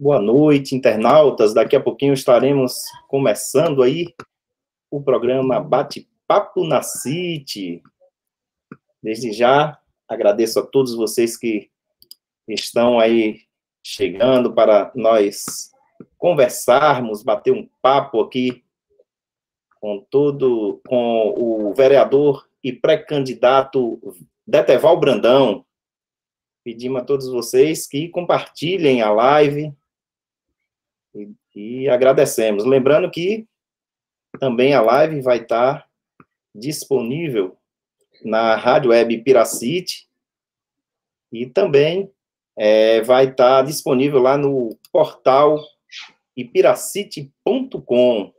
Boa noite, internautas. Daqui a pouquinho estaremos começando aí o programa Bate-Papo na City. Desde já, agradeço a todos vocês que estão aí chegando para nós conversarmos, bater um papo aqui com todo, com o vereador e pré-candidato Deteval Brandão. Pedimos a todos vocês que compartilhem a live e, e agradecemos. Lembrando que também a live vai estar disponível na Rádio Web Piracite e também é, vai estar disponível lá no portal ipiracite.com.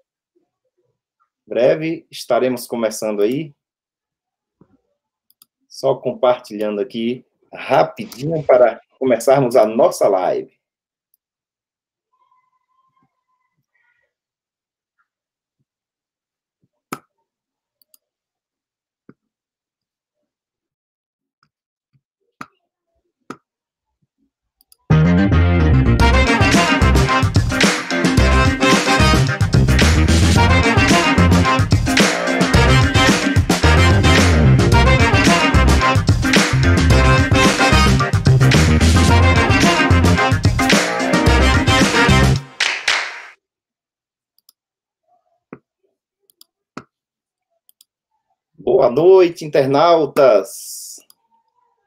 Breve estaremos começando aí. Só compartilhando aqui rapidinho para começarmos a nossa live. Boa noite, internautas.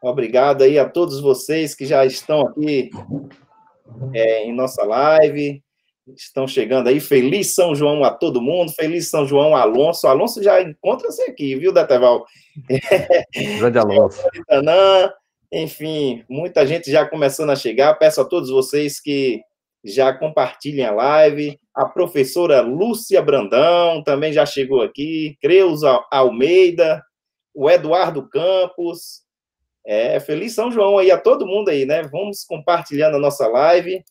Obrigado aí a todos vocês que já estão aqui é, em nossa live. Estão chegando aí. Feliz São João a todo mundo. Feliz São João Alonso. Alonso já encontra-se aqui, viu, Deteval? Grande Alonso. Enfim, muita gente já começando a chegar. Peço a todos vocês que já compartilhem a live. A professora Lúcia Brandão também já chegou aqui. Creuza Almeida, o Eduardo Campos. É, feliz São João aí a todo mundo aí, né? Vamos compartilhando a nossa live.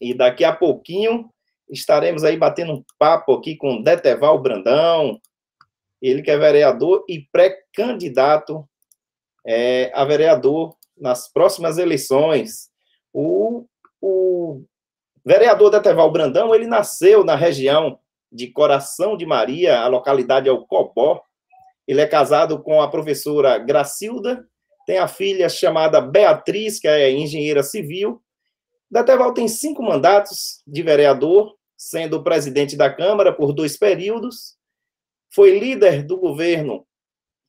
E daqui a pouquinho estaremos aí batendo um papo aqui com Deteval Brandão, ele que é vereador e pré-candidato é, a vereador nas próximas eleições. O, o Vereador Deteval Brandão, ele nasceu na região de Coração de Maria, a localidade é o Cobó. Ele é casado com a professora Gracilda, tem a filha chamada Beatriz, que é engenheira civil. Deteval tem cinco mandatos de vereador, sendo presidente da Câmara por dois períodos. Foi líder do governo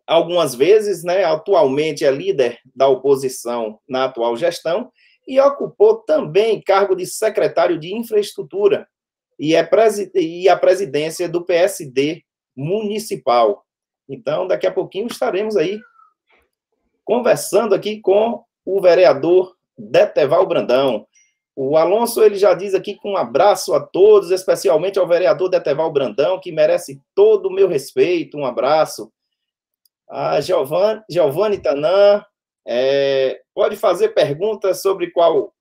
algumas vezes, né? Atualmente é líder da oposição na atual gestão e ocupou também cargo de secretário de infraestrutura e, é e a presidência do PSD municipal. Então, daqui a pouquinho estaremos aí conversando aqui com o vereador Deteval Brandão. O Alonso ele já diz aqui com um abraço a todos, especialmente ao vereador Deteval Brandão, que merece todo o meu respeito. Um abraço. A Giovanni, Tanan, é, pode fazer perguntas sobre qual,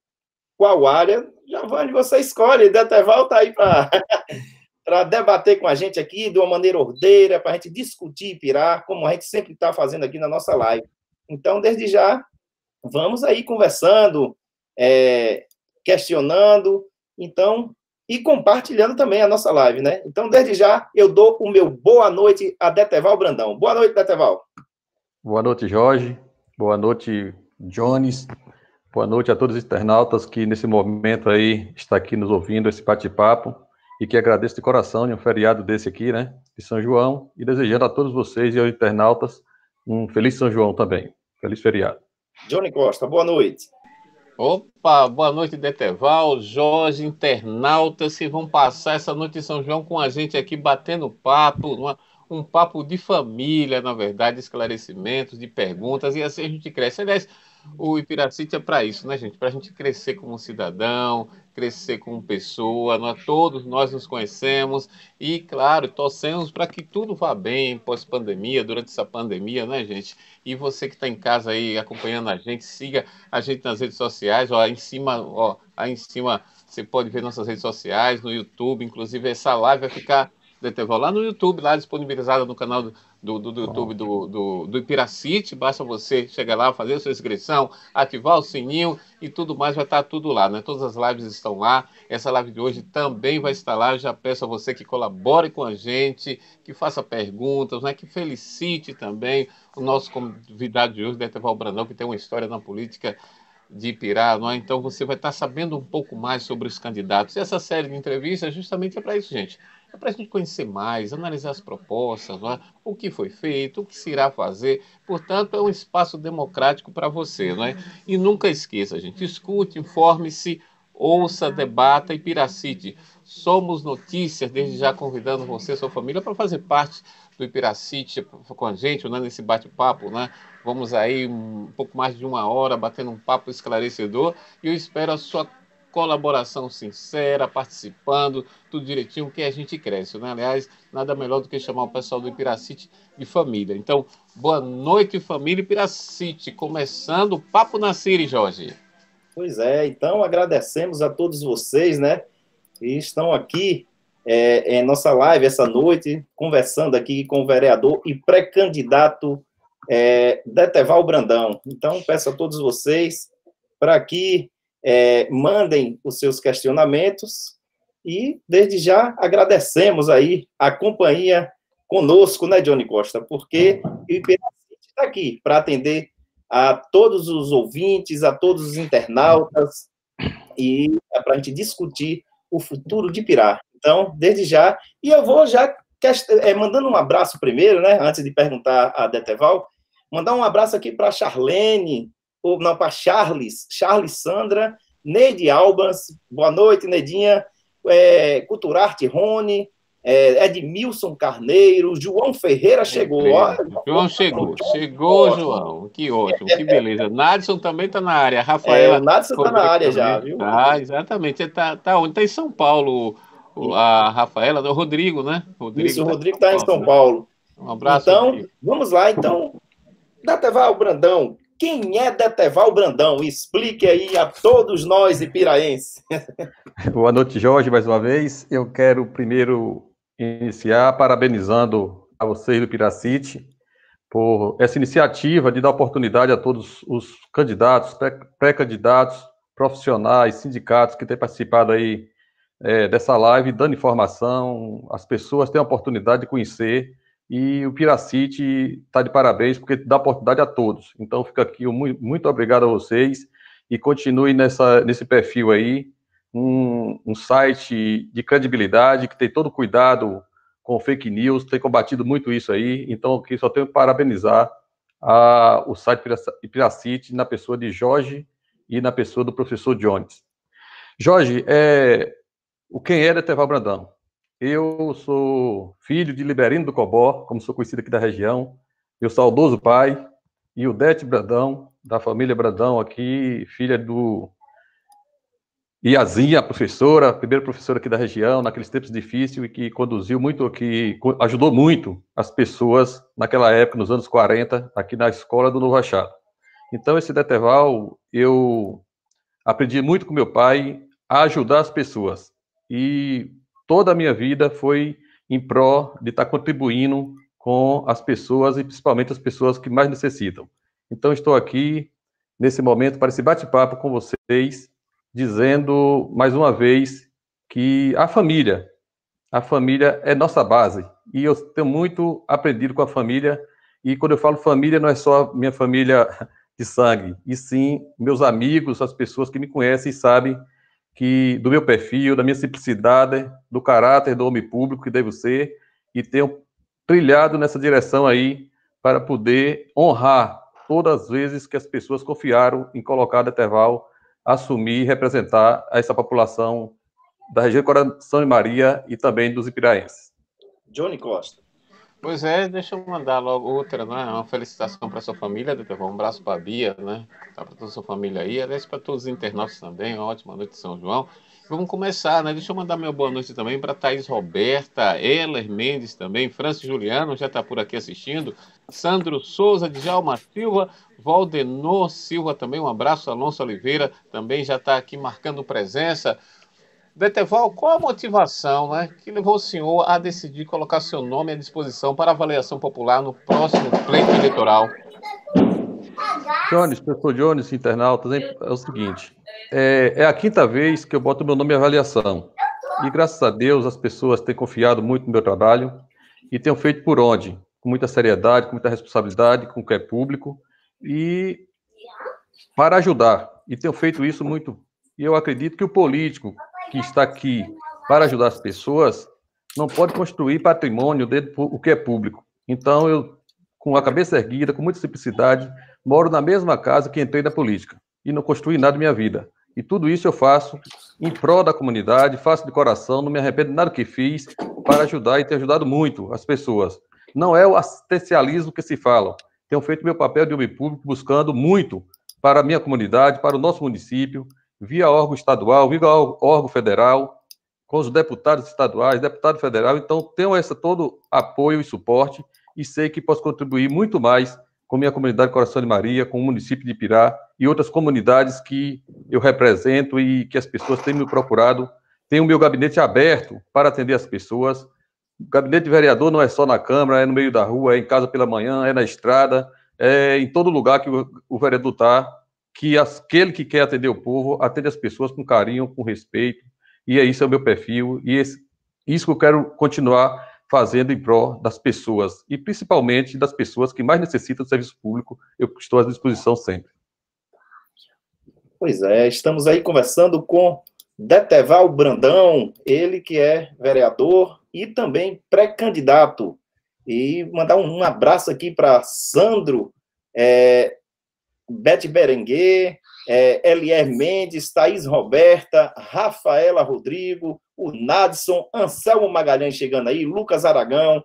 qual área. Giovanni, você escolhe. Deteval está aí para debater com a gente aqui de uma maneira ordeira, para a gente discutir e pirar, como a gente sempre está fazendo aqui na nossa live. Então, desde já, vamos aí conversando, é, questionando, então, e compartilhando também a nossa live, né? Então, desde já, eu dou o meu boa noite a Deteval Brandão. Boa noite, Deteval. Boa noite, Jorge. Boa noite, Jones. Boa noite a todos os internautas que nesse momento aí está aqui nos ouvindo esse bate-papo e que agradeço de coração de um feriado desse aqui, né, de São João, e desejando a todos vocês e aos internautas um feliz São João também. Feliz feriado. Johnny Costa, boa noite. Opa, boa noite, Deteval, Jorge, internautas que vão passar essa noite de São João com a gente aqui batendo papo, numa um papo de família, na verdade, de esclarecimentos, de perguntas, e assim a gente cresce. Aliás, o Ipiracite é para isso, né, gente? Para a gente crescer como cidadão, crescer como pessoa. Nós, todos nós nos conhecemos e, claro, torcemos para que tudo vá bem pós-pandemia, durante essa pandemia, né, gente? E você que está em casa aí acompanhando a gente, siga a gente nas redes sociais, ó, aí em cima, ó, aí em cima você pode ver nossas redes sociais, no YouTube, inclusive essa live vai ficar Deteval lá no YouTube, lá disponibilizada no canal do, do, do, do YouTube do, do, do Ipiracite. Basta você chegar lá, fazer a sua inscrição, ativar o sininho e tudo mais, vai estar tudo lá, né? Todas as lives estão lá. Essa live de hoje também vai estar lá. Eu já peço a você que colabore com a gente, que faça perguntas, né? que felicite também o nosso convidado de hoje, Deteval Brandão, que tem uma história na política de Ipirá, não é? então você vai estar sabendo um pouco mais sobre os candidatos. E essa série de entrevistas justamente é para isso, gente é para a gente conhecer mais, analisar as propostas, é? o que foi feito, o que se irá fazer. Portanto, é um espaço democrático para você. Não é? E nunca esqueça, gente, escute, informe-se, ouça, debata e piracite. Somos Notícias, desde já convidando você e sua família para fazer parte do Ipiracite com a gente, né, nesse bate-papo, né? Vamos aí um pouco mais de uma hora batendo um papo esclarecedor e eu espero a sua colaboração sincera, participando, tudo direitinho, que a gente cresce, né? Aliás, nada melhor do que chamar o pessoal do Ipiracite de família. Então, boa noite, família Ipiracite. Começando o Papo na Siri, Jorge. Pois é, então agradecemos a todos vocês, né? Que estão aqui é, em nossa live essa noite, conversando aqui com o vereador e pré-candidato é, Deteval Brandão. Então, peço a todos vocês para que é, mandem os seus questionamentos e, desde já, agradecemos aí a companhia conosco, né, Johnny Costa? Porque o Iperacite está aqui para atender a todos os ouvintes, a todos os internautas e é para a gente discutir o futuro de Pirá. Então, desde já, e eu vou já é, mandando um abraço primeiro, né, antes de perguntar a Deteval, mandar um abraço aqui para Charlene, ou não, para Charles, Charles Sandra, Neide Albans, boa noite, Nedinha, é, Culturarte Rony, é, Edmilson Carneiro, João Ferreira chegou. Ó, João chegou, chegou, João, que ótimo, que beleza. Nadson também está na área, Rafaela. É, o Nadson está na área já, viu? Ah, exatamente, está tá onde? Está em São Paulo, a Rafaela, o Rodrigo, né? Rodrigo Isso, o tá Rodrigo está em São Paulo. Um abraço. Então, vamos lá, então. Dateval Brandão, quem é Deteval Brandão? Explique aí a todos nós ipiraenses. Boa noite, Jorge, mais uma vez. Eu quero primeiro iniciar parabenizando a vocês do Piracite por essa iniciativa de dar oportunidade a todos os candidatos, pré-candidatos, profissionais, sindicatos que têm participado aí é, dessa live, dando informação, as pessoas têm a oportunidade de conhecer e o Piracite está de parabéns, porque dá oportunidade a todos. Então, fica aqui muito, obrigado a vocês e continue nessa, nesse perfil aí, um, um site de credibilidade, que tem todo cuidado com fake news, tem combatido muito isso aí. Então, aqui só tenho que parabenizar a, o site Piracite na pessoa de Jorge e na pessoa do professor Jones. Jorge, é, o quem é Deteval Brandão? Eu sou filho de Liberino do Cobó, como sou conhecido aqui da região, meu saudoso pai, e Brandão, da família Brandão aqui, filha do Iazinha, professora, primeira professora aqui da região, naqueles tempos difíceis, e que conduziu muito, que ajudou muito as pessoas naquela época, nos anos 40, aqui na escola do Novo Achado. Então, esse Deteval, eu aprendi muito com meu pai a ajudar as pessoas. E toda a minha vida foi em pró de estar contribuindo com as pessoas e principalmente as pessoas que mais necessitam. Então, estou aqui nesse momento para esse bate-papo com vocês, dizendo mais uma vez que a família, a família é nossa base. E eu tenho muito aprendido com a família. E quando eu falo família, não é só minha família de sangue, e sim meus amigos, as pessoas que me conhecem e sabem que do meu perfil, da minha simplicidade, do caráter do homem público que devo ser, e tenho trilhado nessa direção aí para poder honrar todas as vezes que as pessoas confiaram em colocar Deterval assumir e representar essa população da região Coração de Maria e também dos ipiraenses. Johnny Costa. Pois é, deixa eu mandar logo outra, né? Uma felicitação para sua família, um abraço para a Bia, né? Tá para toda a sua família aí, aliás, para todos os internautas também, uma ótima noite São João. Vamos começar, né? Deixa eu mandar meu boa noite também para Thaís Roberta, Heller Mendes também, Francis Juliano já está por aqui assistindo, Sandro Souza, Djalma Silva, Valdenor Silva também, um abraço, Alonso Oliveira também já está aqui marcando presença. Deteval, qual a motivação né, que levou o senhor a decidir colocar seu nome à disposição para avaliação popular no próximo pleito eleitoral? Jones, professor Jones, internautas, é o seguinte: é, é, a quinta vez que eu boto meu nome em avaliação. E graças a Deus as pessoas têm confiado muito no meu trabalho e tenho feito por onde? Com muita seriedade, com muita responsabilidade, com o que é público e para ajudar. E tenho feito isso muito. E eu acredito que o político que está aqui para ajudar as pessoas não pode construir patrimônio dentro do que é público. Então eu, com a cabeça erguida, com muita simplicidade, moro na mesma casa que entrei na política e não construí nada na minha vida. E tudo isso eu faço em prol da comunidade, faço de coração, não me arrependo de nada que fiz para ajudar e ter ajudado muito as pessoas. Não é o assistencialismo que se fala. Tenho feito meu papel de homem público buscando muito para a minha comunidade, para o nosso município, via órgão estadual, via órgão federal, com os deputados estaduais, deputado federal. Então, tenho essa todo apoio e suporte e sei que posso contribuir muito mais com minha comunidade Coração de Maria, com o município de Pirá e outras comunidades que eu represento e que as pessoas têm me procurado. Tenho o meu gabinete aberto para atender as pessoas. O gabinete de vereador não é só na Câmara, é no meio da rua, é em casa pela manhã, é na estrada, é em todo lugar que o, vereador está, que aquele que quer atender o povo atende as pessoas com carinho, com respeito, e é isso é o meu perfil, e esse, isso que eu quero continuar fazendo em prol das pessoas, e principalmente das pessoas que mais necessitam do serviço público, eu estou à disposição sempre. Pois é, estamos aí conversando com Deteval Brandão, ele que é vereador e também pré-candidato. E mandar um, abraço aqui para Sandro, é, Bete Berenguer, é, Elier Mendes, Thaís Roberta, Rafaela Rodrigo, o Nadson, Anselmo Magalhães chegando aí, Lucas Aragão,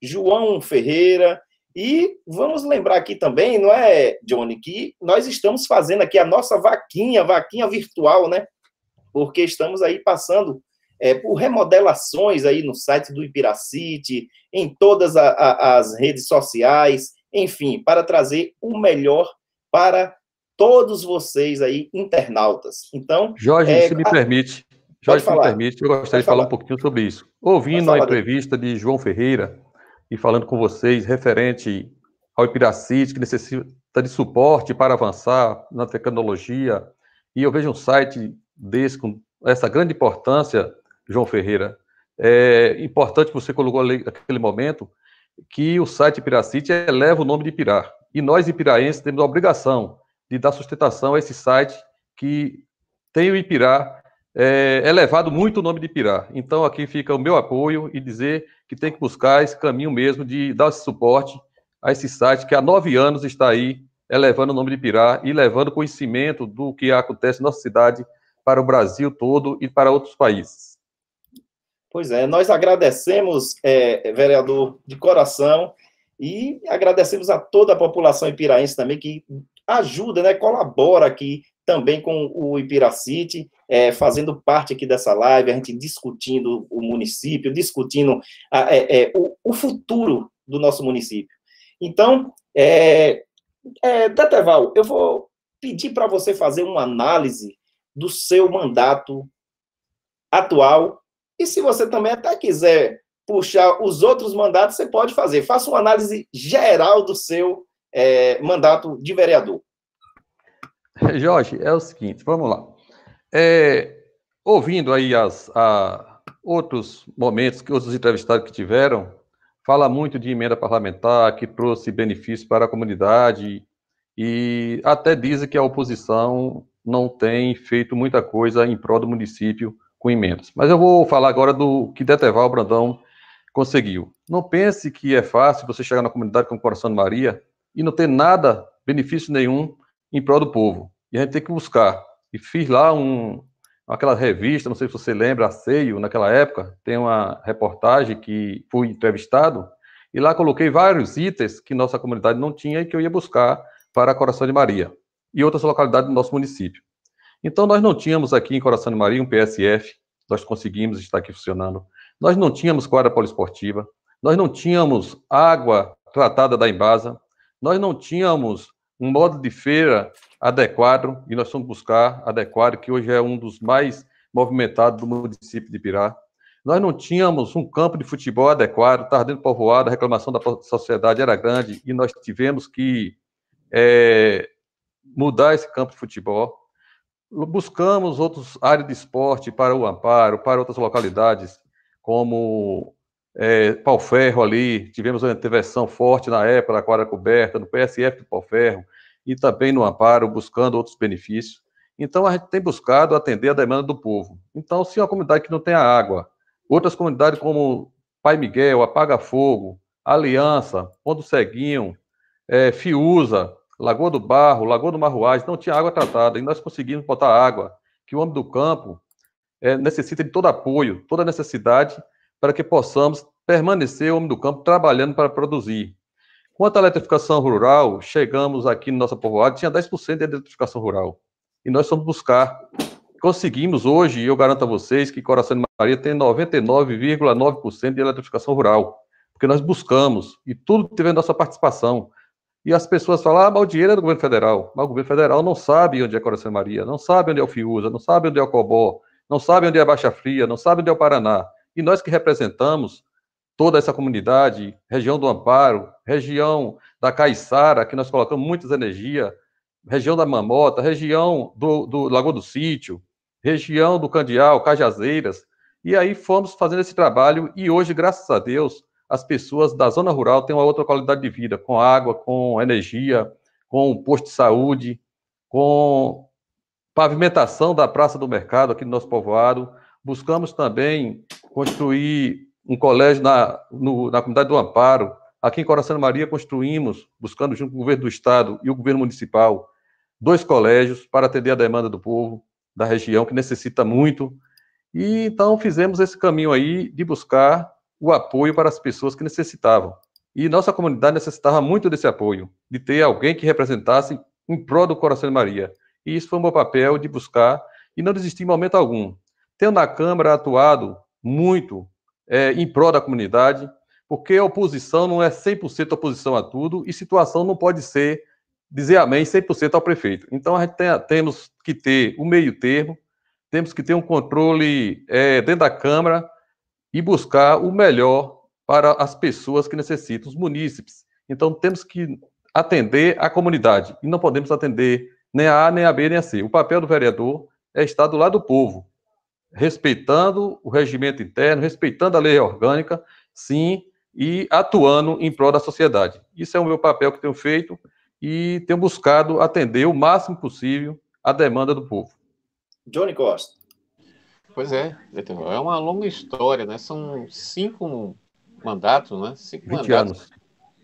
João Ferreira. E vamos lembrar aqui também, não é, Johnny, que nós estamos fazendo aqui a nossa vaquinha, vaquinha virtual, né? Porque estamos aí passando é, por remodelações aí no site do Ipiracite, em todas a, a, as redes sociais, enfim, para trazer o melhor para todos vocês aí, internautas. Então. Jorge, é, se me a... permite. Jorge, se me permite, eu gostaria de falar. falar um pouquinho sobre isso. Ouvindo a entrevista de João Ferreira e falando com vocês referente ao Ipiracite, que necessita de suporte para avançar na tecnologia, e eu vejo um site desse com essa grande importância, João Ferreira, é importante que você colocou naquele momento que o site Piracite eleva o nome de Pirá. E nós, ipiraenses, temos a obrigação de dar sustentação a esse site que tem o Ipirá é, elevado muito o nome de Ipirá. Então, aqui fica o meu apoio e dizer que tem que buscar esse caminho mesmo de dar esse suporte a esse site que há nove anos está aí elevando o nome de Ipirá e levando conhecimento do que acontece na nossa cidade para o Brasil todo e para outros países. Pois é, nós agradecemos, é, vereador, de coração, e agradecemos a toda a população ipiraense também que ajuda, né, colabora aqui também com o Ipiracite, é, fazendo parte aqui dessa live, a gente discutindo o município, discutindo a, é, é, o, o, futuro do nosso município. Então, é, é, Deteval, eu vou pedir para você fazer uma análise do seu mandato atual, e se você também até quiser puxar os outros mandatos, você pode fazer. Faça uma análise geral do seu é, mandato de vereador. Jorge, é o seguinte, vamos lá. É, ouvindo aí as, a, outros momentos que outros entrevistados que tiveram, fala muito de emenda parlamentar que trouxe benefícios para a comunidade e até dizem que a oposição não tem feito muita coisa em prol do município com emendas. Mas eu vou falar agora do que Deteval Brandão conseguiu. Não pense que é fácil você chegar na comunidade com o coração de Maria e não ter nada, benefício nenhum em prol do povo. E a gente tem que buscar. E fiz lá um, aquela revista, não sei se você lembra, a Seio, naquela época, tem uma reportagem que fui entrevistado, e lá coloquei vários itens que nossa comunidade não tinha e que eu ia buscar para Coração de Maria e outras localidades do nosso município. Então, nós não tínhamos aqui em Coração de Maria um PSF, nós conseguimos estar aqui funcionando. Nós não tínhamos quadra poliesportiva, nós não tínhamos água tratada da Embasa, nós não tínhamos um modo de feira adequado, e nós fomos buscar adequado, que hoje é um dos mais movimentado do município de Pirá. Nós não tínhamos um campo de futebol adequado, estava dentro do povoado, a reclamação da sociedade era grande e nós tivemos que é, mudar esse campo de futebol. Buscamos outras áreas de esporte para o Amparo, para outras localidades, como é, Pau Ferro ali, tivemos uma intervenção forte na época, na quadra coberta, no PSF do Pau Ferro, e também no Amparo, buscando outros benefícios. Então, a gente tem buscado atender a demanda do povo. Então, se uma comunidade que não tem água, outras comunidades como Pai Miguel, Apaga Fogo, Aliança, Ponto Ceguinho, é, Fiuza, Lagoa do Barro, Lagoa do Marruagem, não tinha água tratada, e nós conseguimos botar água, que o homem do campo é, necessita de todo apoio, toda necessidade, para que possamos permanecer, o homem do campo, trabalhando para produzir. Quanto à eletrificação rural, chegamos aqui no nosso povoado, tinha 10% de eletrificação rural. E nós fomos buscar. Conseguimos hoje, e eu garanto a vocês, que Coração de Maria tem 99,9% de eletrificação rural. Porque nós buscamos, e tudo teve nossa participação. E as pessoas falam, ah, mas o dinheiro é do governo federal. Mas o governo federal não sabe onde é Coração de Maria, não sabe onde é o Fiuza, não sabe onde é o Cobó, não sabe onde é a Baixa Fria, não sabe onde é o Paraná. E nós que representamos toda essa comunidade, região do Amparo, região da Caiçara, que nós colocamos muitas energias, região da Mamota, região do, do Lagoa do Sítio, região do Candial, Cajazeiras, e aí fomos fazendo esse trabalho e hoje, graças a Deus, as pessoas da zona rural têm uma outra qualidade de vida, com água, com energia, com posto de saúde, com pavimentação da Praça do Mercado aqui no nosso povoado. Buscamos também construir um colégio na, no, na comunidade do Amparo. Aqui em Coração Maria construímos, buscando junto com o governo do estado e o governo municipal, dois colégios para atender a demanda do povo da região, que necessita muito. E então fizemos esse caminho aí de buscar o apoio para as pessoas que necessitavam. E nossa comunidade necessitava muito desse apoio, de ter alguém que representasse em prol do Coração de Maria. E isso foi o meu papel de buscar e não desistir em momento algum. Tenho na Câmara atuado muito é, em prol da comunidade, porque a oposição não é 100% oposição a tudo e situação não pode ser dizer amém 100% ao prefeito. Então, a gente tem, temos que ter o meio termo, temos que ter um controle é, dentro da Câmara e buscar o melhor para as pessoas que necessitam, os munícipes. Então, temos que atender a comunidade e não podemos atender nem a A, nem a B, nem a C. O papel do vereador é estar do lado do povo, respeitando o regimento interno, respeitando a lei orgânica, sim, e atuando em prol da sociedade. Isso é o meu papel que tenho feito e tenho buscado atender o máximo possível a demanda do povo. Johnny Costa. Pois é, é uma longa história, né? São cinco mandatos, né? Cinco 20 mandatos. anos.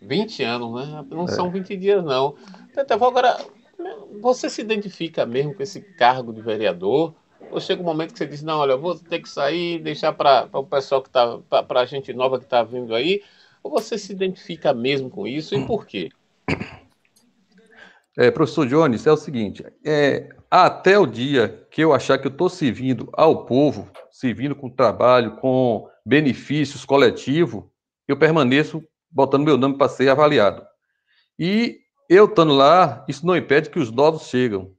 20 anos, né? Não é. são 20 dias, não. Então, agora, você se identifica mesmo com esse cargo de vereador? Ou chega um momento que você diz, não, olha, eu vou ter que sair, deixar para o pessoal que está, para a gente nova que está vindo aí? Ou você se identifica mesmo com isso e por quê? É, professor Jones, é o seguinte, é, até o dia que eu achar que eu estou servindo ao povo, servindo com trabalho, com benefícios coletivos, eu permaneço botando meu nome para ser avaliado. E eu estando lá, isso não impede que os novos chegam.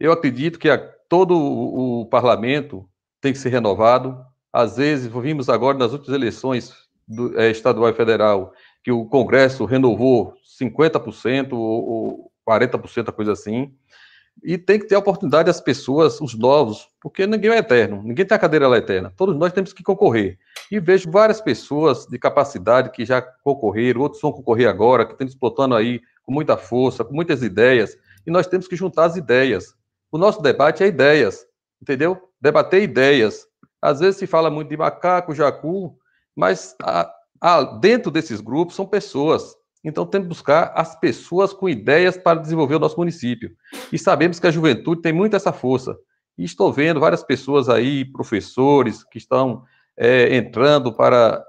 Eu acredito que a, todo o, o, parlamento tem que ser renovado. Às vezes, vimos agora nas últimas eleições do, é, estadual e federal que o Congresso renovou 50% ou, ou 40%, a coisa assim. E tem que ter a oportunidade as pessoas, os novos, porque ninguém é eterno, ninguém tem a cadeira lá eterna. Todos nós temos que concorrer. E vejo várias pessoas de capacidade que já concorreram, outros vão concorrer agora, que estão disputando aí com muita força, com muitas ideias, e nós temos que juntar as ideias. O nosso debate é ideias, entendeu? Debater ideias. Às vezes se fala muito de macaco, jacu, mas a, a, dentro desses grupos são pessoas. Então temos que buscar as pessoas com ideias para desenvolver o nosso município. E sabemos que a juventude tem muito essa força. E estou vendo várias pessoas aí, professores, que estão é, entrando para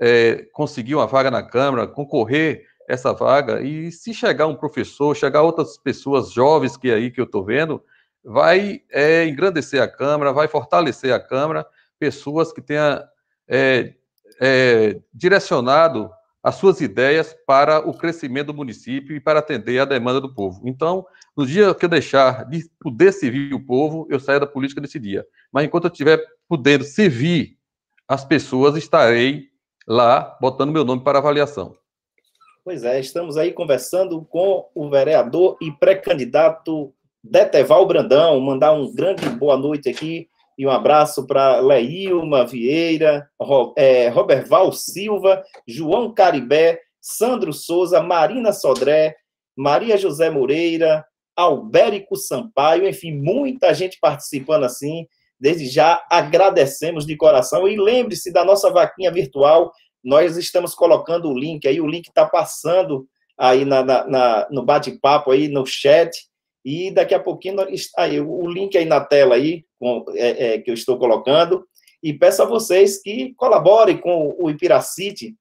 é, conseguir uma vaga na Câmara, concorrer essa vaga. E se chegar um professor, chegar outras pessoas jovens que aí que eu estou vendo, vai é, engrandecer a Câmara, vai fortalecer a Câmara, pessoas que tenham é, é, direcionado as suas ideias para o crescimento do município e para atender a demanda do povo. Então, no dia que eu deixar de poder servir o povo, eu saio da política nesse dia. Mas enquanto eu estiver podendo servir as pessoas, estarei lá botando meu nome para avaliação. Pois é, estamos aí conversando com o vereador e pré-candidato Deteval Brandão. Mandar um grande boa noite aqui e um abraço para Leilma Vieira, é, Roberval Silva, João Caribé, Sandro Souza, Marina Sodré, Maria José Moreira, Albérico Sampaio, enfim, muita gente participando assim. Desde já agradecemos de coração e lembre-se da nossa vaquinha virtual. Nós estamos colocando o link aí, o link está passando aí na, na, na no bate-papo aí no chat. E daqui a pouquinho aí o link aí na tela aí com, é, é, que eu estou colocando. E peço a vocês que colaborem com o Ipiracity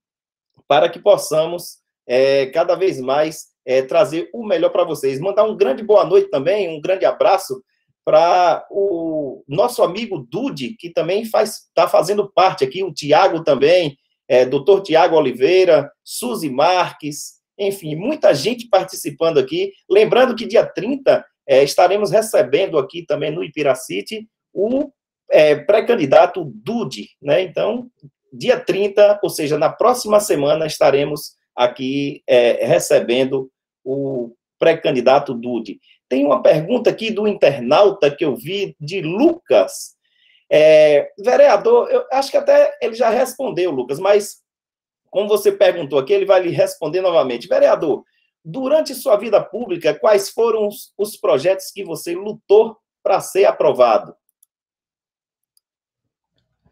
para que possamos é, cada vez mais é, trazer o melhor para vocês. Mandar um grande boa noite também, um grande abraço para o nosso amigo Dude, que também está fazendo parte aqui, o Tiago também, é, doutor Tiago Oliveira, Suzy Marques, enfim, muita gente participando aqui. Lembrando que dia 30 é, estaremos recebendo aqui também no Ipiracite o é, pré-candidato Dude, né? Então, dia 30, ou seja, na próxima semana, estaremos aqui é, recebendo o pré-candidato Dude. Tem uma pergunta aqui do internauta que eu vi, de Lucas. É, vereador, eu acho que até ele já respondeu, Lucas, mas como você perguntou aqui, ele vai lhe responder novamente. Vereador, durante sua vida pública, quais foram os, os projetos que você lutou para ser aprovado?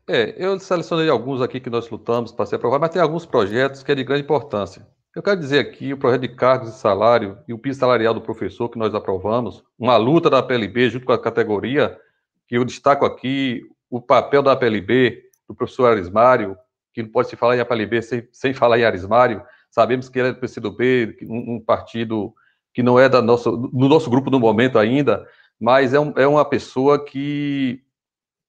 É, eu selecionei alguns aqui que nós lutamos para ser aprovado, mas tem alguns projetos que é de grande importância. Eu quero dizer aqui o projeto de cargos e salário e o piso salarial do professor que nós aprovamos, uma luta da PLB junto com a categoria, que eu destaco aqui o papel da PLB, do professor Arismário, que não pode se falar em APLB sem, sem falar em Arismário. Sabemos que ele é do PCdoB, um, um partido que não é da nossa, do nosso grupo no momento ainda, mas é, um, é uma pessoa que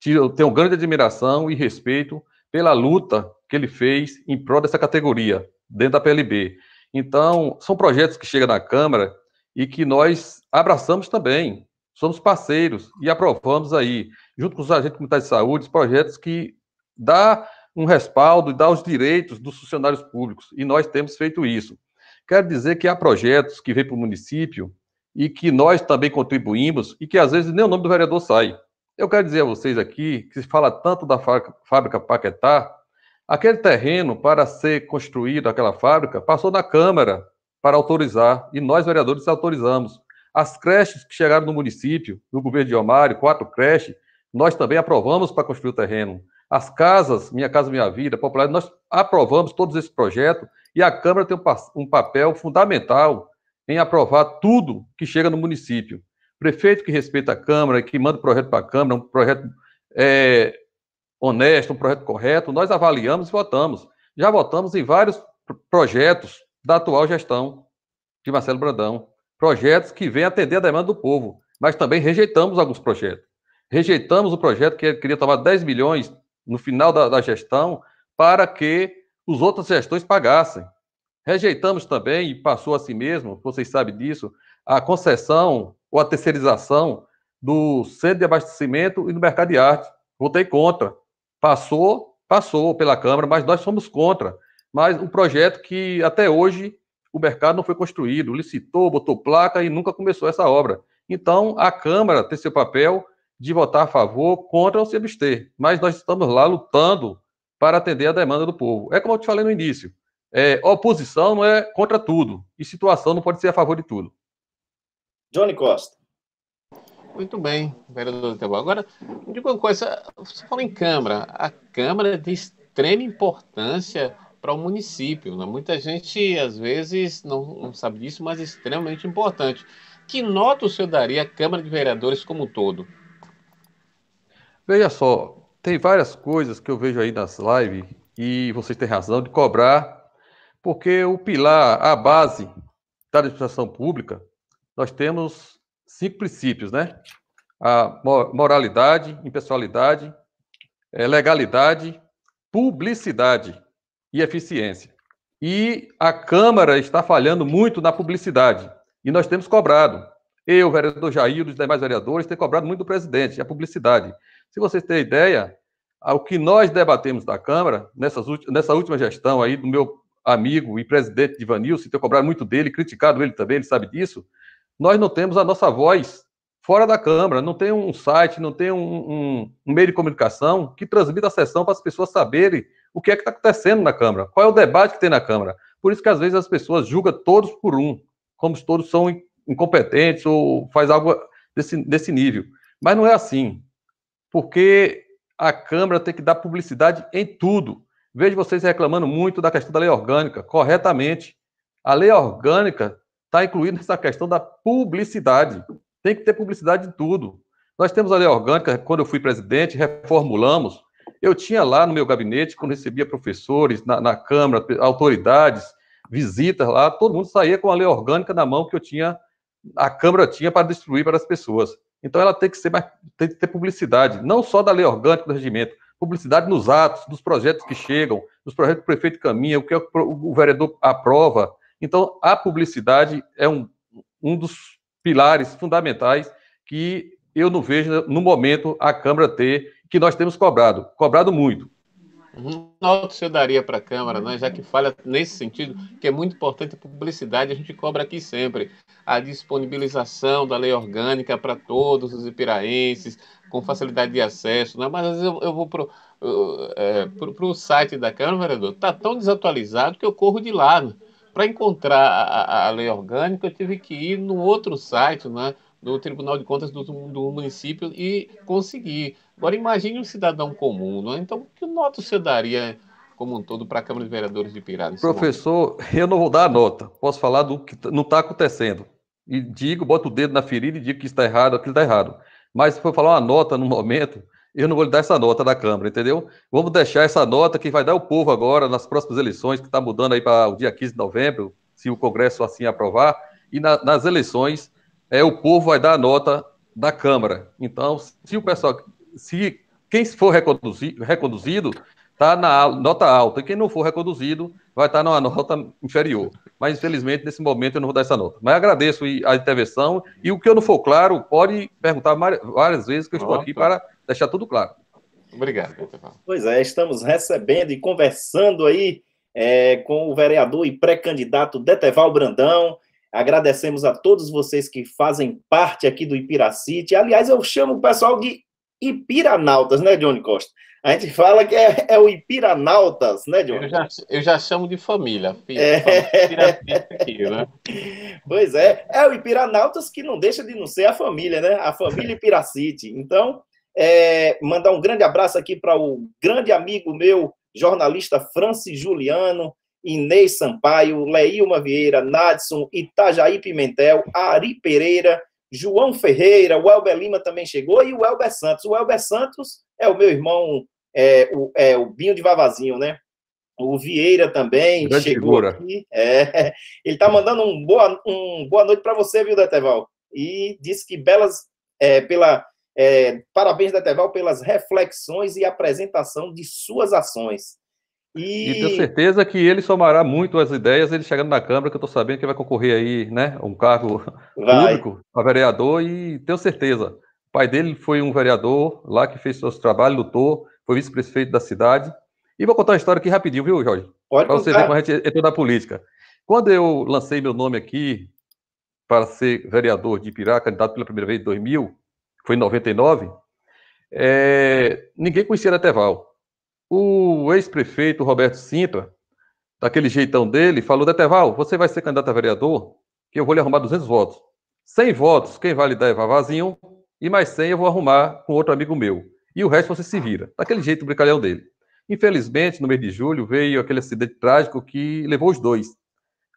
tem uma grande admiração e respeito pela luta que ele fez em prol dessa categoria, dentro da PLB. Então, são projetos que chegam na Câmara e que nós abraçamos também, somos parceiros e aprovamos aí, junto com os agentes comunitários de saúde, projetos que dá um respaldo e dar os direitos dos funcionários públicos. E nós temos feito isso. Quero dizer que há projetos que vêm para o município e que nós também contribuímos e que às vezes nem o nome do vereador sai. Eu quero dizer a vocês aqui que se fala tanto da fábrica Paquetá, aquele terreno para ser construído, aquela fábrica, passou na Câmara para autorizar e nós, vereadores, autorizamos. As creches que chegaram no município, no governo de Omário, quatro creches, nós também aprovamos para construir o terreno. As casas, Minha Casa Minha Vida, Popular, nós aprovamos todos esses projetos e a Câmara tem um papel fundamental em aprovar tudo que chega no município. Prefeito que respeita a Câmara, que manda o projeto para a Câmara, um projeto é, honesto, um projeto correto, nós avaliamos e votamos. Já votamos em vários projetos da atual gestão de Marcelo Brandão. Projetos que vêm atender a demanda do povo, mas também rejeitamos alguns projetos. Rejeitamos o projeto que queria tomar 10 milhões no final da, da gestão para que os outras gestões pagassem. Rejeitamos também, e passou assim mesmo, vocês sabem disso, a concessão ou a terceirização do centro de abastecimento e do mercado de arte. Votei contra. Passou, passou pela Câmara, mas nós fomos contra. Mas um projeto que até hoje o mercado não foi construído, licitou, botou placa e nunca começou essa obra. Então, a Câmara tem seu papel de votar a favor, contra ou se abster. Mas nós estamos lá lutando para atender a demanda do povo. É como eu te falei no início. É, oposição não é contra tudo. E situação não pode ser a favor de tudo. Johnny Costa. Muito bem, vereador Tebal. Agora, me diga uma coisa. Você falou em Câmara. A Câmara é de extrema importância para o município. Né? Muita gente, às vezes, não, não sabe disso, mas é extremamente importante. Que nota o senhor daria à Câmara de Vereadores como um todo? Veja só, tem várias coisas que eu vejo aí nas lives e vocês têm razão de cobrar, porque o pilar, a base da administração pública, nós temos cinco princípios, né? A moralidade, impessoalidade, é, legalidade, publicidade e eficiência. E a Câmara está falhando muito na publicidade. E nós temos cobrado. Eu, o vereador Jair, os demais vereadores, temos cobrado muito do presidente, a publicidade. Se vocês terem ideia, o que nós debatemos da Câmara, nessas, nessa última gestão aí, do meu amigo e presidente Ivanilson, tenho cobrado muito dele, criticado ele também, ele sabe disso, nós não temos a nossa voz fora da Câmara, não tem um site, não tem um, um, um meio de comunicação que transmita a sessão para as pessoas saberem o que é que está acontecendo na Câmara, qual é o debate que tem na Câmara. Por isso que às vezes as pessoas julgam todos por um, como se todos são incompetentes ou faz algo desse, desse nível. Mas não é assim, porque a Câmara tem que dar publicidade em tudo. Vejo vocês reclamando muito da questão da lei orgânica, corretamente. A lei orgânica está incluída nessa questão da publicidade. Tem que ter publicidade em tudo. Nós temos a lei orgânica, quando eu fui presidente, reformulamos. Eu tinha lá no meu gabinete, quando recebia professores, na, na Câmara, autoridades, visitas lá, todo mundo saía com a lei orgânica na mão que eu tinha, a Câmara tinha para distribuir para as pessoas. Então ela tem que ser mais, tem que ter publicidade, não só da lei orgânica do regimento, publicidade nos atos, dos projetos que chegam, dos projetos que o prefeito caminha, o que o vereador aprova. Então, a publicidade é um, um dos pilares fundamentais que eu não vejo no momento a Câmara ter, que nós temos cobrado, cobrado muito. Nota você daria para a Câmara, né, já que falha nesse sentido, que é muito importante a publicidade, a gente cobra aqui sempre a disponibilização da lei orgânica para todos os ipiraenses, com facilidade de acesso, né? mas às vezes eu, eu vou para é, o site da Câmara, vereador, está tão desatualizado que eu corro de. Né? Para encontrar a, a, lei orgânica, eu tive que ir no outro site, né? Do Tribunal de Contas do, do município e conseguir. Agora, imagine um cidadão comum, não é? Então, que nota você daria como um todo para a Câmara de Vereadores de Pirá? Professor, eu não vou dar a nota. Posso falar do que não está acontecendo. E digo, boto o dedo na ferida e digo que está errado, aquilo está errado. Mas se for falar uma nota no momento, eu não vou lhe dar essa nota da Câmara, entendeu? Vamos deixar essa nota que vai dar o povo agora nas próximas eleições, que está mudando aí para o dia 15 de novembro, se o Congresso assim aprovar, e na, nas eleições, é o povo vai dar a nota da Câmara. Então, se o pessoal se quem for reconduzido, reconduzido está na nota alta, e quem não for reconduzido vai estar tá numa nota inferior. Mas, infelizmente, nesse momento eu não vou dar essa nota. Mas agradeço a intervenção, e o que eu não for claro, pode perguntar várias vezes, que eu estou aqui para deixar tudo claro. Obrigado, Pois é, estamos recebendo e conversando aí é, com o vereador e pré-candidato Deteval Brandão. Agradecemos a todos vocês que fazem parte aqui do Ipiracite. Aliás, eu chamo o pessoal de Ipiranautas, né, Johnny Costa? A gente fala que é, é o Ipiranautas, né, Johnny? Eu já, eu já chamo de família. é. aqui, né? Pois é, é o Ipiranautas que não deixa de não ser a família, né? A família Ipiracite. Então, é, mandar um grande abraço aqui para o grande amigo meu, jornalista Francis Juliano, Inês Sampaio, Leilma Vieira, Nadson, Itajaí Pimentel, Ari Pereira, João Ferreira, o Elber Lima também chegou, e o Elber Santos. O Elber Santos é o meu irmão, é, o, é, o Binho de Vavazinho, né? O Vieira também Grande chegou figura. aqui. É, ele está mandando um boa, um boa noite para você, viu, Deteval? E disse que belas, é, pela, é, parabéns, Deteval, pelas reflexões e apresentação de suas ações. E... e tenho certeza que ele somará muito as ideias, ele chegando na Câmara, que eu estou sabendo que vai concorrer aí, né, um cargo vai. público para vereador, e tenho certeza. O pai dele foi um vereador lá que fez seus trabalhos, lutou, foi vice-prefeito da cidade. E vou contar uma história aqui rapidinho, viu, Jorge? Para você ver como a gente entrou na política. Quando eu lancei meu nome aqui para ser vereador de Ipirá, candidato pela primeira vez em 2000, foi em 99, é, ninguém conhecia Neteval. O ex-prefeito Roberto Sintra, daquele jeitão dele, falou: Deteval, você vai ser candidato a vereador, que eu vou lhe arrumar 200 votos. 100 votos, quem vai lhe dar é Vavazinho, e mais 100 eu vou arrumar com outro amigo meu. E o resto você se vira. Daquele jeito brincalhão dele. Infelizmente, no mês de julho, veio aquele acidente trágico que levou os dois.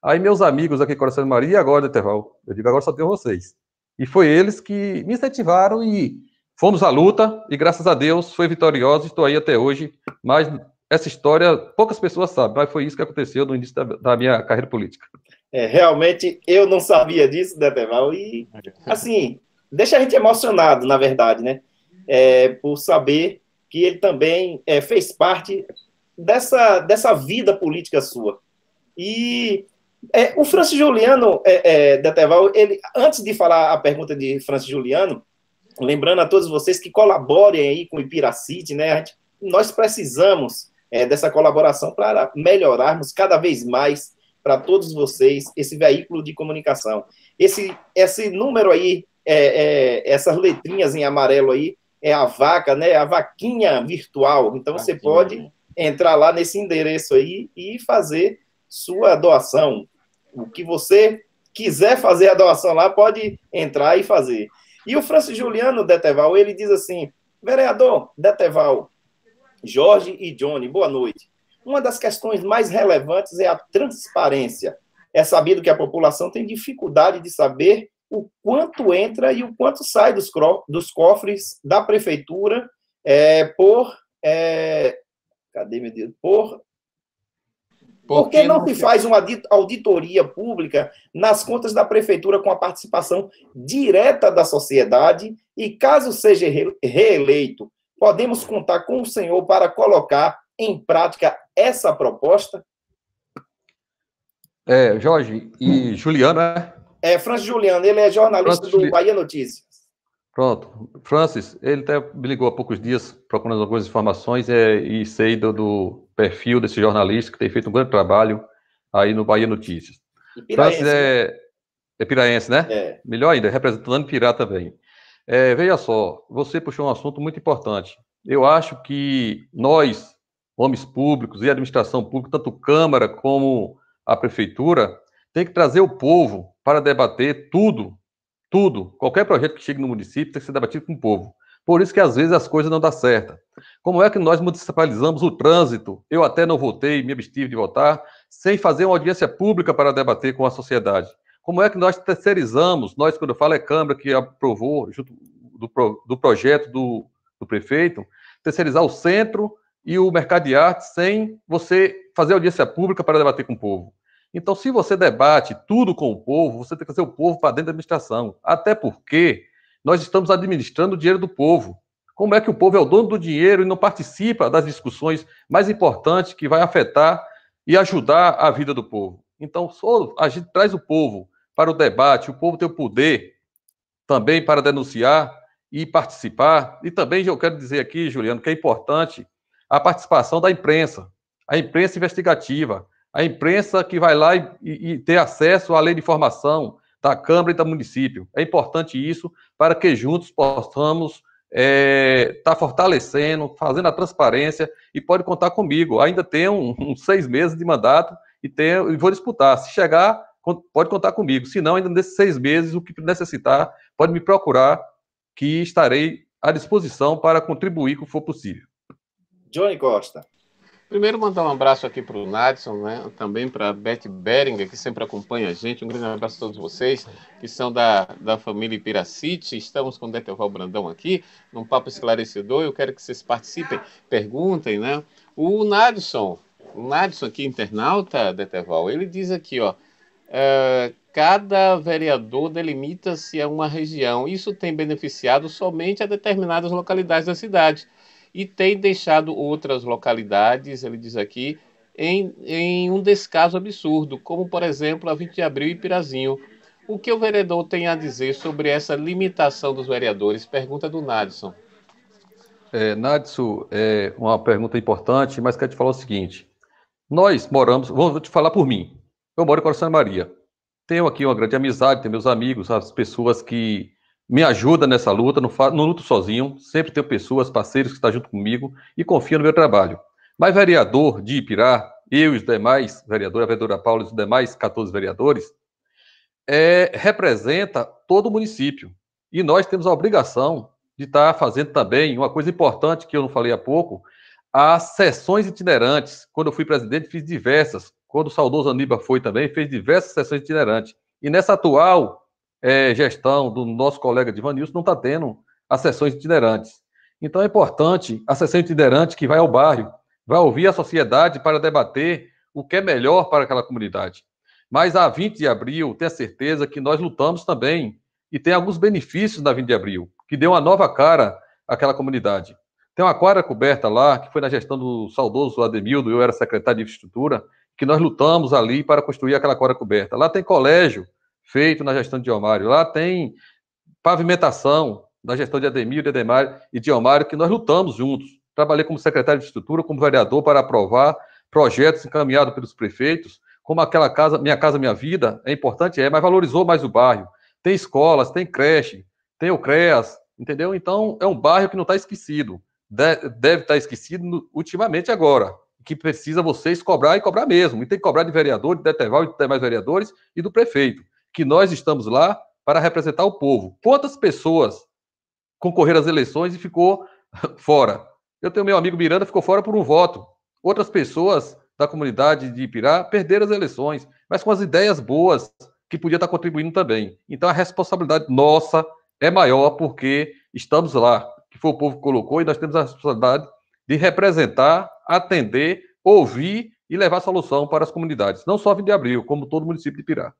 Aí meus amigos aqui, Coração de Maria, e agora, Deteval? Eu digo, agora só tenho vocês. E foi eles que me incentivaram e Fomos à luta e, graças a Deus, foi vitorioso. Estou aí até hoje. Mas essa história poucas pessoas sabem, mas foi isso que aconteceu no início da, da minha carreira política. É, realmente, eu não sabia disso, Deteval. E, assim, deixa a gente emocionado, na verdade, né? É, por saber que ele também é, fez parte dessa, dessa vida política sua. E é, o Francis Juliano, é, é, Deteval, ele, antes de falar a pergunta de Francis Juliano, lembrando a todos vocês que colaborem aí com o Ipiracite, né? Gente, nós precisamos é, dessa colaboração para melhorarmos cada vez mais para todos vocês esse veículo de comunicação. Esse, esse número aí, é, é, essas letrinhas em amarelo aí, é a vaca, né? A vaquinha virtual. Então vaquinha. você pode entrar lá nesse endereço aí e fazer sua doação. O que você quiser fazer a doação lá, pode entrar e fazer. E o Francis Juliano Deteval, ele diz assim: vereador Deteval, Jorge e Johnny, boa noite. Uma das questões mais relevantes é a transparência. É sabido que a população tem dificuldade de saber o quanto entra e o quanto sai dos, dos cofres da prefeitura é, por. É, cadê, meu Deus? Por por que não se faz uma auditoria pública nas contas da prefeitura com a participação direta da sociedade e, caso seja reeleito, podemos contar com o senhor para colocar em prática essa proposta? É, Jorge e Juliano, é? É, Francis Juliano, ele é jornalista Francis do Bahia Notícias. Pronto. Francis, ele até me ligou há poucos dias procurando algumas informações é, e sei do, do, perfil desse jornalista que tem feito um grande trabalho aí no Bahia Notícias. É, né? é piraense, né? É. Melhor ainda, representando Pirá também. É, veja só, você puxou um assunto muito importante. Eu acho que nós, homens públicos e administração pública, tanto Câmara como a Prefeitura, tem que trazer o povo para debater tudo tudo, qualquer projeto que chegue no município tem que ser debatido com o povo. Por isso que às vezes as coisas não dão certo. Como é que nós municipalizamos o trânsito? Eu até não votei, me abstive de votar, sem fazer uma audiência pública para debater com a sociedade. Como é que nós terceirizamos, nós, quando eu falo é Câmara que aprovou, junto do, do projeto do, do prefeito, terceirizar o centro e o mercado de arte sem você fazer audiência pública para debater com o povo. Então, se você debate tudo com o povo, você tem que trazer o povo para dentro da administração. Até porque nós estamos administrando o dinheiro do povo. Como é que o povo é o dono do dinheiro e não participa das discussões mais importantes que vai afetar e ajudar a vida do povo? Então, a gente traz o povo para o debate, o povo tem o poder também para denunciar e participar. E também eu quero dizer aqui, Juliano, que é importante a participação da imprensa, a imprensa investigativa, a imprensa que vai lá e, e, ter acesso à lei de informação da Câmara e do município. É importante isso para que juntos possamos estar é, tá fortalecendo, fazendo a transparência e pode contar comigo. Ainda tenho uns seis meses de mandato e, tenho, e vou disputar. Se chegar, pode contar comigo. Se não, ainda nesses seis meses, o que necessitar, pode me procurar, que estarei à disposição para contribuir com o for possível. Johnny Costa. Primeiro, mandar um abraço aqui para o Nadson, né? também para a Beth Beringer, que sempre acompanha a gente. Um grande abraço a todos vocês, que são da, da família Piracite. Estamos com o Deteval Brandão aqui, num papo esclarecedor. Eu quero que vocês participem, perguntem, né? O Nadson, o Nadson aqui, internauta, Deteval, ele diz aqui, ó, é, cada vereador delimita-se a uma região. Isso tem beneficiado somente a determinadas localidades da cidade e tem deixado outras localidades, ele diz aqui, em, em um descaso absurdo, como por exemplo a 20 de abril e Pirazinho. O que o vereador tem a dizer sobre essa limitação dos vereadores? Pergunta do Nadson. É, Nadson, é uma pergunta importante, mas quero te falar o seguinte. Nós moramos, vou te falar por mim. Eu moro em Coração Maria. Tenho aqui uma grande amizade, tenho meus amigos, as pessoas que me ajuda nessa luta, não, não luto sozinho, sempre tenho pessoas, parceiros que estão junto comigo e confio no meu trabalho. Mas vereador de Ipirá, eu e os demais vereadores, a vereadora Paula e os demais 14 vereadores, é, representa todo o município. E nós temos a obrigação de estar fazendo também uma coisa importante que eu não falei há pouco, as sessões itinerantes. Quando eu fui presidente, fiz diversas. Quando o saudoso Aníbal foi também, fez diversas sessões itinerantes. E nessa atual é, gestão do nosso colega Divanilson não está tendo as sessões itinerantes. Então é importante a sessão itinerante que vai ao bairro, vai ouvir a sociedade para debater o que é melhor para aquela comunidade. Mas a 20 de abril, tenha certeza que nós lutamos também e tem alguns benefícios na 20 de abril, que deu uma nova cara àquela comunidade. Tem uma quadra coberta lá, que foi na gestão do saudoso Ademildo, eu era secretário de infraestrutura, que nós lutamos ali para construir aquela quadra coberta. Lá tem colégio feito na gestão de Diomário, lá tem pavimentação na gestão de Ademir, de Ademar e Diomário, que nós lutamos juntos. Trabalhei como secretário de estrutura, como vereador para aprovar projetos encaminhados pelos prefeitos, como aquela casa, Minha Casa Minha Vida, é importante, é, mas valorizou mais o bairro. Tem escolas, tem creche, tem o CREAS, entendeu? Então, é um bairro que não está esquecido. Deve estar tá esquecido ultimamente agora, que precisa vocês cobrar e cobrar mesmo. E tem que cobrar de vereador, de Deteval e de demais vereadores e do prefeito, que nós estamos lá para representar o povo. Quantas pessoas concorreram às eleições e ficou fora? Eu tenho meu amigo Miranda, ficou fora por um voto. Outras pessoas da comunidade de Ipirá perderam as eleições, mas com as ideias boas que podia estar contribuindo também. Então a responsabilidade nossa é maior porque estamos lá, que foi o povo que colocou, e nós temos a responsabilidade de representar, atender, ouvir e levar solução para as comunidades, não só de Abril, como todo o município de Pirá.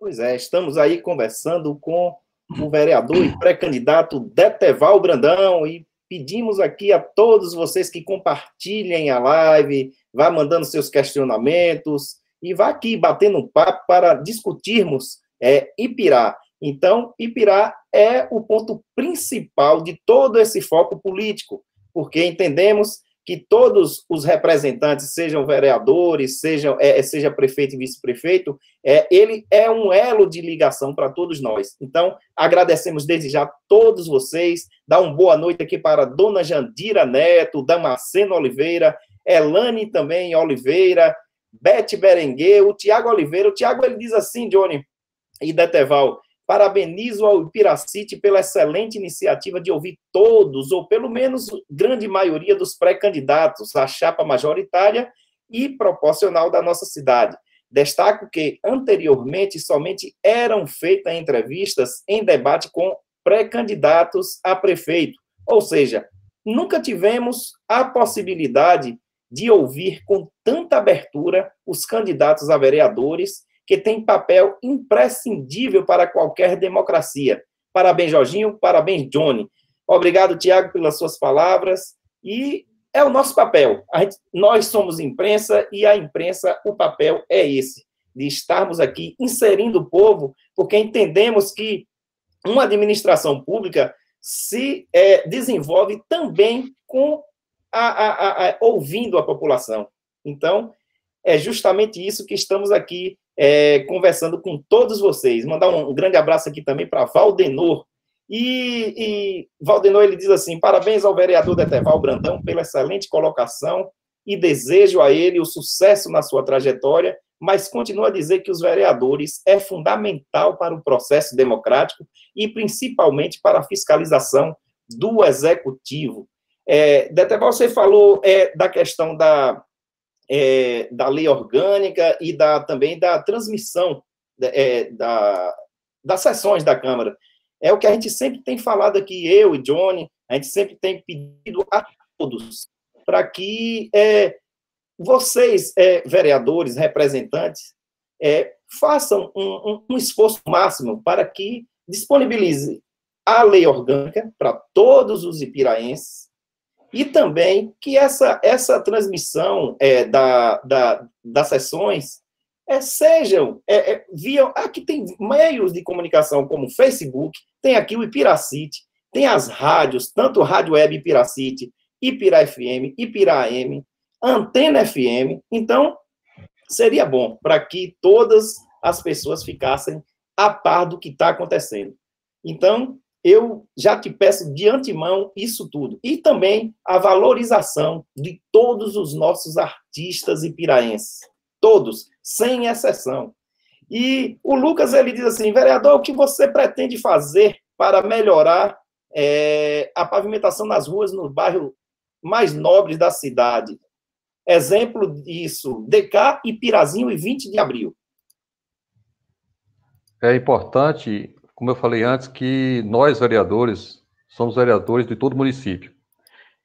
Pois é, estamos aí conversando com o vereador e pré-candidato Deteval Brandão e pedimos aqui a todos vocês que compartilhem a live, vá mandando seus questionamentos e vá aqui batendo um papo para discutirmos é, Ipirá. Então, Ipirá é o ponto principal de todo esse foco político, porque entendemos que todos os representantes, sejam vereadores, sejam, é, seja prefeito e vice-prefeito, é, ele é um elo de ligação para todos nós. Então, agradecemos desde já todos vocês, dá uma boa noite aqui para Dona Jandira Neto, Damasceno Oliveira, Elane também Oliveira, Bete Berenguer, o Tiago Oliveira, o Tiago ele diz assim, Johnny e Deteval, Parabenizo ao Piracite pela excelente iniciativa de ouvir todos, ou pelo menos grande maioria dos pré-candidatos à chapa majoritária e proporcional da nossa cidade. Destaco que, anteriormente, somente eram feitas entrevistas em debate com pré-candidatos a prefeito, ou seja, nunca tivemos a possibilidade de ouvir com tanta abertura os candidatos a vereadores que tem papel imprescindível para qualquer democracia. Parabéns, Jorginho, parabéns, Johnny. Obrigado, Tiago, pelas suas palavras. E é o nosso papel. Gente, nós somos imprensa e a imprensa, o papel é esse, de estarmos aqui inserindo o povo, porque entendemos que uma administração pública se é, desenvolve também com a, a, a, ouvindo a população. Então, é justamente isso que estamos aqui é, conversando com todos vocês. Mandar um, grande abraço aqui também para Valdenor. E, e Valdenor ele diz assim: parabéns ao vereador Deteval Brandão pela excelente colocação e desejo a ele o sucesso na sua trajetória, mas continua a dizer que os vereadores é fundamental para o processo democrático e principalmente para a fiscalização do executivo. É, Deteval, você falou é, da questão da, é, da lei orgânica e da, também da transmissão é, da, das sessões da Câmara. É o que a gente sempre tem falado aqui, eu e Johnny, a gente sempre tem pedido a todos para que é, vocês, é, vereadores, representantes, é, façam um, um, um esforço máximo para que disponibilize a lei orgânica para todos os ipiraenses, e também que essa, essa transmissão é, da, da, das sessões é, sejam é, é, via. Aqui tem meios de comunicação como Facebook, tem aqui o Ipiracite, tem as rádios, tanto Rádio Web Ipiracite, Ipira FM, Ipira AM, Antena FM. Então, seria bom para que todas as pessoas ficassem a par do que está acontecendo. Então, eu já te peço de antemão isso tudo. E também a valorização de todos os nossos artistas ipiraenses. Todos, sem exceção. E o Lucas, ele diz assim, vereador, o que você pretende fazer para melhorar é, a pavimentação nas ruas no bairro mais nobres da cidade? Exemplo disso, DK, Ipirazinho e 20 de abril. É importante como eu falei antes, que nós, vereadores, somos vereadores de todo município.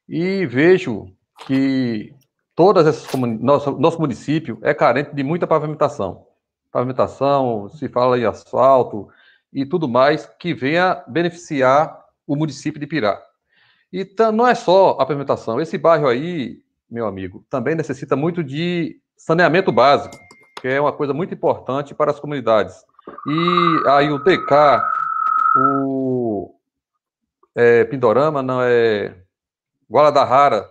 E vejo que todas essas nosso, nosso município é carente de muita pavimentação. Pavimentação, se fala em asfalto e tudo mais que venha beneficiar o município de Pirá. E não é só a pavimentação. Esse bairro aí, meu amigo, também necessita muito de saneamento básico, que é uma coisa muito importante para as comunidades. E aí o TK, o é, Pindorama, não é Guadalajara,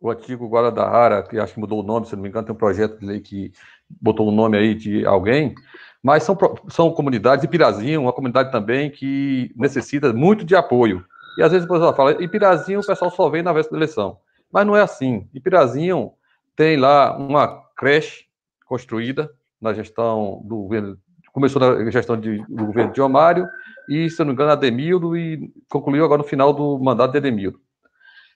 o antigo Guadalajara, que acho que mudou o nome, se não me engano, tem um projeto de lei que botou o nome aí de alguém, mas são, são comunidades, Ipirazinho, uma comunidade também que necessita muito de apoio. E às vezes o pessoal fala, Ipirazinho o pessoal só vem na véspera da eleição. Mas não é assim. Ipirazinho tem lá uma creche construída na gestão do governo, começou na gestão de, do governo de Omário, e, se não me engano, Ademildo, e concluiu agora no final do mandato de Ademildo.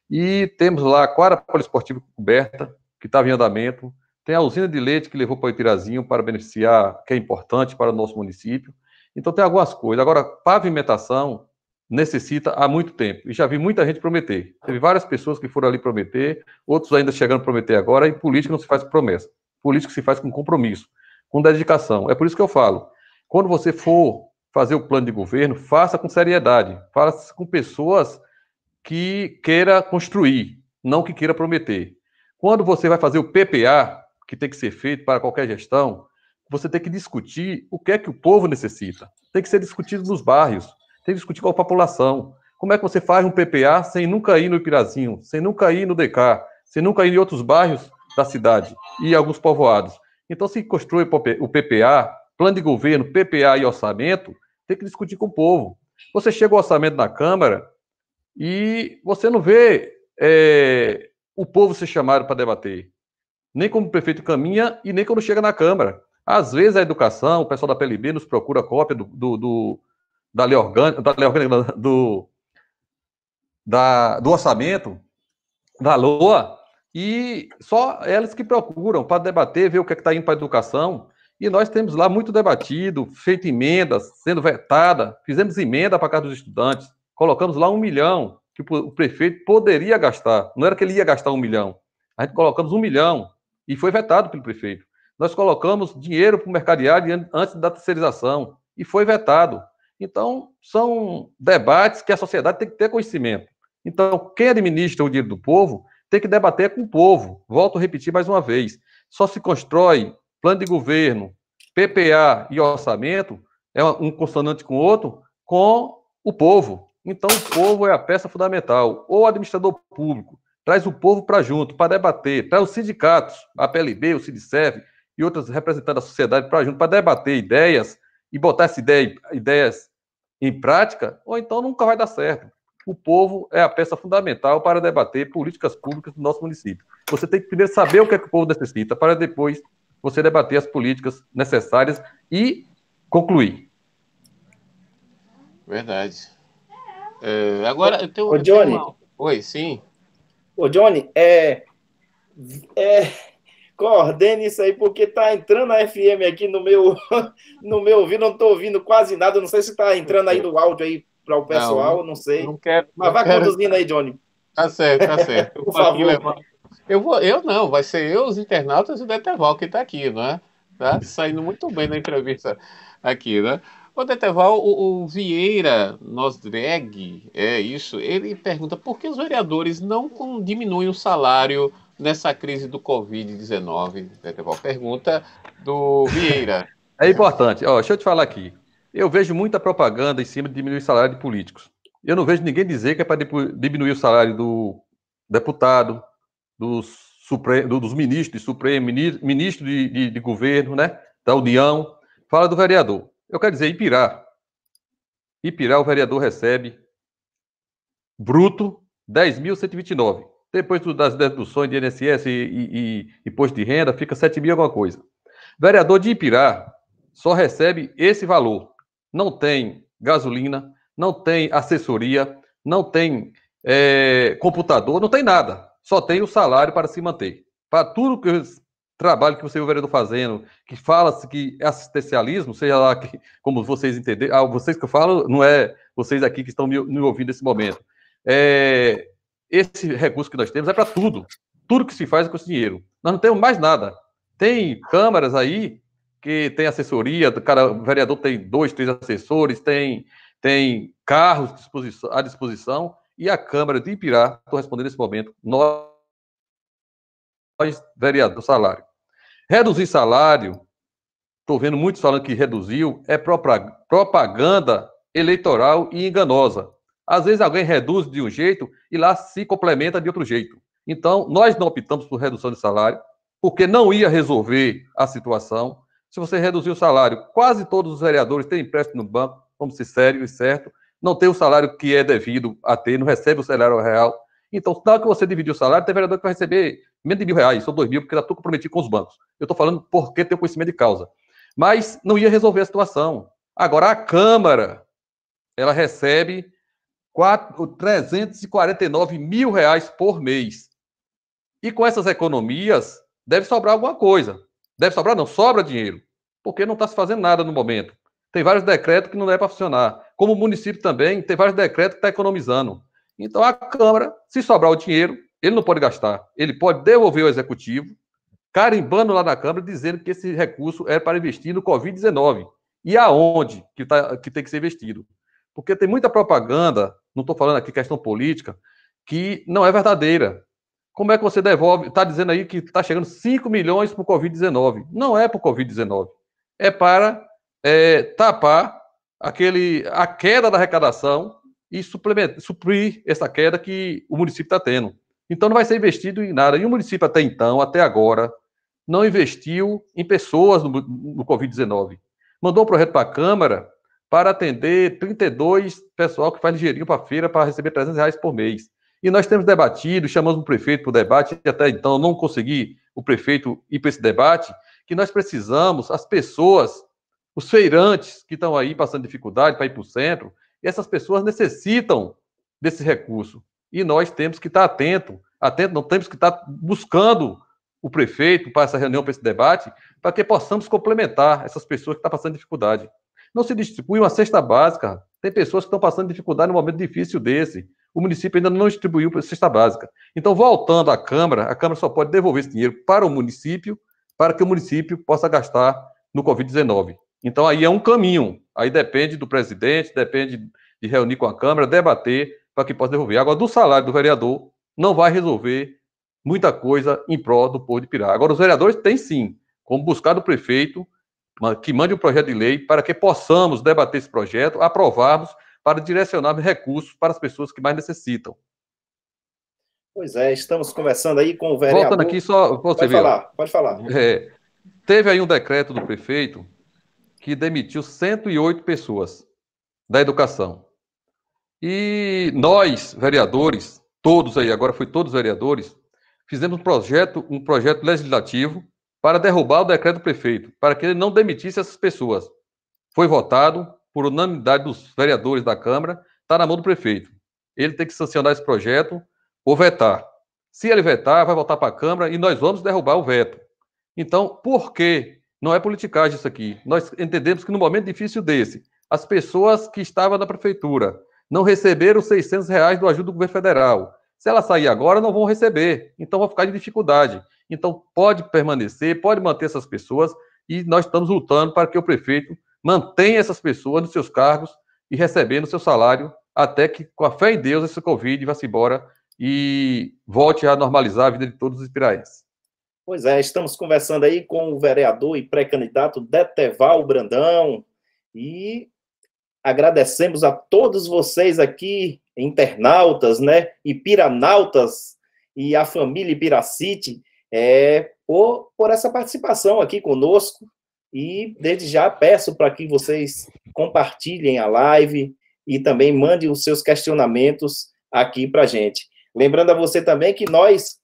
E temos lá a quadra poliesportiva coberta, que estava em andamento, tem a usina de leite que levou para o Ipirazinho para beneficiar, que é importante para o nosso município. Então, tem algumas coisas. Agora, pavimentação necessita há muito tempo. E já vi muita gente prometer. Teve várias pessoas que foram ali prometer, outros ainda chegando a prometer agora, e política não se faz com promessa. Política se faz com compromisso, com dedicação. É por isso que eu falo. Quando você for fazer o plano de governo, faça com seriedade. Faça com pessoas que queira construir, não que queira prometer. Quando você vai fazer o PPA, que tem que ser feito para qualquer gestão, você tem que discutir o que é que o povo necessita. Tem que ser discutido nos bairros, tem que discutir com a população. Como é que você faz um PPA sem nunca ir no Ipirazinho, sem nunca ir no DK, sem nunca ir em outros bairros da cidade e alguns povoados? Então, se constrói o PPA, plano de governo, PPA e orçamento, tem que discutir com o povo. Você chega ao orçamento na Câmara e você não vê é, o povo ser chamado para debater nem como o prefeito caminha e nem quando chega na Câmara. Às vezes a educação, o pessoal da PLB nos procura cópia do, do, do da lei orgânica, da lei orgânica do, da, do orçamento, da LOA, e só elas que procuram para debater, ver o que é está indo para a educação. E nós temos lá muito debatido, feito emendas, sendo vetada, fizemos emenda para a casa dos estudantes, colocamos lá um milhão que o prefeito poderia gastar. Não era que ele ia gastar um milhão. A gente colocamos um milhão e foi vetado pelo prefeito. Nós colocamos dinheiro para o mercadiário antes da terceirização e foi vetado. Então, são debates que a sociedade tem que ter conhecimento. Então, quem administra o dinheiro do povo tem que debater com o povo. Volto a repetir mais uma vez: só se constrói plano de governo, PPA e orçamento, é um consonante com o outro, com o povo. Então, o povo é a peça fundamental. Ou o administrador público traz o povo para junto, para debater, traz os sindicatos, a PLB, o Sindicerv e outros representantes da sociedade para junto, para debater ideias e botar essas ideia, ideias em prática, ou então nunca vai dar certo. O povo é a peça fundamental para debater políticas públicas do nosso município. Você tem que primeiro saber o que, é que o povo necessita, para depois você debater as políticas necessárias e concluir. Verdade. É, agora, eu tenho, Ô, Johnny. Uma... Oi, sim. Ô, Johnny, é, é, coordene isso aí, porque tá entrando a FM aqui no meu, no meu ouvido, não tô ouvindo quase nada, não sei se tá entrando aí no áudio aí para o pessoal, não, não sei. Não quero, Mas não vai quero... conduzindo aí, Johnny. Tá certo, tá certo. Por favor. Eu, vou, eu não, vai ser eu, os internautas e o Deteval que tá aqui, não é? Tá saindo muito bem na entrevista aqui, né? O Deteval, o, o Vieira Nosdreg, é isso, ele pergunta por que os vereadores não diminuem o salário nessa crise do Covid-19? Deteval pergunta do Vieira. É importante. Ó, deixa eu te falar aqui. Eu vejo muita propaganda em cima de diminuir o salário de políticos. Eu não vejo ninguém dizer que é para diminuir o salário do deputado, dos, supre... dos ministros Supremo, ministro de, de, de governo, né? Da União. Fala do vereador. Eu quero dizer, Ipirá. Ipirá, o vereador recebe bruto 10.129. Depois das deduções de INSS e, e, e imposto de renda, fica 7 mil alguma coisa. Vereador de Ipirá só recebe esse valor. Não tem gasolina, não tem assessoria, não tem é, computador, não tem nada. Só tem o salário para se manter. Para tudo que trabalho que você vê o vereador fazendo, que fala-se que é assistencialismo, seja lá que, como vocês entenderem, ah, vocês que eu falo, não é vocês aqui que estão me, me ouvindo nesse momento. É, esse recurso que nós temos é para tudo. Tudo que se faz é com esse dinheiro. Nós não temos mais nada. Tem câmaras aí que tem assessoria, o, cara, o vereador tem dois, três assessores, tem, tem carros à disposição, e a Câmara de Ipirá, estou respondendo nesse momento, nós, vereador, salário. Reduzir salário, estou vendo muitos falando que reduziu, é propaganda eleitoral e enganosa. Às vezes alguém reduz de um jeito e lá se complementa de outro jeito. Então, nós não optamos por redução de salário, porque não ia resolver a situação. Se você reduzir o salário, quase todos os vereadores têm empréstimo no banco, vamos ser sérios e certo, não tem o salário que é devido a ter, não recebe o salário real. Então, na hora que você dividir o salário, tem vereador que vai receber menos de mil reais, ou dois mil, porque está tudo comprometido com os bancos. Eu estou falando porque tem o conhecimento de causa. Mas não ia resolver a situação. Agora, a Câmara, ela recebe 4, 349 mil reais por mês. E com essas economias, deve sobrar alguma coisa. Deve sobrar, não, sobra dinheiro. Porque não está se fazendo nada no momento. Tem vários decretos que não é para funcionar. Como o município também, tem vários decretos que está economizando. Então a Câmara, se sobrar o dinheiro, ele não pode gastar. Ele pode devolver ao Executivo, carimbando lá na Câmara, dizendo que esse recurso é para investir no Covid-19. E aonde que, tá, que tem que ser investido? Porque tem muita propaganda, não estou falando aqui questão política, que não é verdadeira. Como é que você devolve? Está dizendo aí que está chegando 5 milhões para o Covid-19. Não é para o Covid-19. É para é, tapar aquele, a queda da arrecadação e suprir essa queda que o município está tendo. Então não vai ser investido em nada. E o município até então, até agora, não investiu em pessoas no, no Covid-19. Mandou um projeto para a Câmara para atender 32 pessoal que faz ligeirinho para a feira para receber 300 reais por mês. E nós temos debatido, chamamos o prefeito para o debate, e até então não consegui o prefeito ir para esse debate, que nós precisamos, as pessoas, os feirantes que estão aí passando dificuldade para ir para o centro, essas pessoas necessitam desse recurso. E nós temos que estar atento, atento, não temos que estar buscando o prefeito para essa reunião, para esse debate, para que possamos complementar essas pessoas que estão passando dificuldade. Não se distribui uma cesta básica. Tem pessoas que estão passando dificuldade num momento difícil desse o município ainda não distribuiu a cesta básica. Então, voltando à Câmara, a Câmara só pode devolver esse dinheiro para o município, para que o município possa gastar no Covid-19. Então, aí é um caminho. Aí depende do presidente, depende de reunir com a Câmara, debater, para que possa devolver. Agora, do salário do vereador, não vai resolver muita coisa em prol do povo de Pirá. Agora, os vereadores têm sim, como buscar do prefeito que mande um projeto de lei para que possamos debater esse projeto, aprovarmos para direcionar recursos para as pessoas que mais necessitam. Pois é, estamos conversando aí com o vereador. Voltando aqui, só você pode falar, pode falar. É, teve aí um decreto do prefeito que demitiu 108 pessoas da educação. E nós, vereadores, todos aí, agora foi todos vereadores, fizemos um projeto, um projeto legislativo para derrubar o decreto do prefeito, para que ele não demitisse essas pessoas. Foi votado, por unanimidade dos vereadores da Câmara, está na mão do prefeito. Ele tem que sancionar esse projeto ou vetar. Se ele vetar, vai voltar para a Câmara e nós vamos derrubar o veto. Então, por que não é politicagem isso aqui? Nós entendemos que no momento difícil desse, as pessoas que estavam na prefeitura não receberam os 600 reais do ajuda do governo federal. Se ela sair agora, não vão receber. Então, vão ficar de dificuldade. Então, pode permanecer, pode manter essas pessoas e nós estamos lutando para que o prefeito mantenha essas pessoas nos seus cargos e recebendo seu salário até que, com a fé em Deus, esse Covid vá-se embora e volte a normalizar a vida de todos os espiraenses. Pois é, estamos conversando aí com o vereador e pré-candidato Deteval Brandão e agradecemos a todos vocês aqui, internautas, né, e piranautas e a família Piracite, é, por, por essa participação aqui conosco e desde já peço para que vocês compartilhem a live e também mandem os seus questionamentos aqui para gente. Lembrando a você também que nós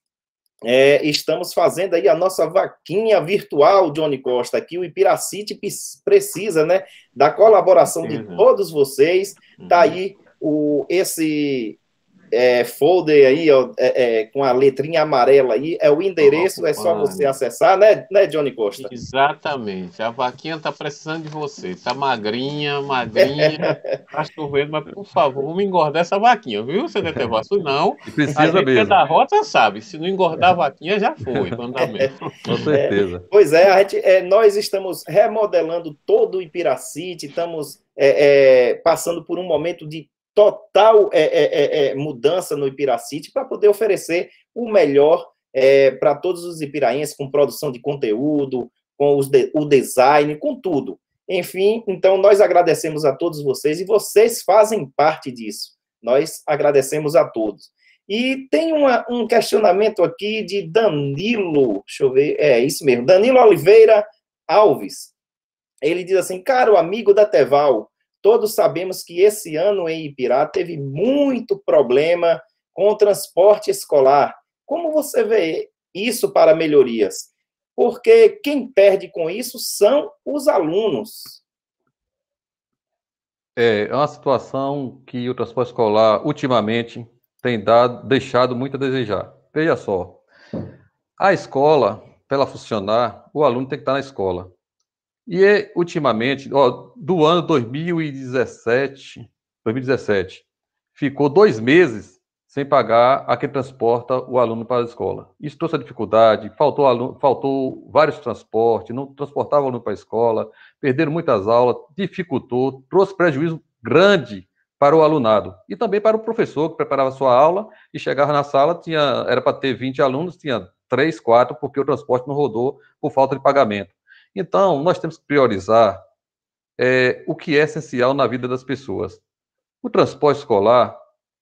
é, estamos fazendo aí a nossa vaquinha virtual, Johnny Costa, que o Ipiracite precisa, né, da colaboração de todos vocês. Tá uhum. aí o, esse é, folder aí, ó, é, é, com a letrinha amarela aí, é o endereço, é só você acessar, né, né, Johnny Costa? Exatamente. A vaquinha tá precisando de você. Tá magrinha, magrinha, tá chovendo, mas por favor, vamos engordar essa vaquinha, viu? Você não tem vaso, não. Precisa a gente mesmo. da rota sabe, se não engordar a vaquinha, já foi, mandamento. Com certeza. É, pois é, a gente, é, nós estamos remodelando todo o Ipiracite, estamos é, passando por um momento de total é é, é, é, mudança no Ipiracite para poder oferecer o melhor é, para todos os ipiraenses, com produção de conteúdo, com de, o design, com tudo. Enfim, então nós agradecemos a todos vocês e vocês fazem parte disso. Nós agradecemos a todos. E tem uma, um questionamento aqui de Danilo, deixa eu ver, é isso mesmo, Danilo Oliveira Alves. Ele diz assim: Caro amigo da Teval, todos sabemos que esse ano em Ipirá teve muito problema com o transporte escolar. Como você vê isso para melhorias? Porque quem perde com isso são os alunos. É, é uma situação que o transporte escolar, ultimamente, tem dado, deixado muito a desejar. Veja só, a escola, para ela funcionar, o aluno tem que estar na escola. E, ultimamente, ó, do ano 2017, 2017, ficou dois meses sem pagar a quem transporta o aluno para a escola. Isso trouxe a dificuldade, faltou, aluno, faltou vários transportes, não transportava o aluno para a escola, perderam muitas aulas, dificultou, trouxe prejuízo grande para o alunado e também para o professor que preparava sua aula e chegava na sala, tinha era para ter 20 alunos, tinha 3, 4, porque o transporte não rodou por falta de pagamento. Então, nós temos que priorizar é, o que é essencial na vida das pessoas. O transporte escolar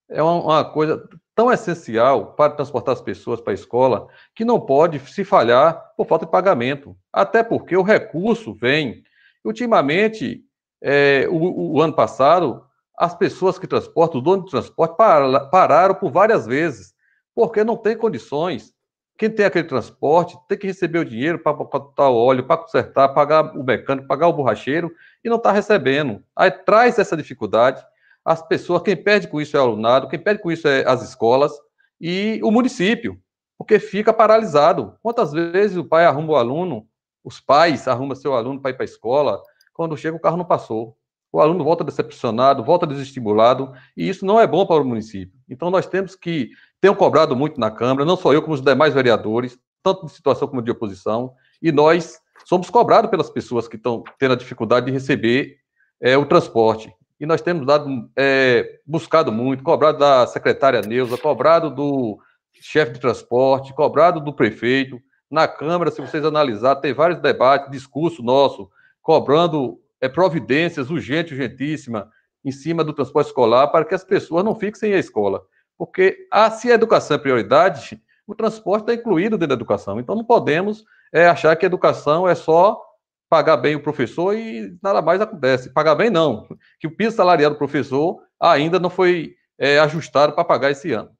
é uma, uma coisa tão essencial para transportar as pessoas para a escola que não pode se falhar por falta de pagamento. Até porque o recurso vem. Ultimamente, é, o, o ano passado, as pessoas que transportam, os donos de transporte, pararam por várias vezes, porque não tem condições. Quem tem aquele transporte tem que receber o dinheiro para botar o óleo, para consertar, pagar o mecânico, pagar o borracheiro, e não está recebendo. Aí traz essa dificuldade. As pessoas, quem perde com isso é o alunado, quem perde com isso é as escolas e o município, porque fica paralisado. Quantas vezes o pai arruma o aluno, os pais arrumam seu aluno para ir para a escola, quando chega o carro não passou o aluno volta decepcionado, volta desestimulado, e isso não é bom para o município. Então, nós temos que, ter cobrado muito na Câmara, não só eu, como os demais vereadores, tanto de situação como de oposição, e nós somos cobrados pelas pessoas que estão tendo a dificuldade de receber é, o transporte. E nós temos dado, é, buscado muito, cobrado da secretária Neuza, cobrado do chefe de transporte, cobrado do prefeito. Na Câmara, se vocês analisar, tem vários debates, discurso nosso, cobrando é, providências urgentes, urgentíssima, em cima do transporte escolar para que as pessoas não fiquem sem a escola. Porque ah, se a educação é prioridade, o transporte está incluído dentro da educação. Então não podemos é, achar que a educação é só pagar bem o professor e nada mais acontece. Pagar bem não, que o piso salarial do professor ainda não foi é, ajustado para pagar esse ano.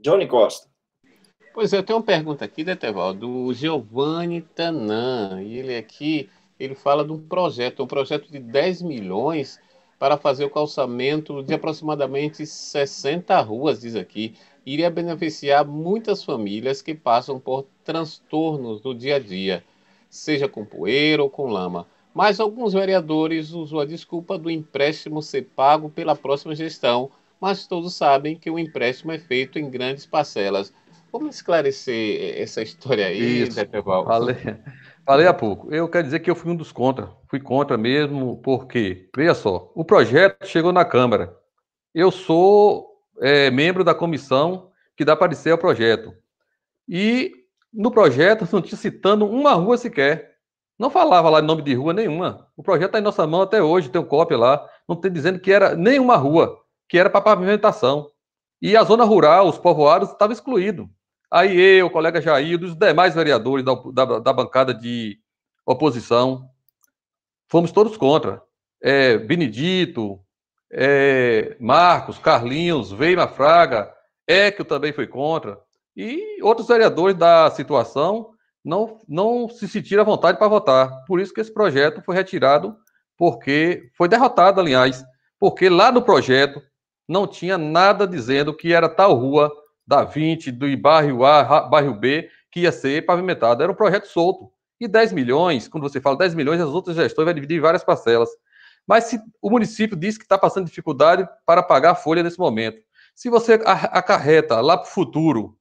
Johnny Costa. Pois é, eu tenho uma pergunta aqui, Deteval, do Giovanni Tanan, e ele aqui ele fala de um projeto, um projeto de 10 milhões para fazer o calçamento de aproximadamente 60 ruas, diz aqui. Iria beneficiar muitas famílias que passam por transtornos no dia a dia, seja com poeira ou com lama. Mas alguns vereadores usam a desculpa do empréstimo ser pago pela próxima gestão, mas todos sabem que o empréstimo é feito em grandes parcelas. Vamos esclarecer essa história aí, Deteval? Valeu. Falei há pouco. Eu quero dizer que eu fui um dos contra. Fui contra mesmo, porque, veja só, o projeto chegou na Câmara. Eu sou é, membro da comissão que dá parecer ao projeto. E no projeto não tinha citando uma rua sequer. Não falava lá em nome de rua nenhuma. O projeto está em nossa mão até hoje, tem um cópia lá. Não tem dizendo que era nenhuma rua, que era para pavimentação. E a zona rural, os povoados, estavam excluídos. Aí eu, o colega Jair, dos demais vereadores da, da, da bancada de oposição, fomos todos contra. É, Benedito, é, Marcos, Carlinhos, Veima Fraga, Équio também foi contra. E outros vereadores da situação não, não se sentiram à vontade para votar. Por isso que esse projeto foi retirado, porque foi derrotado, aliás, porque lá no projeto não tinha nada dizendo que era tal rua da 20, do bairro A, bairro B, que ia ser pavimentado. Era um projeto solto. E 10 milhões, quando você fala 10 milhões, as outras gestões vai dividir em várias parcelas. Mas se o município diz que está passando dificuldade para pagar a folha nesse momento, se você acarreta lá para o futuro,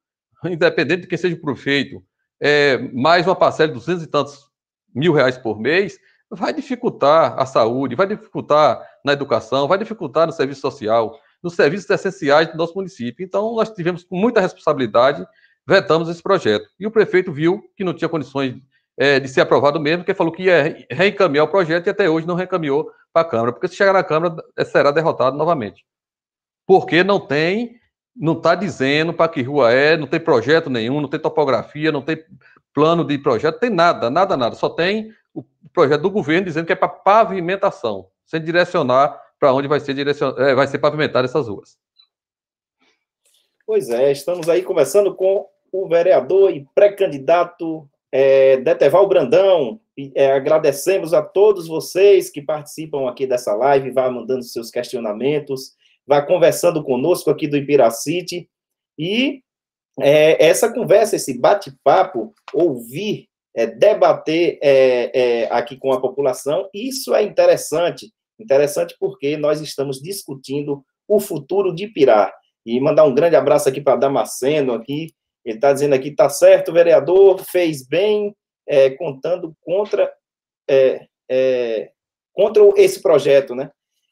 independente de quem seja o prefeito, é, mais uma parcela de 200 e tantos mil reais por mês, vai dificultar a saúde, vai dificultar na educação, vai dificultar no serviço social nos serviços essenciais do nosso município. Então, nós tivemos com muita responsabilidade vetamos esse projeto. E o prefeito viu que não tinha condições é, de ser aprovado mesmo, porque falou que ia reencaminhar o projeto e até hoje não reencaminhou para a Câmara, porque se chegar na Câmara será derrotado novamente. Porque não tem, não está dizendo para que rua é, não tem projeto nenhum, não tem topografia, não tem plano de projeto, tem nada, nada, nada. Só tem o projeto do governo dizendo que é para pavimentação, sem direcionar para onde vai ser, direcion... É, vai ser pavimentada essas ruas. Pois é, estamos aí começando com o vereador e pré-candidato é, Deteval Brandão. É, agradecemos a todos vocês que participam aqui dessa live, vá mandando seus questionamentos, vá conversando conosco aqui do Ipiracite. E é, essa conversa, esse bate-papo, ouvir, é, debater é, é, aqui com a população, isso é interessante. Interessante porque nós estamos discutindo o futuro de Pirá. E mandar um grande abraço aqui para Damasceno, aqui. Ele está dizendo aqui, tá certo, vereador, fez bem, é, contando contra, é, é, contra esse projeto, né?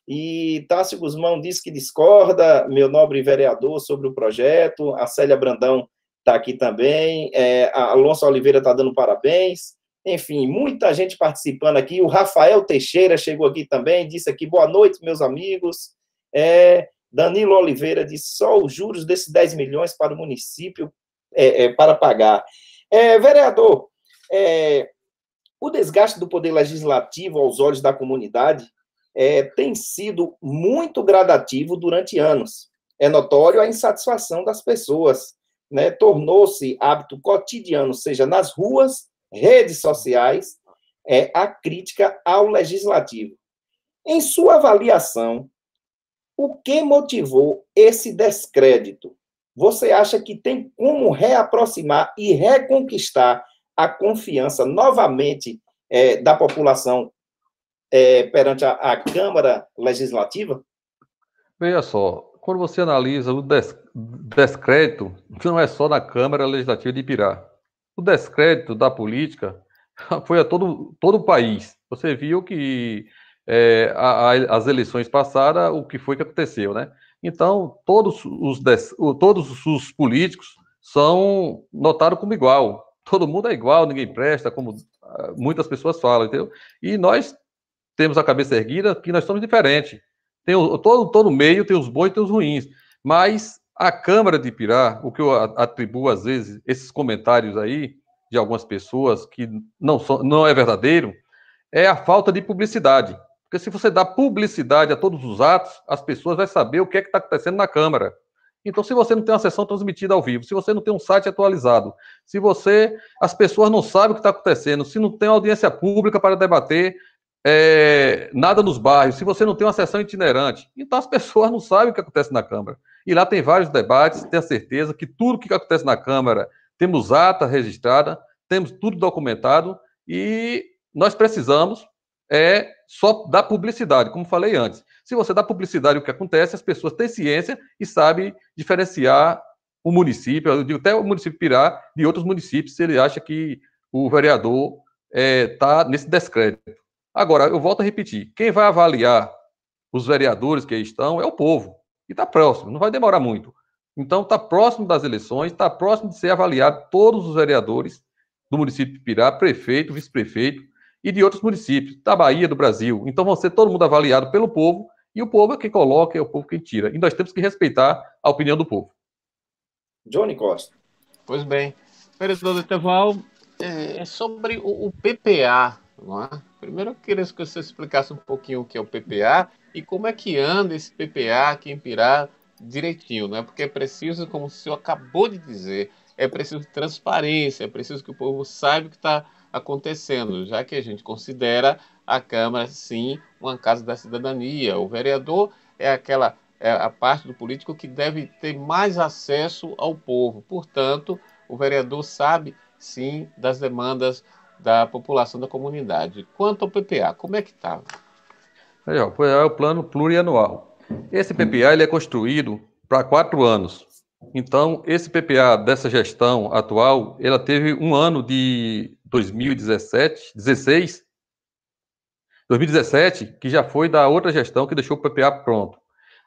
E Tássio Guzmão diz que discorda, meu nobre vereador, sobre o projeto. A Célia Brandão está aqui também. É, Alonso Oliveira está dando parabéns. Enfim, muita gente participando aqui. O Rafael Teixeira chegou aqui também, disse aqui, boa noite, meus amigos. É, Danilo Oliveira disse, só os juros desses 10 milhões para o município é, é, para pagar. É, vereador, é, o desgaste do poder legislativo aos olhos da comunidade é, tem sido muito gradativo durante anos. É notório a insatisfação das pessoas, né? tornou-se hábito cotidiano, seja nas ruas, redes sociais, é a crítica ao legislativo. Em sua avaliação, o que motivou esse descrédito? Você acha que tem como reaproximar e reconquistar a confiança novamente é, da população é, perante a, a, Câmara Legislativa? Veja só, quando você analisa o des, descrédito, não é só na Câmara Legislativa de Pirá. O descrédito da política foi a todo, todo o país. Você viu que é, a, a, as eleições passadas, o que foi que aconteceu, né? Então, todos os, todos os políticos são notados como igual. Todo mundo é igual, ninguém presta, como ah, muitas pessoas falam, entendeu? E nós temos a cabeça erguida que nós somos diferentes. Tem o, todo, todo meio tem os bons e tem os ruins. Mas a Câmara de Pirá, o que eu atribuo às vezes, esses comentários aí de algumas pessoas que não, são, não é verdadeiro, é a falta de publicidade. Porque se você dá publicidade a todos os atos, as pessoas vão saber o que é que está acontecendo na Câmara. Então, se você não tem uma sessão transmitida ao vivo, se você não tem um site atualizado, se você, as pessoas não sabem o que está acontecendo, se não tem audiência pública para debater é, nada nos bairros, se você não tem uma sessão itinerante, então as pessoas não sabem o que acontece na Câmara. E lá tem vários debates, tenha certeza que tudo o que acontece na Câmara, temos ata registrada, temos tudo documentado e nós precisamos é só dar publicidade, como falei antes. Se você dá publicidade o que acontece, as pessoas têm ciência e sabem diferenciar o município, eu digo até o município Pirá, de outros municípios, se ele acha que o vereador está é, nesse descrédito. Agora, eu volto a repetir: quem vai avaliar os vereadores que aí estão é o povo, e está próximo, não vai demorar muito. Então, está próximo das eleições, está próximo de ser avaliado todos os vereadores do município de Pirá, prefeito, vice-prefeito, e de outros municípios, da Bahia, do Brasil. Então vão ser todo mundo avaliado pelo povo, e o povo é quem coloca, é o povo quem tira. E nós temos que respeitar a opinião do povo. Johnny Costa. Pois bem. Vereador Eteval, é, é sobre o, o PPA, não é? Primeiro eu queria que você explicasse um pouquinho o que é o PPA e como é que anda esse PPA aqui em Pirá direitinho, né? Porque é preciso, como o senhor acabou de dizer, é preciso transparência, é preciso que o povo saiba o que está acontecendo, já que a gente considera a Câmara, sim, uma casa da cidadania. O vereador é aquela é a parte do político que deve ter mais acesso ao povo. Portanto, o vereador sabe, sim, das demandas da população da comunidade. Quanto ao PPA, como é que está? O PPA é o plano plurianual. Esse PPA ele é construído para quatro anos. Então, esse PPA dessa gestão atual, ela teve um ano de 2017, 16, 2017, que já foi da outra gestão que deixou o PPA pronto.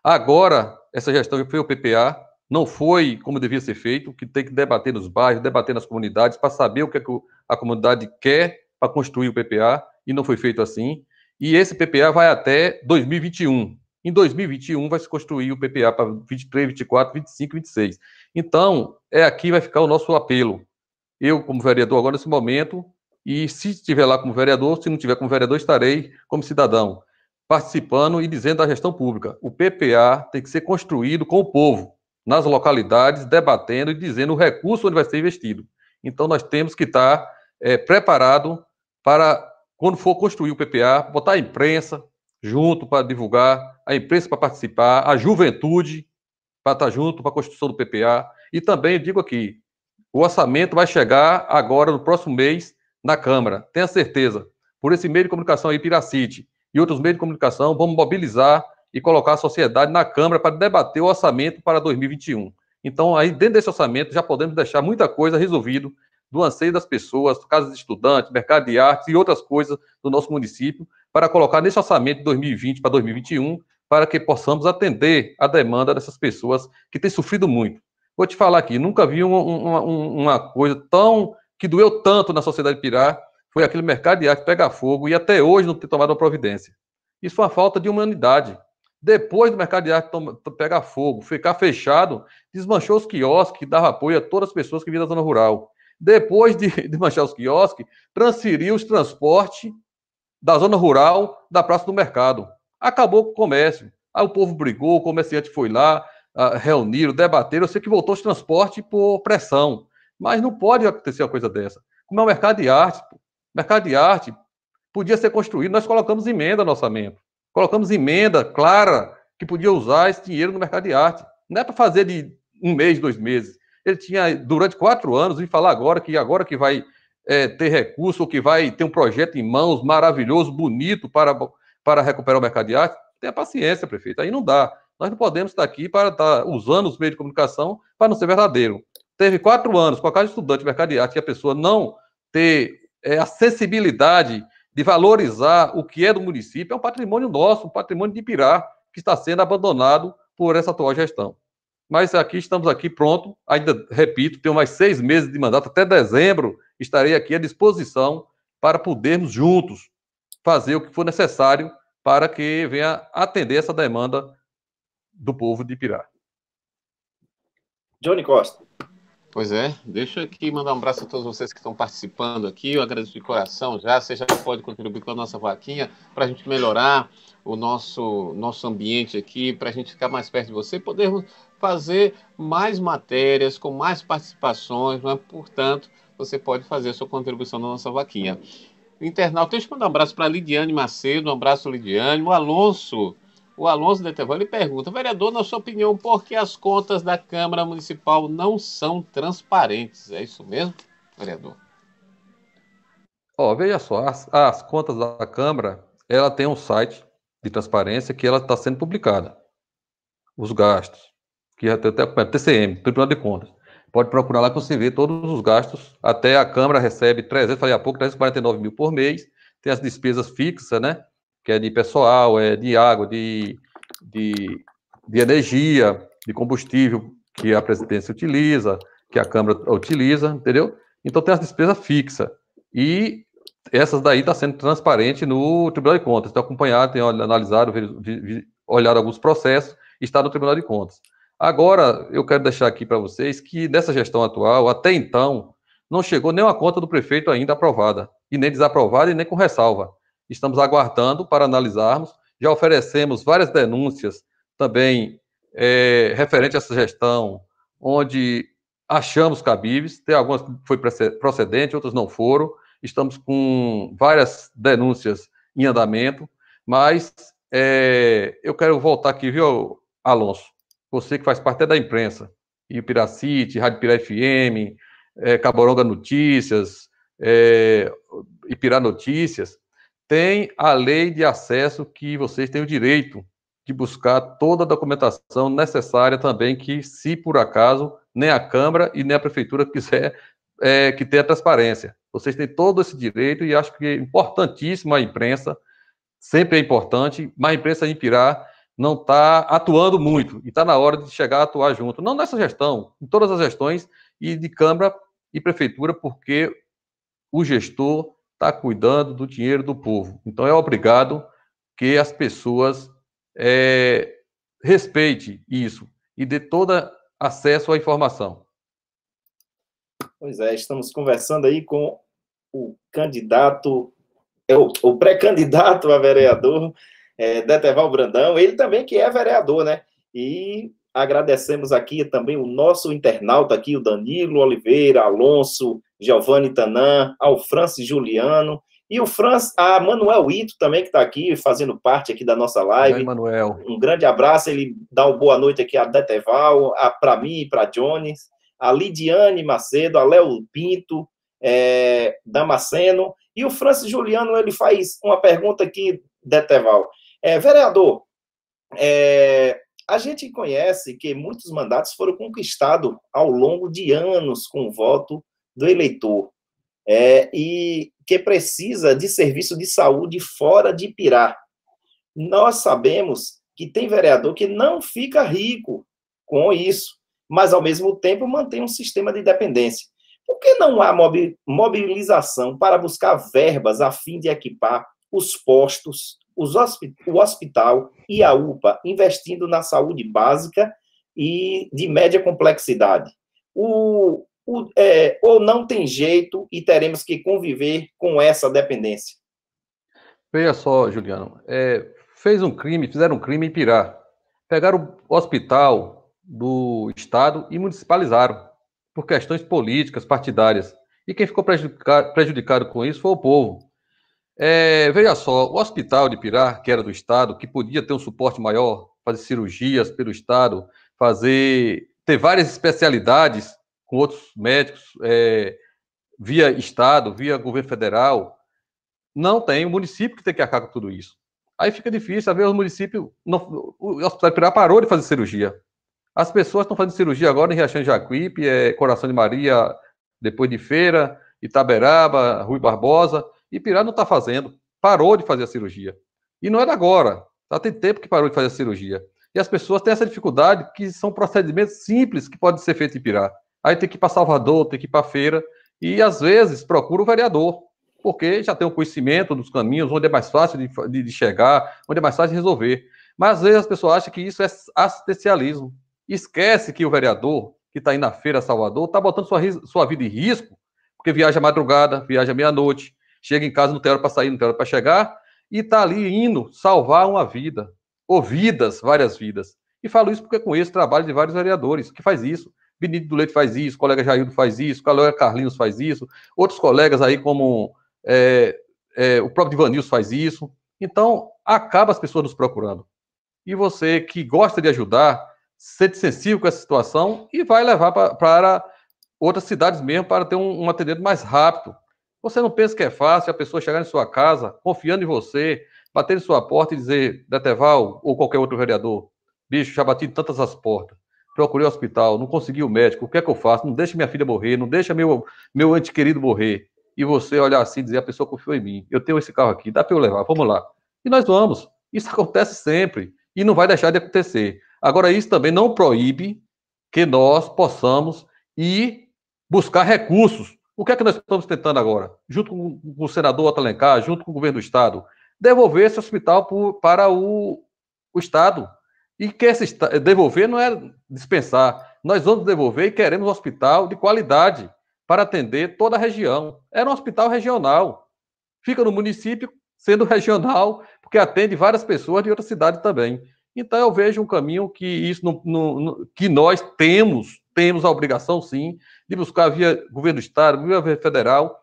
Agora, essa gestão que foi o PPA, não foi como devia ser feito, que tem que debater nos bairros, debater nas comunidades, para saber o que, é que a comunidade quer para construir o PPA, e não foi feito assim. E esse PPA vai até 2021. Em 2021 vai se construir o PPA para 23, 24, 25, 26. Então, é aqui vai ficar o nosso apelo. Eu, como vereador, agora nesse momento, e se estiver lá como vereador, se não estiver como vereador, estarei como cidadão, participando e dizendo da gestão pública. O PPA tem que ser construído com o povo, nas localidades, debatendo e dizendo o recurso onde vai ser investido. Então, nós temos que estar é, preparado para, quando for construir o PPA, botar a imprensa junto para divulgar, a imprensa para participar, a juventude para estar junto para a construção do PPA. E também, digo aqui, o orçamento vai chegar agora, no próximo mês, na Câmara. Tenha certeza. Por esse meio de comunicação aí, Piracite, e outros meios de comunicação, vamos mobilizar e colocar a sociedade na Câmara para debater o orçamento para 2021. Então, aí, dentro desse orçamento, já podemos deixar muita coisa resolvido do anseio das pessoas, casas de estudantes, mercado de artes e outras coisas do nosso município, para colocar nesse orçamento de 2020 para 2021, para que possamos atender a demanda dessas pessoas que têm sofrido muito. Vou te falar aqui, nunca vi uma, uma, uma coisa tão que doeu tanto na sociedade pirá, foi aquele mercado de arte pegar fogo e até hoje não ter tomado uma providência. Isso foi uma falta de humanidade. Depois do mercado de arte pegar fogo, ficar fechado, desmanchou os quiosques que dava apoio a todas as pessoas que vinham da zona rural. Depois de desmanchar os quiosques, transferiu os transportes da zona rural da praça do mercado. Acabou com o comércio. Aí o povo brigou, o comerciante foi lá, uh, reuniram, debateram. Eu sei que voltou os transportes por pressão. Mas não pode acontecer uma coisa dessa. Como é o mercado de arte, pô. mercado de arte podia ser construído, nós colocamos emenda no orçamento. Colocamos emenda clara que podia usar esse dinheiro no mercado de arte. Não é para fazer de um mês, dois meses. Ele tinha, durante quatro anos, e falar agora que agora que vai é, ter recurso, ou que vai ter um projeto em mãos maravilhoso, bonito para, para recuperar o mercado de arte, tenha paciência, prefeito. Aí não dá. Nós não podemos estar aqui para estar usando os meios de comunicação para não ser verdadeiro. Teve quatro anos com a casa de estudante de mercado de arte e a pessoa não ter é, a sensibilidade de valorizar o que é do município, é um patrimônio nosso, um patrimônio de Pirá, que está sendo abandonado por essa atual gestão. Mas aqui estamos aqui pronto, ainda repito, tenho mais seis meses de mandato, até dezembro estarei aqui à disposição para podermos juntos fazer o que for necessário para que venha atender essa demanda do povo de Pirá. Johnny Costa. Pois é, deixa aqui mandar um abraço a todos vocês que estão participando aqui. Eu agradeço de coração já. Você já pode contribuir com a nossa vaquinha para a gente melhorar o nosso, nosso ambiente aqui, para a gente ficar mais perto de você, podermos fazer mais matérias, com mais participações, não é? portanto, você pode fazer a sua contribuição na nossa vaquinha. Internauta, deixa eu mandar um abraço para Lidiane Macedo, um abraço, Lidiane. O Alonso o Alonso de Eteval, ele pergunta, vereador, na sua opinião, por que as contas da Câmara Municipal não são transparentes? É isso mesmo, vereador? Ó, veja só, as, as, contas da Câmara, ela tem um site de transparência que ela está sendo publicada. Os gastos, que até, até TCM, Tribunal de Contas. Pode procurar lá que você vê todos os gastos. Até a Câmara recebe 300, falei há pouco, 349 mil por mês. Tem as despesas fixas, né? Que é de pessoal, é de água, de, de, de energia, de combustível que a presidência utiliza, que a Câmara utiliza, entendeu? Então tem as despesas fixas. E essas daí está sendo transparente no Tribunal de Contas. Está acompanhado, tem analisado, olhado alguns processos, está no Tribunal de Contas. Agora, eu quero deixar aqui para vocês que nessa gestão atual, até então, não chegou nenhuma conta do prefeito ainda aprovada, e nem desaprovada, e nem com ressalva estamos aguardando para analisarmos. Já oferecemos várias denúncias também é, referente a essa gestão, onde achamos cabíveis, tem algumas que foi procedente, outras não foram. Estamos com várias denúncias em andamento, mas é, eu quero voltar aqui, viu, Alonso? Você que faz parte da imprensa, e Piracite, Rádio Pirá FM, é, Caboronga Notícias, é, Ipirá Notícias, tem a lei de acesso que vocês têm o direito de buscar toda a documentação necessária também, que se por acaso nem a Câmara e nem a Prefeitura quiser é, que tenha transparência. Vocês têm todo esse direito e acho que é importantíssimo a imprensa, sempre é importante, mas a imprensa em Pirá não está atuando muito e está na hora de chegar a atuar junto. Não nessa gestão, em todas as gestões e de Câmara e Prefeitura, porque o gestor está cuidando do dinheiro do povo. Então é obrigado que as pessoas é, respeite isso e dê todo acesso à informação. Pois é, estamos conversando aí com o candidato, é o, o pré-candidato a vereador, é, Deteval Brandão, ele também que é vereador, né? E agradecemos aqui também o nosso internauta aqui, o Danilo Oliveira, Alonso, Giovanni Tanan, ao Francis Juliano, e o Franz, a Manuel Ito também, que está aqui, fazendo parte aqui da nossa live. Oi, Manuel. Um grande abraço, ele dá uma boa noite aqui a Deteval, para mim e para Jones, a Lidiane Macedo, a Léo Pinto, é, Damasceno, e o Francis Juliano, ele faz uma pergunta aqui, Deteval. É, vereador, é, a gente conhece que muitos mandatos foram conquistados ao longo de anos com o voto do eleitor é, e que precisa de serviço de saúde fora de Pirá. Nós sabemos que tem vereador que não fica rico com isso, mas ao mesmo tempo mantém um sistema de dependência. Por que não há mobilização para buscar verbas a fim de equipar os postos, o hospital e a UPA, investindo na saúde básica e de média complexidade? O, o, é, ou não tem jeito e teremos que conviver com essa dependência? Veja só, Juliano, é, fez um crime, fizeram um crime em Pirá. Pegaram o hospital do Estado e municipalizaram, por questões políticas, partidárias. E quem ficou prejudicado, prejudicado com isso foi o povo. É, veja só, o hospital de Pirá, que era do Estado, que podia ter um suporte maior, fazer cirurgias pelo Estado, fazer ter várias especialidades com outros médicos, é, via Estado, via governo federal. Não tem, o município que tem que arcar com tudo isso. Aí fica difícil, às vezes o município, não, o Hospital Pirá parou de fazer cirurgia. As pessoas estão fazendo cirurgia agora em Riachão de Jacuípe, é, Coração de Maria, depois de Feira, Itaberaba, Rui Barbosa, e Pirá não está fazendo, parou de fazer a cirurgia. E não é agora, já tem tempo que parou de fazer a cirurgia. E as pessoas têm essa dificuldade, que são procedimentos simples que podem ser feitos em Pirá. Aí tem que ir para Salvador, tem que ir para feira, e às vezes procura o vereador, porque já tem o conhecimento dos caminhos, onde é mais fácil de, de, chegar, onde é mais fácil de resolver. Mas às vezes as pessoas acham que isso é assistencialismo. Esquece que o vereador que está indo na feira Salvador está botando sua, sua vida em risco, porque viaja madrugada, viaja meia-noite, chega em casa, não tem hora para sair, não tem hora para chegar, e está ali indo salvar uma vida, ou vidas, várias vidas. E falo isso porque conheço o trabalho de vários vereadores que faz isso. Benito do Leite faz isso, o colega Jaildo faz isso, o colega Carlinhos faz isso, outros colegas aí, como é, é, o próprio Divanilson faz isso. Então, acaba as pessoas nos procurando. E você que gosta de ajudar, sente sensível com essa situação e vai levar para outras cidades mesmo para ter um, um atendimento mais rápido. Você não pensa que é fácil a pessoa chegar em sua casa, confiando em você, bater em sua porta e dizer, Deteval ou qualquer outro vereador, bicho, já bati tantas as portas procurei o hospital, não consegui o médico, o que é que eu faço? Não deixa minha filha morrer, não deixa meu, meu ente querido morrer. E você olhar assim e dizer, a pessoa confiou em mim, eu tenho esse carro aqui, dá para eu levar, vamos lá. E nós vamos. Isso acontece sempre e não vai deixar de acontecer. Agora, isso também não proíbe que nós possamos ir buscar recursos. O que é que nós estamos tentando agora? Junto com o senador Otto Alencar, junto com o governo do Estado, devolver esse hospital para o, o Estado. E que esse, devolver não é dispensar. Nós vamos devolver e queremos um hospital de qualidade para atender toda a região. Era um hospital regional. Fica no município, sendo regional, porque atende várias pessoas de outras cidades também. Então eu vejo um caminho que isso no, no, que nós temos, temos a obrigação sim, de buscar via governo do estado, via federal,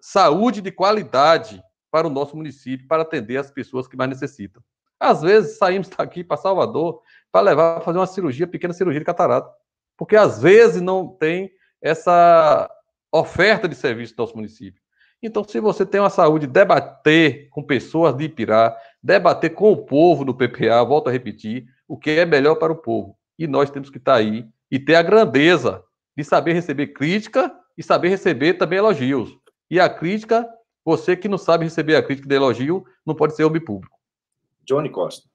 saúde de qualidade para o nosso município, para atender as pessoas que mais necessitam. Às vezes saímos daqui para Salvador para levar para fazer uma cirurgia, pequena cirurgia de catarata. Porque às vezes não tem essa oferta de serviço no nosso município. Então, se você tem uma saúde, debater com pessoas de Ipirá, debater com o povo do PPA, volto a repetir, o que é melhor para o povo. E nós temos que estar aí e ter a grandeza de saber receber crítica e saber receber também elogios. E a crítica, você que não sabe receber a crítica de elogio, não pode ser homem público. Johnny Costa.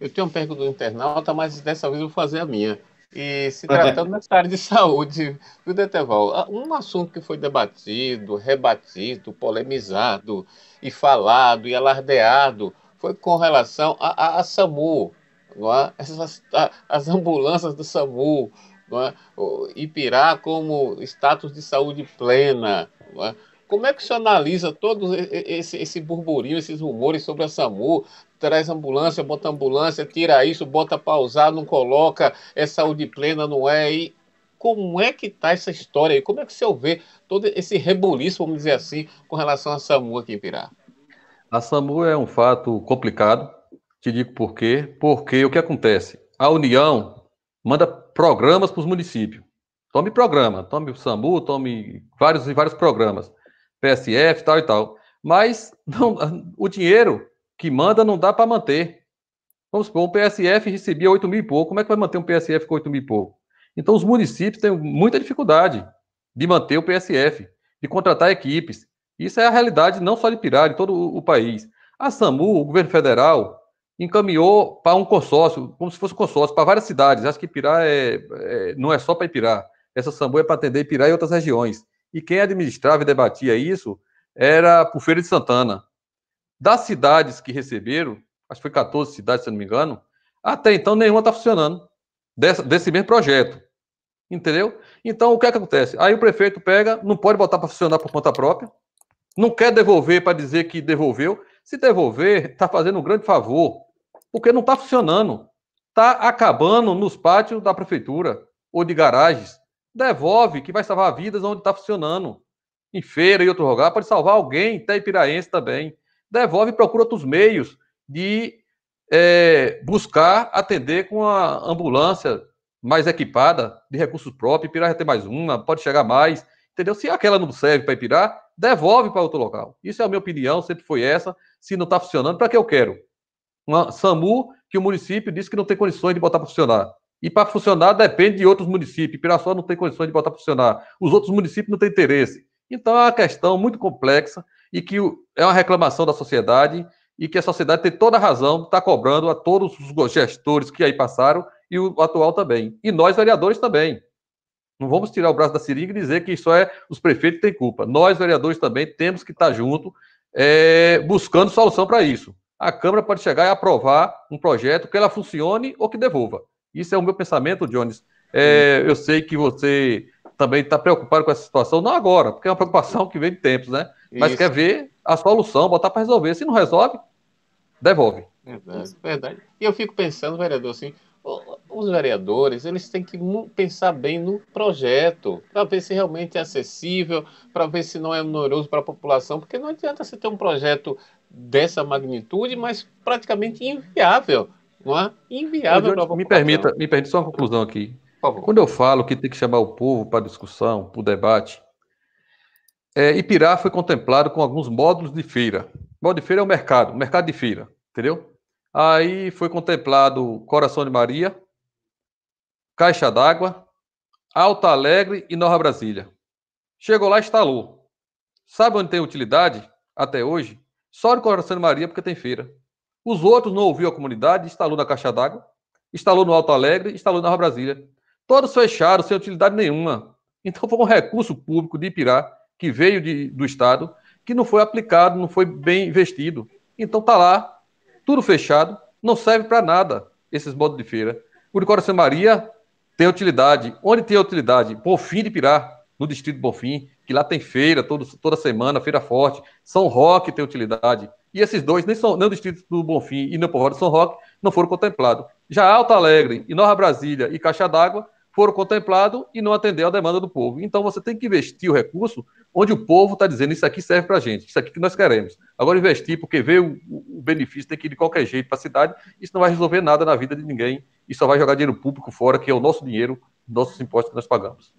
Eu tenho uma pergunta do internauta, mas dessa vez eu vou fazer a minha. E se tratando dessa área de saúde, viu, Deteval? Ah, um assunto que foi debatido, rebatido, polemizado e falado e alardeado foi com relação a, a, a SAMU, não é? Essas, a, as ambulâncias do SAMU, é? O Ipirá como status de saúde plena, é? Como é que você analisa todo esse, esse burburinho, esses rumores sobre a SAMU? Traz ambulância, bota ambulância, tira isso, bota pausar, não coloca, é saúde plena, não é? E como é que está essa história aí? Como é que você vê todo esse rebuliço, vamos dizer assim, com relação à SAMU aqui em Pirá? A SAMU é um fato complicado, te digo por quê. Porque o que acontece? A União manda programas para os municípios. Tome programa, tome o SAMU, tome vários e vários programas. PSF, tal e tal. Mas não, o dinheiro que manda não dá para manter. Vamos supor, o PSF recebia 8 mil e pouco. Como é que vai manter um PSF com 8 mil e pouco? Então, os municípios têm muita dificuldade de manter o PSF, de contratar equipes. Isso é a realidade não só de Pirá, de todo o país. A SAMU, o governo federal, encaminhou para um consórcio, como se fosse consórcio, para várias cidades. Acho que Pirá é, é não é só para Ipirá. Essa SAMU é para atender Ipirá e outras regiões e quem administrava e debatia isso era por Feira de Santana. Das cidades que receberam, acho que foi 14 cidades, se não me engano, até então nenhuma está funcionando desse mesmo projeto. Entendeu? Então, o que, é que acontece? Aí o prefeito pega, não pode botar para funcionar por conta própria, não quer devolver para dizer que devolveu. Se devolver, está fazendo um grande favor, porque não está funcionando. Está acabando nos pátios da prefeitura ou de garagens. Devolve, que vai salvar vidas onde está funcionando. Em feira e outro lugar, pode salvar alguém, até Ipiraense também. Devolve e procura outros meios de é, buscar atender com a ambulância mais equipada, de recursos próprios. Ipirá já tem mais uma, pode chegar mais. Entendeu? Se aquela não serve para Ipirá, devolve para outro local. Isso é a minha opinião, sempre foi essa. Se não está funcionando, para que eu quero? Uma SAMU que o município disse que não tem condições de botar para funcionar. E para funcionar depende de outros municípios. Pirasol não tem condições de botar para funcionar. Os outros municípios não têm interesse. Então é uma questão muito complexa e que é uma reclamação da sociedade e que a sociedade tem toda a razão de estar tá cobrando a todos os gestores que aí passaram e o atual também. E nós, vereadores, também. Não vamos tirar o braço da seringa e dizer que isso é os prefeitos que têm culpa. Nós, vereadores, também temos que estar junto é, buscando solução para isso. A Câmara pode chegar e aprovar um projeto que ela funcione ou que devolva. Isso é o meu pensamento, Jones. É, eu sei que você também está preocupado com essa situação, não agora, porque é uma preocupação que vem de tempos, né? Mas Isso. quer ver a solução, botar para resolver. Se não resolve, devolve. Verdade, verdade. E eu fico pensando, vereador, assim, os vereadores, eles têm que pensar bem no projeto, para ver se realmente é acessível, para ver se não é oneroso para a população, porque não adianta você ter um projeto dessa magnitude, mas praticamente inviável não é? Inviável para a Me permita, me permita só uma conclusão aqui. Quando eu falo que tem que chamar o povo para discussão, para o debate, é, Ipirá foi contemplado com alguns módulos de feira. Módulo de feira é o mercado, mercado de feira, entendeu? Aí foi contemplado Coração de Maria, Caixa d'Água, Alta Alegre e Nova Brasília. Chegou lá e instalou. Sabe onde tem utilidade até hoje? Só no Coração de Maria, porque tem feira. Os outros não ouviu a comunidade, instalou na Caixa d'Água, instalou no Alto Alegre, instalou na Brasília. Todos fecharam, sem utilidade nenhuma. Então foi um recurso público de Ipirá, que veio de, do Estado, que não foi aplicado, não foi bem investido. Então tá lá, tudo fechado, não serve para nada esses modos de feira. O de Coração Maria tem utilidade. Onde tem utilidade? Bonfim de Pirá, no distrito Bonfim, que lá tem feira todo, toda semana, feira forte. São Roque tem utilidade. E esses dois, nem, são, nem o Distrito do Bonfim e nem o de São Roque, não foram contemplados. Já Alta Alegre e Nova Brasília e Caixa d'Água foram contemplados e não atendeu a demanda do povo. Então você tem que investir o recurso onde o povo está dizendo isso aqui serve para a gente, isso aqui que nós queremos. Agora investir porque veio o, o benefício tem que ir de qualquer jeito para a cidade, isso não vai resolver nada na vida de ninguém e só vai jogar dinheiro público fora, que é o nosso dinheiro, nossos impostos que nós pagamos.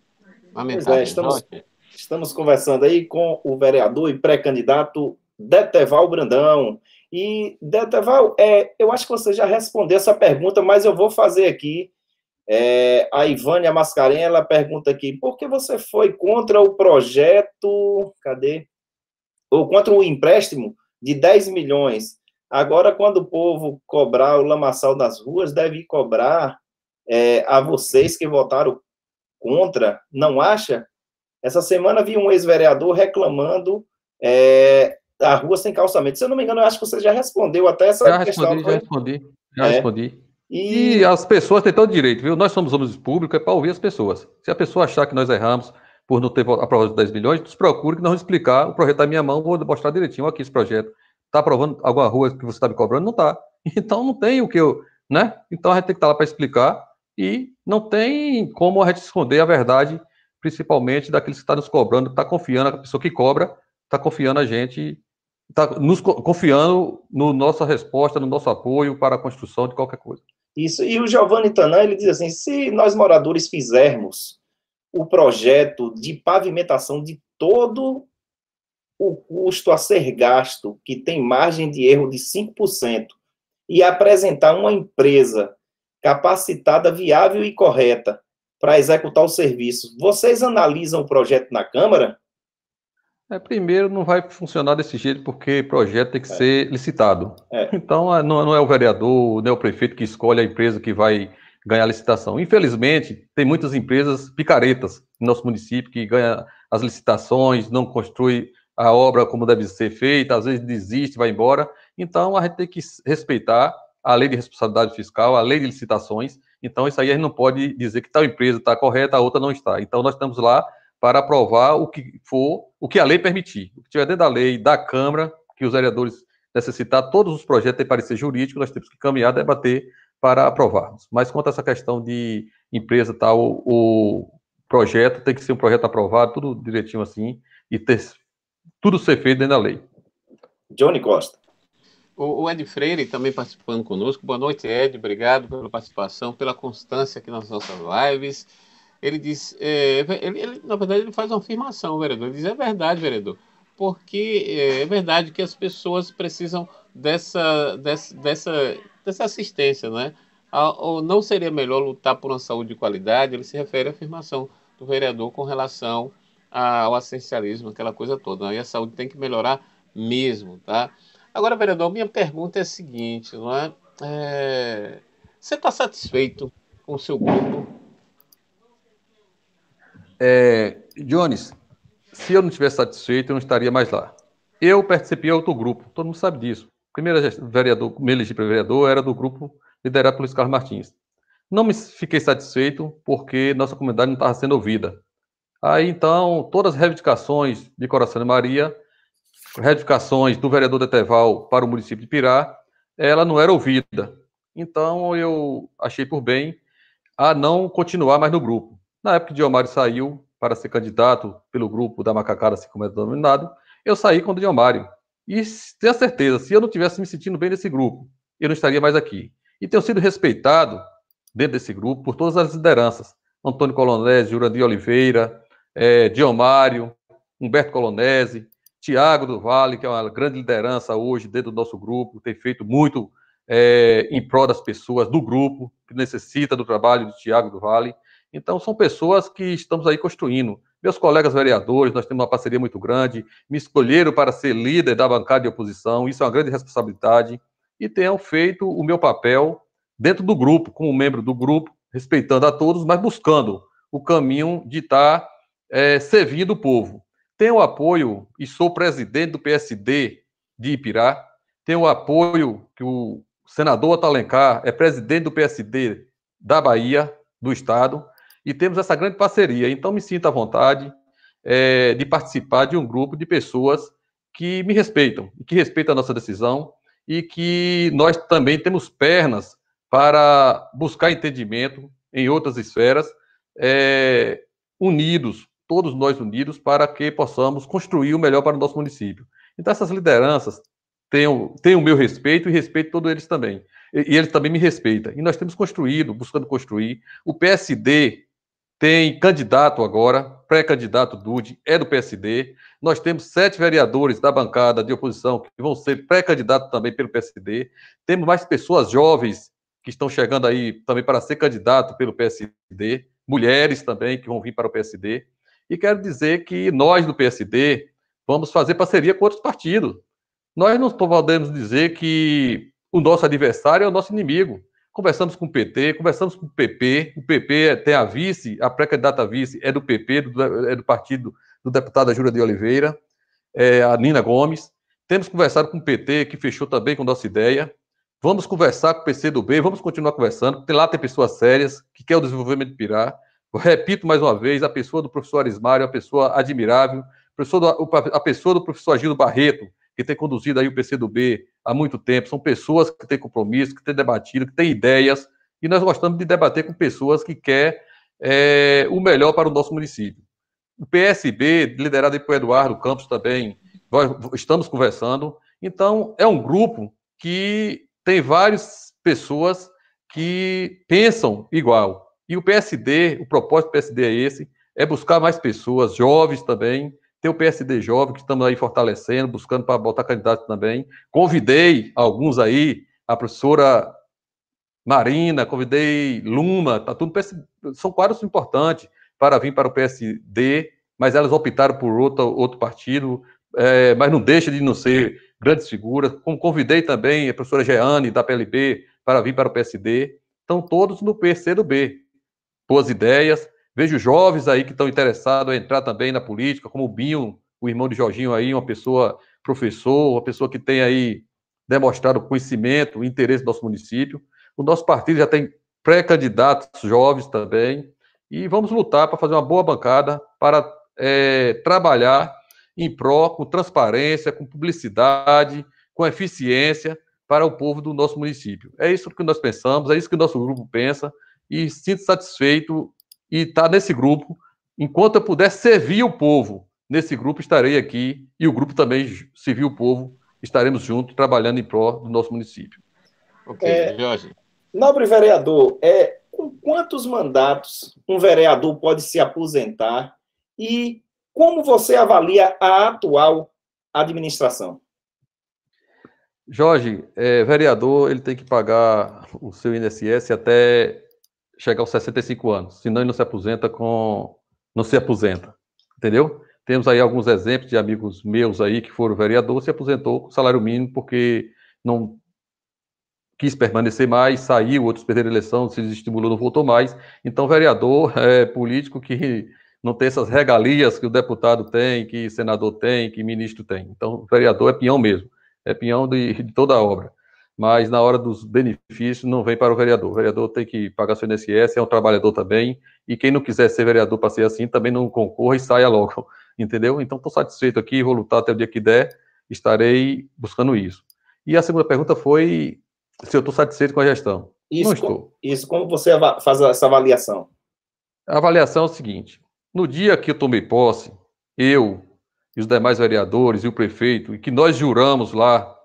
Uma mensagem, é, estamos, estamos conversando aí com o vereador e pré-candidato Deteval Brandão. E, Deteval, é, eu acho que você já respondeu essa pergunta, mas eu vou fazer aqui. É, a Ivânia Mascarenha, ela pergunta aqui, por que você foi contra o projeto, cadê? Ou contra o empréstimo de 10 milhões Agora, quando o povo cobrar o lamaçal nas ruas, deve cobrar é, a vocês que votaram contra, não acha? Essa semana vi um ex-vereador reclamando é, a rua sem calçamento. Se eu não me engano, eu acho que você já respondeu até essa já questão. Respondi, Já respondi, já é. respondi. E... e... as pessoas têm todo direito, viu? Nós somos homens públicos, é para ouvir as pessoas. Se a pessoa achar que nós erramos por não ter aprovado 10 milhões, nos procure que nós vamos explicar. O projeto da minha mão, vou mostrar direitinho aqui esse projeto. Está aprovando alguma rua que você está me cobrando? Não está. Então não tem o que eu. Né? Então a gente tem que estar tá lá para explicar e não tem como a gente esconder a verdade, principalmente daqueles que estão tá nos cobrando, está confiando, a pessoa que cobra está confiando a gente, está nos confiando no nossa resposta, no nosso apoio para a construção de qualquer coisa. Isso, e o Giovanni Tanan, ele diz assim, se nós moradores fizermos o projeto de pavimentação de todo o custo a ser gasto, que tem margem de erro de 5%, e apresentar uma empresa capacitada, viável e correta para executar o serviço. Vocês analisam o projeto na Câmara? É, primeiro, não vai funcionar desse jeito, porque projeto tem que é. ser licitado. É. Então, é, não, não, é o vereador, nem é o prefeito que escolhe a empresa que vai ganhar a licitação. Infelizmente, tem muitas empresas picaretas no nosso município que ganham as licitações, não construi a obra como deve ser feita, às vezes desiste, vai embora. Então, a gente tem que respeitar a lei de responsabilidade fiscal, a lei de licitações. Então, isso aí a gente não pode dizer que tal empresa está correta, a outra não está. Então, nós estamos lá para aprovar o que for, o que a lei permitir. O que tiver dentro da lei, da Câmara, que os vereadores necessitar, todos os projetos têm parecer jurídico, nós temos que caminhar, debater para aprovarmos. Mas quanto a essa questão de empresa tal, o projeto tem que ser um projeto aprovado, tudo direitinho assim, e ter tudo ser feito dentro da lei. Johnny Costa. O, Ed Freire também participando conosco. Boa noite, Ed. Obrigado pela participação, pela constância aqui nas nossas lives. Ele diz, é, ele, ele, na verdade, ele faz uma afirmação, vereador. Ele diz, é verdade, vereador, porque é, é verdade que as pessoas precisam dessa, dessa, dessa, dessa assistência, né? ou não seria melhor lutar por uma saúde de qualidade? Ele se refere à afirmação do vereador com relação ao essencialismo, aquela coisa toda. Né? E a saúde tem que melhorar mesmo, tá? Agora, vereador, minha pergunta é a seguinte, não é? é você está satisfeito com o seu grupo? É, Jones, se eu não tivesse satisfeito, eu não estaria mais lá. Eu participei de outro grupo, todo mundo sabe disso. Primeiro vereador, me elegi para vereador, era do grupo liderado pelo Luiz Carlos Martins. Não me fiquei satisfeito porque nossa comunidade não estava sendo ouvida. Aí então, todas as reivindicações de Coração de Maria retificações do vereador Deteval para o município de Pirá, ela não era ouvida. Então, eu achei por bem a não continuar mais no grupo. Na época que Diomário saiu para ser candidato pelo grupo da Macacada, assim como é denominado, eu saí com o Diomário. E tenho certeza, se eu não tivesse me sentindo bem nesse grupo, eu não estaria mais aqui. E tenho sido respeitado dentro desse grupo por todas as lideranças. Antônio Colonese, Jurandir Oliveira, é, Diomário, Humberto Colonese, Tiago do Vale, que é uma grande liderança hoje dentro do nosso grupo, tem feito muito é, em prol das pessoas do grupo, que necessita do trabalho do Tiago do Vale. Então, são pessoas que estamos aí construindo. Meus colegas vereadores, nós temos uma parceria muito grande, me escolheram para ser líder da bancada de oposição, isso é uma grande responsabilidade, e tenham feito o meu papel dentro do grupo, como membro do grupo, respeitando a todos, mas buscando o caminho de estar é, servindo o povo. Tenho apoio, e sou presidente do PSD de Ipirá, tenho o apoio que o senador Atalencar é presidente do PSD da Bahia, do Estado, e temos essa grande parceria. Então, me sinto à vontade é, de participar de um grupo de pessoas que me respeitam, que respeitam a nossa decisão e que nós também temos pernas para buscar entendimento em outras esferas, é, unidos todos nós unidos, para que possamos construir o melhor para o nosso município. Então, essas lideranças têm o, têm o meu respeito e respeito todos eles também. E, e eles também me respeitam. E nós temos construído, buscando construir. O PSD tem candidato agora, pré-candidato Dude, é do PSD. Nós temos sete vereadores da bancada de oposição que vão ser pré-candidatos também pelo PSD. Temos mais pessoas jovens que estão chegando aí também para ser candidato pelo PSD, mulheres também que vão vir para o PSD. E quero dizer que nós do PSD vamos fazer parceria com outros partidos. nós não podemos dizer que o nosso adversário é o nosso inimigo. Conversamos com o PT, conversamos com o PP, o PP tem a vice, a pré-candidata vice é do PP, do, é do partido do deputado Júlia de Oliveira, é, a Nina Gomes. Temos conversado com o PT, que fechou também com nossa ideia. Vamos conversar com o PCdoB, vamos continuar conversando, porque lá tem pessoas sérias que querem o desenvolvimento de Pirá. Repito mais uma vez, a pessoa do professor Arismário é uma pessoa admirável, a pessoa do, a pessoa do professor Agildo Barreto, que tem conduzido aí o PCdoB há muito tempo, são pessoas que têm compromisso, que têm debatido, que têm ideias, e nós gostamos de debater com pessoas que querem é, o melhor para o nosso município. O PSB, liderado por Eduardo Campos também, nós estamos conversando. Então, é um grupo que tem várias pessoas que pensam igual. E o PSD, o propósito do PSD é esse, é buscar mais pessoas, jovens também, tem o PSD Jovem, que estamos aí fortalecendo, buscando para botar candidato também. Convidei alguns aí, a professora Marina, convidei Luma, tá tudo são quadros importantes para vir para o PSD, mas elas optaram por outro, outro partido, é, mas não deixa de não ser grandes figuras. Convidei também a professora Jeane, da PLB, para vir para o PSD. Estão todos no PCdoB. Boas ideias, Vejo jovens aí que estão interessados em entrar também na política, como o Binho, o irmão de Jorginho aí, uma pessoa professor, uma pessoa que tem aí demonstrado conhecimento, interesse do nosso município. O nosso partido já tem pré-candidatos jovens também, e vamos lutar para fazer uma boa bancada, para é, trabalhar em pró, com transparência, com publicidade, com eficiência para o povo do nosso município. É isso que nós pensamos, é isso que o nosso grupo pensa, e sinto satisfeito e estar tá nesse grupo. Enquanto eu puder servir o povo, nesse grupo estarei aqui e o grupo também servir o povo, estaremos juntos trabalhando em prol do nosso município. Ok, é, Jorge. Nobre vereador, é, com quantos mandatos um vereador pode se aposentar e como você avalia a atual administração? Jorge, é, vereador, ele tem que pagar o seu INSS até chegar aos 65 anos, senão ele não se aposenta com. não se aposenta. Entendeu? Temos aí alguns exemplos de amigos meus aí que foram vereador, se aposentou com salário mínimo porque não quis permanecer mais, saiu, outros perderam a eleição, se desestimulou, não voltou mais. Então, vereador é político que não tem essas regalias que o deputado tem, que senador tem, que ministro tem. Então, vereador é peão mesmo, é peão de, de toda a obra mas na hora dos benefícios não vem para o vereador. O vereador tem que pagar seu INSS, é um trabalhador também, e quem não quiser ser vereador para ser assim, também não concorra e saia logo, entendeu? Então, estou satisfeito aqui, vou lutar até o dia que der, estarei buscando isso. E a segunda pergunta foi se eu estou satisfeito com a gestão. Isso, não estou. Isso, como você faz essa avaliação? A avaliação é o seguinte, no dia que eu tomei posse, eu e os demais vereadores e o prefeito, e que nós juramos lá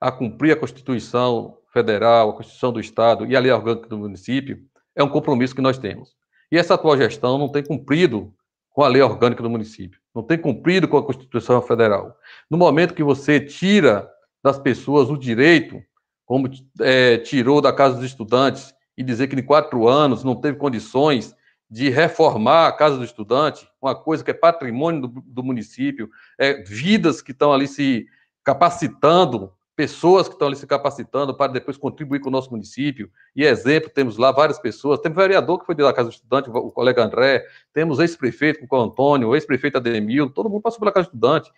a cumprir a Constituição Federal, a Constituição do Estado e a lei orgânica do município, é um compromisso que nós temos. E essa atual gestão não tem cumprido com a lei orgânica do município, não tem cumprido com a Constituição Federal. No momento que você tira das pessoas o direito, como é, tirou da Casa dos Estudantes, e dizer que em quatro anos não teve condições de reformar a Casa do Estudante, uma coisa que é patrimônio do, do município, é, vidas que estão ali se capacitando pessoas que estão ali se capacitando para depois contribuir com o nosso município. E exemplo, temos lá várias pessoas. Temos vereador que foi da Casa do Estudante, o colega André, temos ex-prefeito com o Antônio, ex-prefeito Ademil, todo mundo passou pela Casa do Estudante.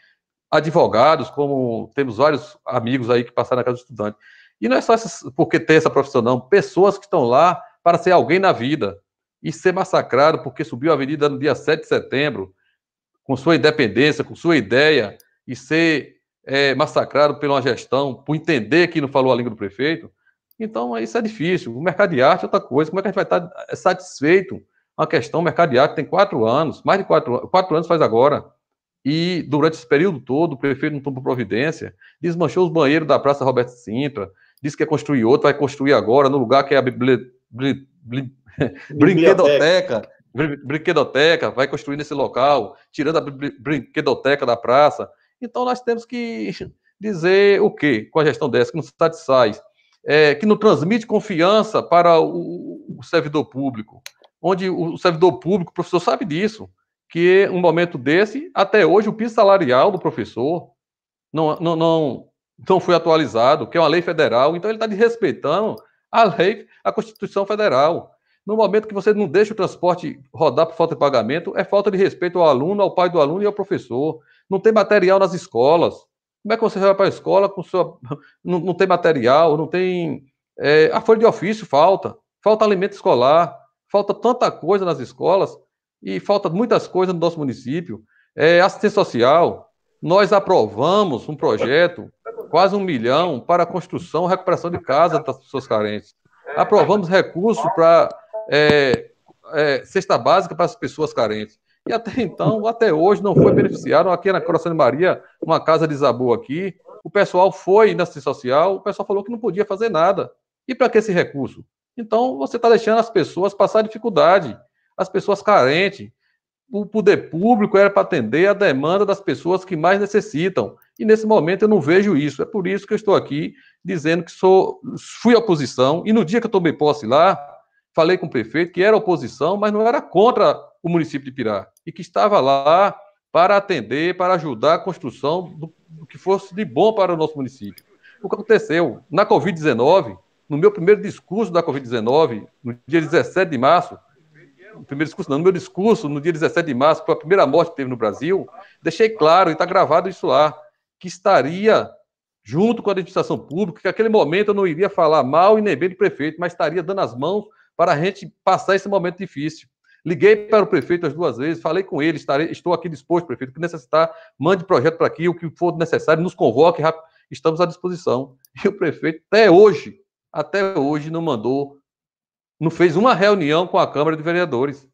Advogados, como temos vários amigos aí que passaram na Casa do Estudante. E não é só essas, porque tem essa profissão, não. Pessoas que estão lá para ser alguém na vida e ser massacrado porque subiu a avenida no dia 7 de setembro, com sua independência, com sua ideia, e ser é, massacrado pela uma gestão, por entender que não falou a língua do prefeito. Então, isso é difícil. O mercado de arte é outra coisa. Como é que a gente vai estar é, satisfeito? Uma questão, o mercado de arte tem quatro anos, mais de quatro, quatro anos faz agora. E durante esse período todo, o prefeito não tomou providência, desmanchou os banheiros da Praça Roberto Sintra, disse que ia construir outro, vai construir agora no lugar que é a bibli... Brinquedoteca. Brinquedoteca, vai construir nesse local, tirando a brinquedoteca da praça. Então, nós temos que dizer o quê com a gestão dessa, que não satisfaz, é, que não transmite confiança para o, o servidor público, onde o, servidor público, o professor sabe disso, que um momento desse, até hoje, o piso salarial do professor não, não, não, não foi atualizado, que é uma lei federal, então ele está desrespeitando a lei, a Constituição Federal. No momento que você não deixa o transporte rodar por falta de pagamento, é falta de respeito ao aluno, ao pai do aluno e ao professor. Não tem material nas escolas. Como é que você vai para a escola com sua. Não, não tem material, não tem. É, a folha de ofício falta, falta alimento escolar, falta tanta coisa nas escolas e falta muitas coisas no nosso município. É, assistência social, nós aprovamos um projeto, quase um milhão, para a construção e recuperação de casas das pessoas carentes. Aprovamos recursos para é, é, cesta básica para as pessoas carentes. E até então, até hoje, não foi beneficiado. Aqui na Coração de Maria, uma casa desabou aqui. O pessoal foi na assistência social, o pessoal falou que não podia fazer nada. E para que esse recurso? Então, você está deixando as pessoas passar dificuldade, as pessoas carentes. O poder público era para atender a demanda das pessoas que mais necessitam. E nesse momento eu não vejo isso. É por isso que eu estou aqui dizendo que sou, fui oposição. E no dia que eu tomei posse lá, falei com o prefeito que era oposição, mas não era contra o município de Pirá, e que estava lá para atender, para ajudar a construção do, do que fosse de bom para o nosso município. O que aconteceu? Na Covid-19, no meu primeiro discurso da Covid-19, no dia 17 de março, no primeiro discurso, não, no meu discurso, no dia 17 de março, foi a primeira morte que teve no Brasil, deixei claro, e está gravado isso lá, que estaria junto com a administração pública, que naquele momento eu não iria falar mal e nem bem do prefeito, mas estaria dando as mãos para a gente passar esse momento difícil. Liguei para o prefeito as duas vezes, falei com ele, estarei, estou aqui disposto, prefeito, que necessitar, mande projeto para aqui, o que for necessário, nos convoque, estamos à disposição. E o prefeito, até hoje, até hoje, não mandou, não fez uma reunião com a Câmara de Vereadores.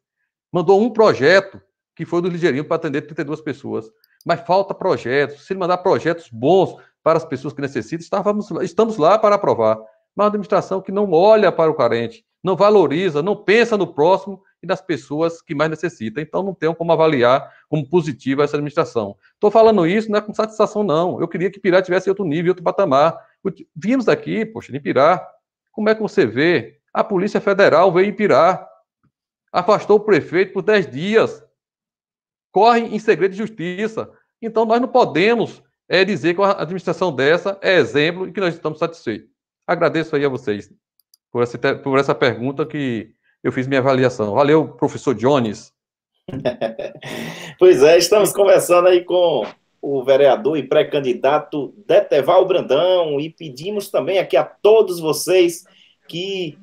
Mandou um projeto, que foi do Ligeirinho, para atender 32 pessoas. Mas falta projetos. Se ele mandar projetos bons para as pessoas que necessitam, estávamos, estamos lá para aprovar. Mas uma administração que não olha para o carente, não valoriza, não pensa no próximo e nas pessoas que mais necessitam. Então, não tem como avaliar como positiva essa administração. Estou falando isso não é com satisfação, não. Eu queria que Pirá tivesse outro nível, outro patamar. Vimos aqui, poxa, em Pirá, como é que você vê? A Polícia Federal veio em Pirá, afastou o prefeito por 10 dias, corre em segredo de justiça. Então, nós não podemos é, dizer que uma administração dessa é exemplo e que nós estamos satisfeitos. Agradeço aí a vocês por essa, por essa pergunta que eu fiz minha avaliação. Valeu, professor Jones. pois é, estamos conversando aí com o vereador e pré-candidato Deteval Brandão e pedimos também aqui a todos vocês que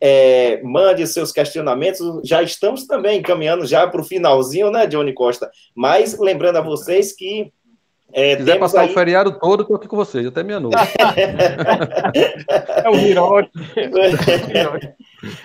é, mande seus questionamentos. Já estamos também caminhando já para o finalzinho, né, Johnny Costa? Mas lembrando a vocês que é, Se quiser passar aí... o feriado todo, estou aqui com vocês, até meia-noite. é o virote.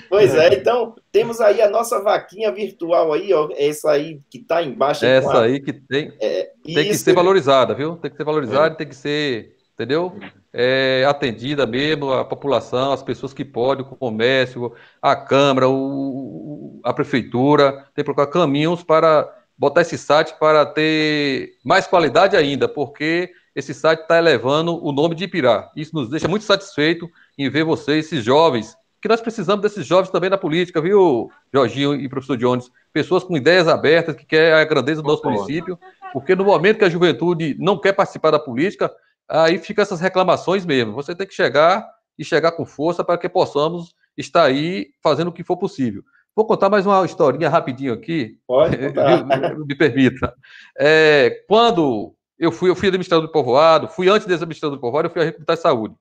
pois é, então temos aí a nossa vaquinha virtual aí, ó, essa aí que está embaixo. Essa a... aí que tem, é, tem que ser valorizada, viu? Tem que ser valorizada, é. tem que ser, entendeu? É, atendida mesmo a população, as pessoas que podem, o comércio, a Câmara, o, a Prefeitura, tem que procurar caminhos para botar esse site para ter mais qualidade ainda, porque esse site está elevando o nome de Ipirá. Isso nos deixa muito satisfeito em ver vocês, esses jovens, que nós precisamos desses jovens também na política, viu, Jorginho e professor Jones? Pessoas com ideias abertas, que querem a grandeza do nosso município, porque no momento que a juventude não quer participar da política, aí fica essas reclamações mesmo. Você tem que chegar e chegar com força para que possamos estar aí fazendo o que for possível. Vou contar mais uma historinha rapidinho aqui. Pode Me permita. É, quando eu fui, eu fui administrador do povoado, fui antes desse administrador do povoado, eu fui a recrutar saúde.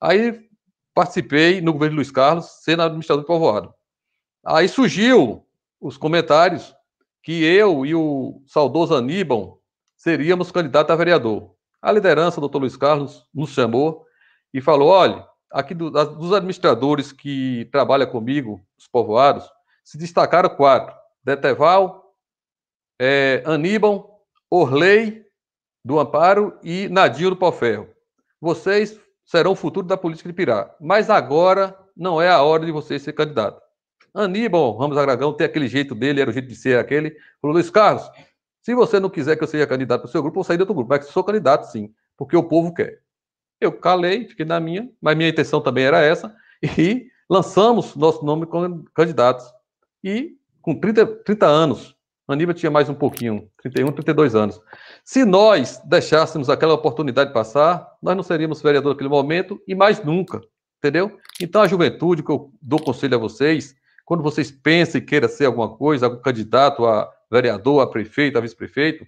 Aí participei no governo de Luiz Carlos, sendo administrador do povoado. Aí surgiu os comentários que eu e o saudoso Aníbal seríamos candidatos a vereador. A liderança, o doutor Luiz Carlos, nos chamou e falou: olha, aqui do, dos administradores que trabalham comigo, os povoados, se destacaram quatro: Deteval, é, Aníbal, Orley do Amparo e Nadinho do Poferro. Vocês serão o futuro da política de Pirá, mas agora não é a hora de vocês ser candidato. Aníbal Ramos Aragão tem aquele jeito dele, era o jeito de ser aquele. Falou, Luiz Carlos, se você não quiser que eu seja candidato para o seu grupo, eu vou sair do outro grupo. Mas sou candidato, sim, porque o povo quer. Eu calei, fiquei na minha, mas minha intenção também era essa, e lançamos nosso nome como candidatos. E com 30, 30 anos Aníbal tinha mais um pouquinho, 31, 32 anos. Se nós deixássemos aquela oportunidade passar, nós não seríamos vereador naquele momento e mais nunca, entendeu? Então, a juventude, que eu dou conselho a vocês, quando vocês pensam e queiram ser alguma coisa, algum candidato a vereador, a prefeito, a vice-prefeito,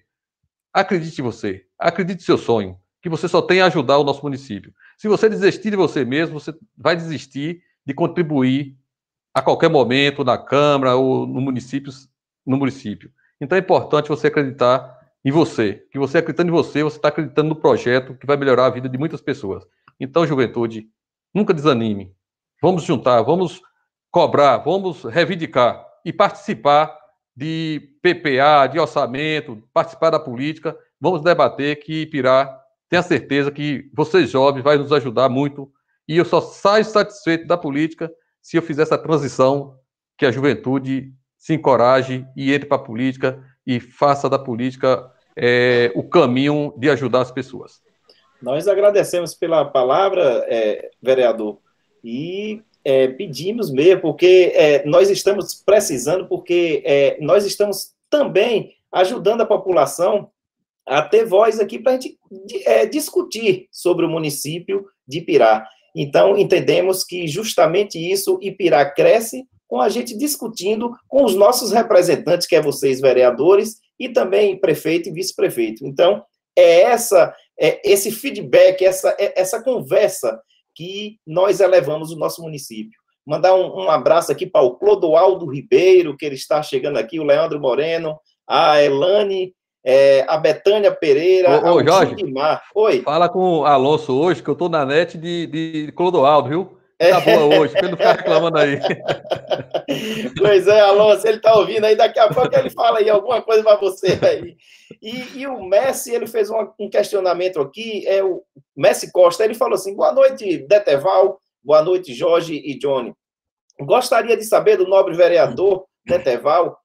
acredite em você, acredite em seu sonho, que você só tem a ajudar o nosso município. Se você desistir de você mesmo, você vai desistir de contribuir a qualquer momento na Câmara ou no município, no município. Então é importante você acreditar em você, que você acreditando em você, você está acreditando no projeto que vai melhorar a vida de muitas pessoas. Então, juventude, nunca desanime. Vamos juntar, vamos cobrar, vamos reivindicar e participar de PPA, de orçamento, participar da política. Vamos debater que Ipirá tenha certeza que vocês jovens vai nos ajudar muito. E eu só saio satisfeito da política se eu fizer essa transição que a juventude se encoraje e entre para a política e faça da política é, o caminho de ajudar as pessoas. Nós agradecemos pela palavra, é, vereador, e é, pedimos mesmo, porque nós estamos precisando, porque nós estamos também ajudando a população a ter voz aqui para a gente discutir sobre o município de Ipirá. Então, entendemos que justamente isso, Ipirá cresce com a gente discutindo com os nossos representantes, que é vocês, vereadores, e também prefeito e vice-prefeito. Então, é essa é esse feedback, essa, é, essa conversa que nós elevamos o nosso município. Mandar um, um abraço aqui para o Clodoaldo Ribeiro, que ele está chegando aqui, o Leandro Moreno, a Elane, é, a Betânia Pereira, ô, ô, Jorge, Oi. Fala com o Alonso hoje, que eu estou na net de, de Clodoaldo, viu? Tá boa hoje, para ele não ficar reclamando aí. Pois é, Alonso, ele está ouvindo aí, daqui a pouco ele fala aí alguma coisa para você aí. E, e, o Messi, ele fez um, um, questionamento aqui, é o Messi Costa, ele falou assim, boa noite, Deteval, boa noite, Jorge e Johnny. Gostaria de saber do nobre vereador Deteval,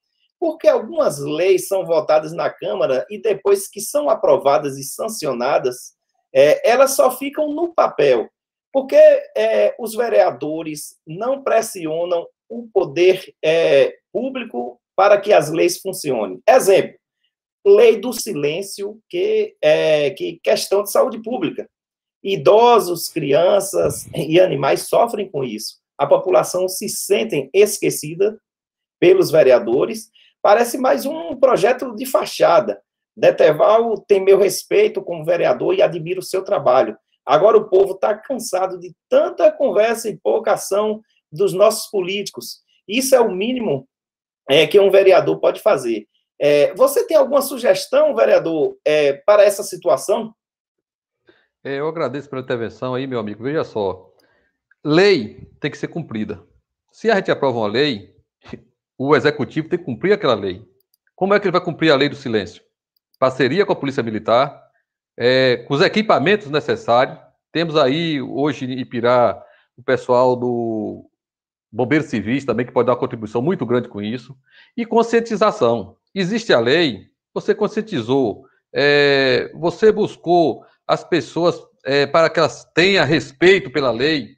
por que algumas leis são votadas na Câmara e depois que são aprovadas e sancionadas, é, elas só ficam no papel, porque é, os vereadores não pressionam o poder é, público para que as leis funcionem. Exemplo, lei do silêncio, que é que questão de saúde pública. Idosos, crianças e animais sofrem com isso. A população se sente esquecida pelos vereadores. Parece mais um projeto de fachada. Deteval tem meu respeito como vereador e admiro o seu trabalho. Agora o povo está cansado de tanta conversa e pouca ação dos nossos políticos. Isso é o mínimo é, que um vereador pode fazer. É, você tem alguma sugestão, vereador, é, para essa situação? É, eu agradeço pela intervenção aí, meu amigo. Veja só, lei tem que ser cumprida. Se a gente aprova uma lei, o executivo tem que cumprir aquela lei. Como é que ele vai cumprir a lei do silêncio? Parceria com a Polícia Militar, é, com os equipamentos necessários. Temos aí, hoje, em Ipirá, o pessoal do Bombeiro Civis também, que pode dar uma contribuição muito grande com isso. E conscientização. Existe a lei, você conscientizou, é, você buscou as pessoas é, para que elas tenham respeito pela lei,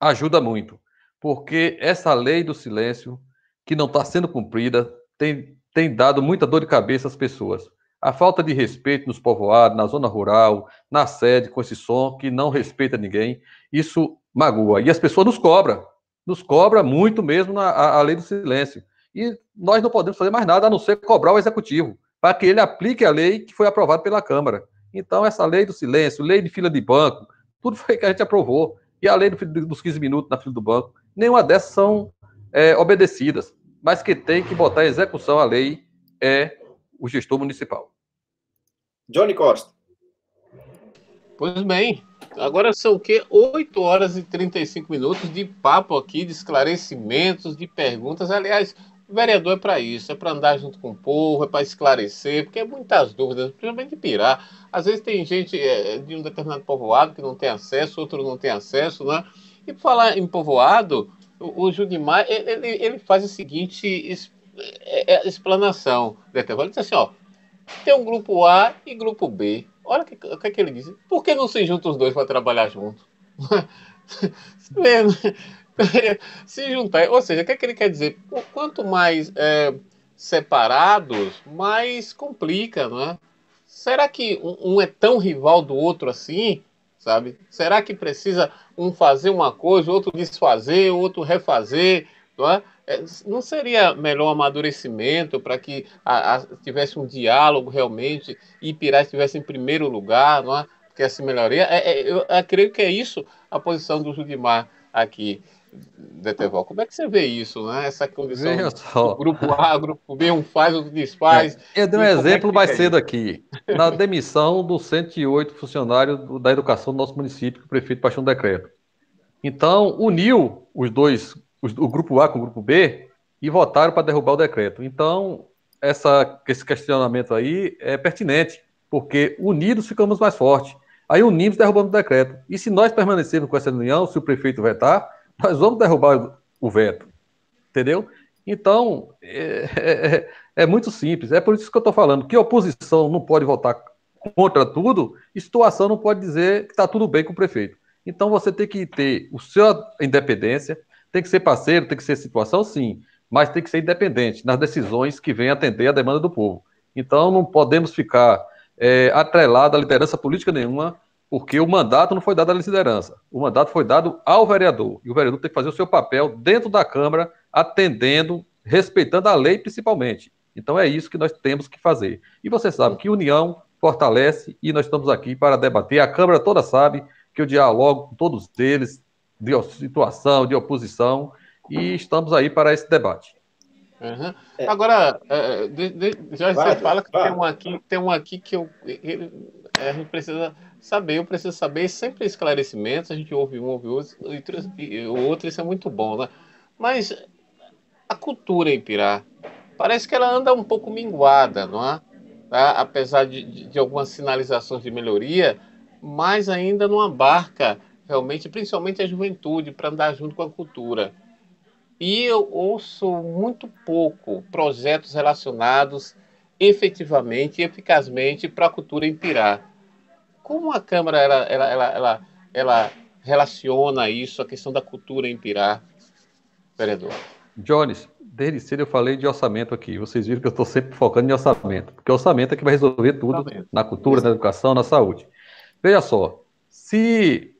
ajuda muito. Porque essa lei do silêncio, que não está sendo cumprida, tem, tem dado muita dor de cabeça às pessoas. A falta de respeito nos povoados, na zona rural, na sede, com esse som que não respeita ninguém, isso magoa. E as pessoas nos cobram, nos cobra muito mesmo na, a, a lei do silêncio. E nós não podemos fazer mais nada a não ser cobrar o executivo, para que ele aplique a lei que foi aprovada pela Câmara. Então, essa lei do silêncio, lei de fila de banco, tudo foi que a gente aprovou. E a lei dos 15 minutos na fila do banco, nenhuma dessas são é, obedecidas. Mas que tem que botar em execução a lei é o gestor municipal. Johnny Costa. Pois bem, agora são o quê? 8 horas e 35 minutos de papo aqui, de esclarecimentos, de perguntas. Aliás, o vereador é para isso, é para andar junto com o povo, é para esclarecer, porque é muitas dúvidas, principalmente de pirar. Às vezes tem gente é, de um determinado povoado que não tem acesso, outro não tem acesso, né? E falar em povoado, o, o Judimar, ele, ele faz a seguinte é, é, explanação. Ele diz assim, ó, tem um grupo A e grupo B. Olha o que, que, é que ele diz. Por que não se juntam os dois para trabalhar junto? Se juntar, ou seja, o que, é que ele quer dizer? Quanto mais é, separados, mais complica, não é? Será que um é tão rival do outro assim? Sabe? Será que precisa um fazer uma coisa, outro desfazer, outro refazer? Não, é? é não seria melhor amadurecimento para que a, a, tivesse um diálogo realmente e Pirá estivesse em primeiro lugar, não é? Porque essa melhoria, é, é, eu, eu creio que é isso a posição do Judimar aqui. Deteval. Como é que você vê isso, né? Essa condição do grupo A, grupo B, um faz, outro desfaz. É, eu dei um é exemplo é mais cedo isso? aqui. Na demissão dos 108 funcionários da educação do nosso município, que o prefeito baixou um decreto. Então, uniu os dois, o grupo A com o grupo B, e votaram para derrubar o decreto. Então, essa, esse questionamento aí é pertinente, porque unidos ficamos mais fortes. Aí unimos derrubando o decreto. E se nós permanecermos com essa união, se o prefeito vetar, nós vamos derrubar o veto. Entendeu? Então, é, é, é muito simples. É por isso que eu estou falando que oposição não pode votar contra tudo, situação não pode dizer que está tudo bem com o prefeito. Então, você tem que ter o seu independência, tem que ser parceiro, tem que ser situação, sim, mas tem que ser independente nas decisões que vêm atender a demanda do povo. Então, não podemos ficar é, atrelado à liderança política nenhuma porque o mandato não foi dado à liderança, o mandato foi dado ao vereador, e o vereador tem que fazer o seu papel dentro da Câmara, atendendo, respeitando a lei principalmente. Então é isso que nós temos que fazer. E você sabe que união fortalece, e nós estamos aqui para debater. A Câmara toda sabe que eu dialogo com todos eles, de situação, de oposição, e estamos aí para esse debate. Uhum. É. Agora, é, de, de, já vai, você fala que vai. tem um aqui, tem um aqui que eu, a gente precisa saber, eu preciso saber sempre esclarecimentos, a gente ouve um, ouve outro, e o outro, isso é muito bom, né? Mas a cultura em Pirá, parece que ela anda um pouco minguada, não é? Tá? Apesar de, de, de algumas sinalizações de melhoria, mas ainda não abarca realmente, principalmente a juventude, para andar junto com a cultura. E eu ouço muito pouco projetos relacionados efetivamente e eficazmente para a cultura em Pirá. Como a Câmara ela, ela, ela, ela, ela relaciona isso, a questão da cultura em Pirá, vereador? Jones, desde cedo eu falei de orçamento aqui. Vocês viram que eu estou sempre focando em orçamento, porque orçamento é que vai resolver tudo orçamento. na cultura, na educação, na saúde. Veja só, se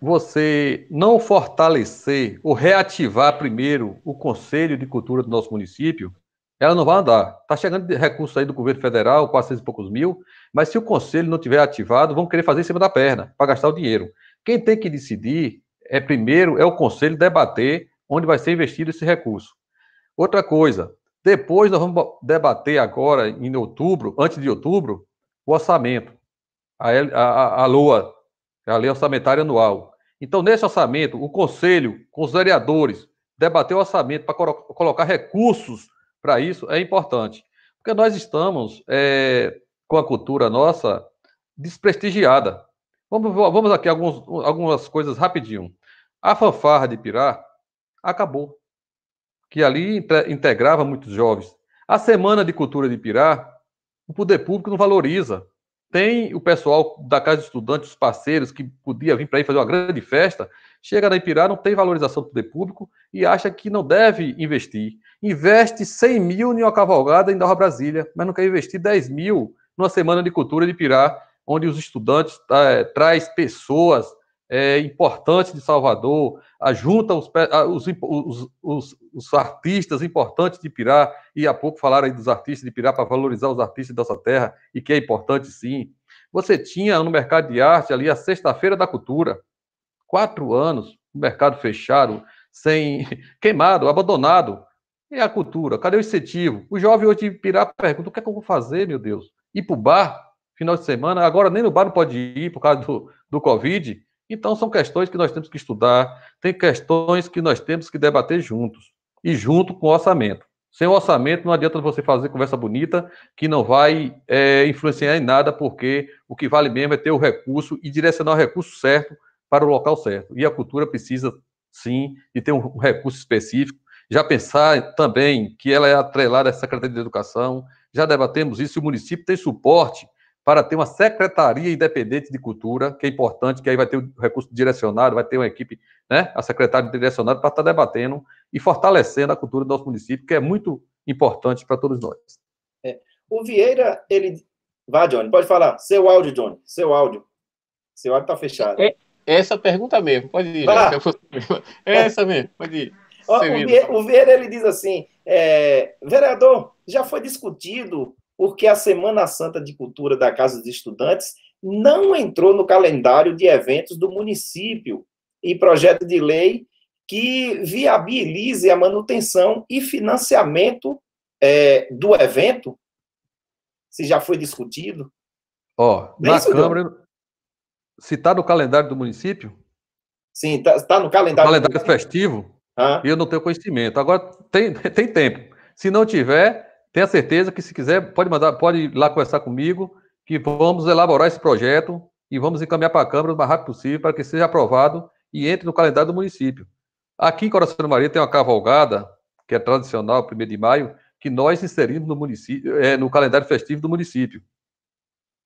você não fortalecer ou reativar primeiro o Conselho de Cultura do nosso município, ela não vai andar. Está chegando recurso aí do governo federal, 400 e poucos mil, mas se o conselho não tiver ativado, vão querer fazer em cima da perna, para gastar o dinheiro. Quem tem que decidir é primeiro é o conselho debater onde vai ser investido esse recurso. Outra coisa, depois nós vamos debater agora em outubro, antes de outubro, o orçamento, a, a, a LOA, a Lei Orçamentária Anual. Então, nesse orçamento, o conselho, com os vereadores, debater o orçamento para colocar recursos para isso é importante. Porque nós estamos é, com a cultura nossa desprestigiada. Vamos, vamos aqui alguns, algumas coisas rapidinho. A fanfarra de Pirá acabou, que ali integrava muitos jovens. A Semana de Cultura de Pirá, o poder público não valoriza. Tem o pessoal da Casa de Estudantes, os parceiros, que podia vir para aí fazer uma grande festa, chega na Ipirá, não tem valorização do poder público e acha que não deve investir. Investe 100 mil em uma cavalgada em Nova Brasília, mas não quer investir 10 mil numa semana de cultura de Ipirá, onde os estudantes é, traz pessoas é, importantes de Salvador, junta os, os, os, os, artistas importantes de Pirá, e há pouco falaram aí dos artistas de Pirá para valorizar os artistas dessa terra, e que é importante sim. Você tinha no mercado de arte ali a Sexta-feira da Cultura, Quatro anos, mercado fechado, sem queimado, abandonado. E a cultura? Cadê o incentivo? O jovem hoje de Pirá pergunta: o que é que eu vou fazer, meu Deus? Ir para o bar, final de semana? Agora nem no bar não pode ir por causa do, do Covid. Então, são questões que nós temos que estudar, tem questões que nós temos que debater juntos, e junto com o orçamento. Sem o orçamento, não adianta você fazer conversa bonita, que não vai é, influenciar em nada, porque o que vale mesmo é ter o recurso e direcionar o recurso certo para o local certo. E a cultura precisa, sim, de ter um recurso específico. Já pensar também que ela é atrelada à Secretaria de Educação, já debatemos isso, o município tem suporte para ter uma secretaria independente de cultura, que é importante, que aí vai ter o recurso direcionado, vai ter uma equipe, né, a secretária direcionada para estar debatendo e fortalecendo a cultura do nosso município, que é muito importantes para todos nós. É. O Vieira, ele. Vá, Johnny, pode falar. Seu áudio, Johnny. Seu áudio. Seu áudio está fechado. É, essa pergunta mesmo, pode ir. É essa mesmo, pode ir. o, Vieira, o Vieira, ele diz assim: é, vereador, já foi discutido porque a Semana Santa de Cultura da Casa dos Estudantes não entrou no calendário de eventos do município e projeto de lei que viabilize a manutenção e financiamento é, do evento, se já foi discutido. Ó, oh, na Câmara, não? se está no calendário do município? Sim, está tá no calendário. No calendário festivo? Ah. Eu não tenho conhecimento. Agora, tem, tem tempo. Se não tiver, tenha certeza que se quiser, pode mandar, pode ir lá conversar comigo, que vamos elaborar esse projeto e vamos encaminhar para a Câmara o mais rápido possível para que seja aprovado e entre no calendário do município. Aqui em Coração do Maria tem uma cavalgada, que é tradicional, 1 de maio, que nós inserimos no, município, é, no calendário festivo do município.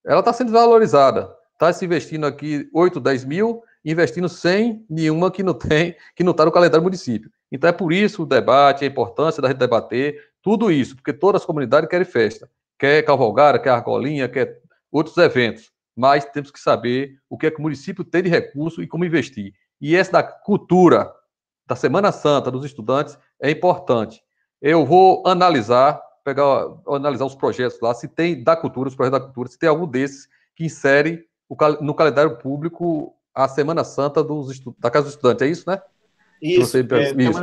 Ela está sendo valorizada. Está se investindo aqui 8, 10 mil, investindo 100 nenhuma que não tem, que não está no calendário do município. Então é por isso o debate, a importância da gente debater tudo isso, porque todas as comunidades querem festa. Quer cavalgada, quer argolinha, quer outros eventos. Mas temos que saber o que é que o município tem de recurso e como investir. E essa da cultura, da Semana Santa dos estudantes, é importante. Eu vou analisar, pegar, analisar os projetos lá, se tem da cultura, os projetos da cultura, se tem algum desses que insere no calendário público a Semana Santa dos, da Casa dos Estudantes, é isso, né? Isso. Você, é, isso.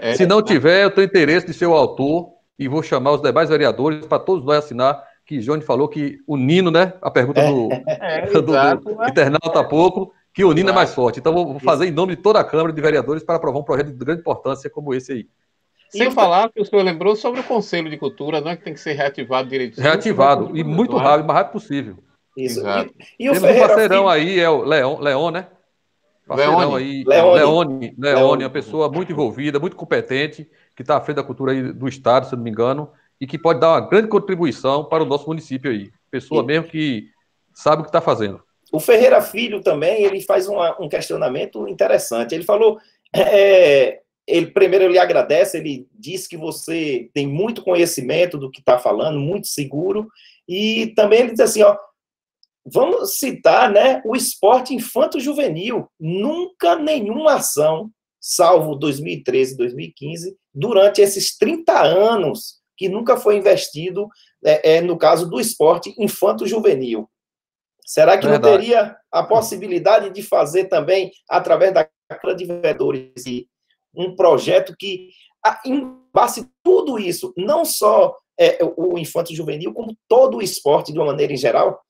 É, se não tiver, eu tenho interesse de ser o autor e vou chamar os demais vereadores para todos nós assinar que Johnny falou que o Nino, né? A pergunta do, é, do, exato, do né? internauta há pouco, que o Nino é mais forte. Então, vou fazer em nome de toda a Câmara de Vereadores para aprovar um projeto de grande importância como esse aí. Sem falar que o senhor lembrou sobre o Conselho de Cultura, não é que tem que ser reativado direitinho. Reativado, e muito rápido, o mais rápido possível. Isso. Exato. E, e o Temos um parceirão Filho... aí, é o Leon, Leon né? Parceirão aí, Leone. Leone, Leone, Leone, uma pessoa muito envolvida, muito competente, que está à frente da cultura aí do Estado, se não me engano, e que pode dar uma grande contribuição para o nosso município aí. Pessoa e... mesmo que sabe o que está fazendo. O Ferreira Filho também, ele faz uma, um questionamento interessante. Ele falou, é, ele primeiro ele agradece, ele diz que você tem muito conhecimento do que está falando, muito seguro, e também ele diz assim, ó, vamos citar, né, o esporte infanto-juvenil. Nunca nenhuma ação, salvo 2013, 2015, durante esses 30 anos que nunca foi investido, é, é no caso do esporte infanto-juvenil. Será que Verdade. não teria a possibilidade de fazer também, através da Câmara de Vereadores, um projeto que embasse tudo isso, não só é, o infanto-juvenil, como todo o esporte de uma maneira em geral?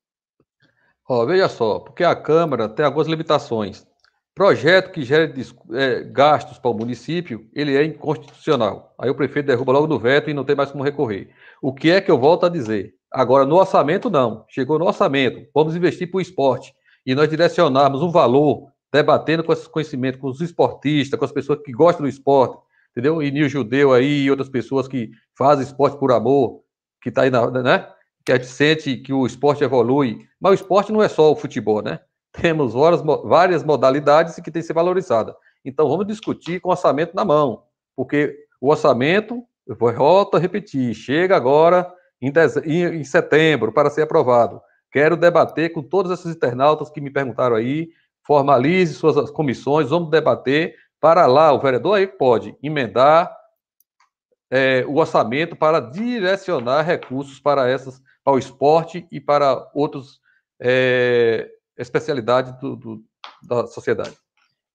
Ó, veja só, porque a Câmara tem algumas limitações. Projeto que gera é, gastos para o município, ele é inconstitucional. Aí o prefeito derruba logo do veto e não tem mais como recorrer. O que é que eu volto a dizer? Agora, no orçamento, não. Chegou no orçamento, vamos investir para o esporte. E nós direcionarmos um valor, debatendo com esse conhecimento, com os esportistas, com as pessoas que gostam do esporte, entendeu? E Nil Judeu aí, e outras pessoas que fazem esporte por amor, que está aí, na, né? Que a gente sente que o esporte evolui. Mas o esporte não é só o futebol, né? temos várias, várias modalidades que tem que ser valorizada. Então, vamos discutir com orçamento na mão, porque o orçamento, eu volto a repetir, chega agora em, em setembro para ser aprovado. Quero debater com todos esses internautas que me perguntaram aí, formalize suas comissões, vamos debater para lá, o vereador aí pode emendar é, o orçamento para direcionar recursos para essas, para o esporte e para outros é, especialidade do, do, da sociedade.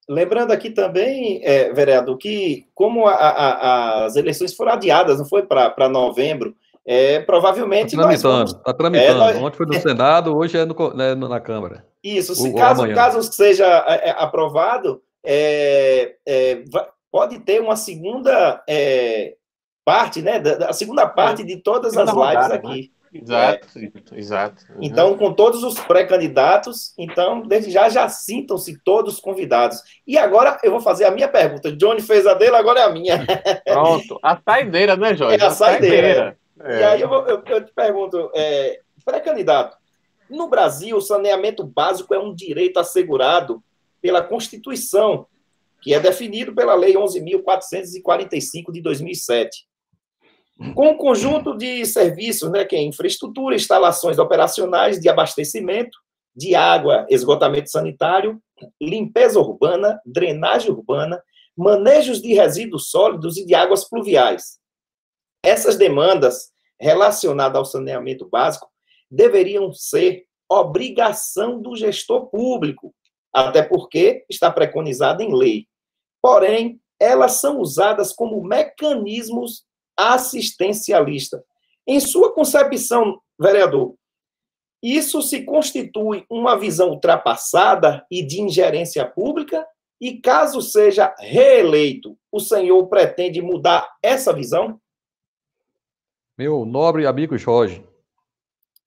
Lembrando aqui também, é, vereador, que como a, a, as eleições foram adiadas, não foi para novembro, é, provavelmente. Está tramitando, está vamos... tramitando. É, nós... Ontem foi no Senado, hoje é no, né, na Câmara. Isso, se caso, caso seja é, é, aprovado, é, pode ter uma segunda parte, né? A segunda parte de todas as lives rodada, aqui. Né? Exato, é. exato. Uhum. Então, com todos os pré-candidatos, então, desde já, já sintam-se todos convidados. E agora eu vou fazer a minha pergunta. Johnny fez a dele, agora é a minha. Pronto, a saideira, né, Jorge? É a, saideira. É. E aí eu, eu, eu te pergunto, é, pré-candidato, no Brasil, o saneamento básico é um direito assegurado pela Constituição, que é definido pela Lei 11.445 de 2007. Com um conjunto de serviços, né, que é infraestrutura, instalações operacionais de abastecimento, de água, esgotamento sanitário, limpeza urbana, drenagem urbana, manejos de resíduos sólidos e de águas pluviais. Essas demandas relacionadas ao saneamento básico deveriam ser obrigação do gestor público, até porque está preconizada em lei. Porém, elas são usadas como mecanismos assistencialistas. Em sua concepção, vereador, isso se constitui uma visão ultrapassada e de ingerência pública? E caso seja reeleito, o senhor pretende mudar essa visão? Meu nobre amigo Jorge,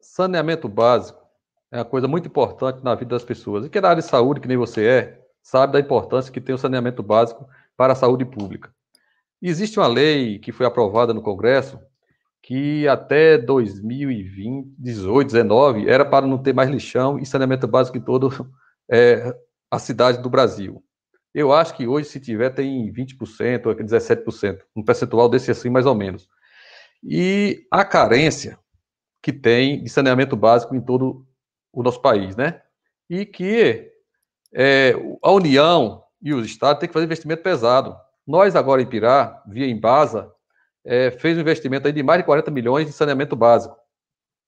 saneamento básico é uma coisa muito importante na vida das pessoas. E que na área de saúde, que nem você é, sabe da importância que tem o saneamento básico para a saúde pública. Existe uma lei que foi aprovada no Congresso que até 2020, 18, 19, era para não ter mais lixão e saneamento básico em toda é, a cidade do Brasil. Eu acho que hoje, se tiver, tem 20% ou 17%, um percentual desse assim, mais ou menos. E a carência que tem de saneamento básico em todo o nosso país, né? E que é, a União e os estados têm que fazer investimento pesado. Nós, agora em Pirá, via Embasa, é, fez um investimento aí de mais de 40 milhões de saneamento básico,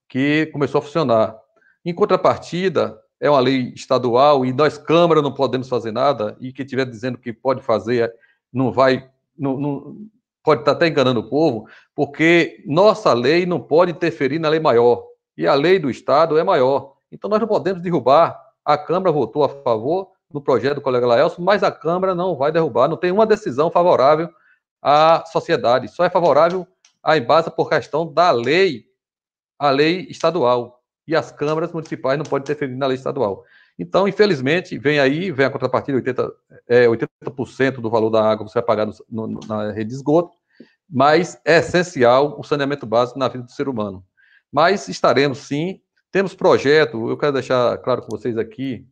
que começou a funcionar. Em contrapartida, é uma lei estadual e nós, Câmara, não podemos fazer nada, e quem estiver dizendo que pode fazer não vai, não, não, pode estar até enganando o povo, porque nossa lei não pode interferir na lei maior, e a lei do Estado é maior. Então nós não podemos derrubar. A Câmara votou a favor no projeto do colega Laelso, mas a Câmara não vai derrubar, não tem uma decisão favorável à sociedade, só é favorável à Embasa por questão da lei, a lei estadual. E as câmaras municipais não podem interferir na lei estadual. Então, infelizmente, vem aí, vem a contrapartida, 80%, é, 80 do valor da água você vai pagar no, no, na rede de esgoto, mas é essencial o saneamento básico na vida do ser humano. Mas estaremos sim, temos projeto, eu quero deixar claro com vocês aqui,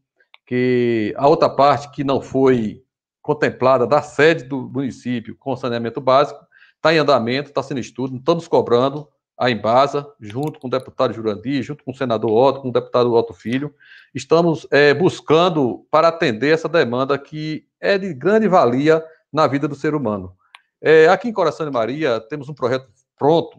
que a outra parte que não foi contemplada da sede do município com saneamento básico, está em andamento, está sendo estudo, estamos cobrando a Embasa, junto com o deputado Jurandir, junto com o senador Otto, com o deputado Otto Filho, estamos é, buscando para atender essa demanda que é de grande valia na vida do ser humano. É, aqui em Coração de Maria, temos um projeto pronto,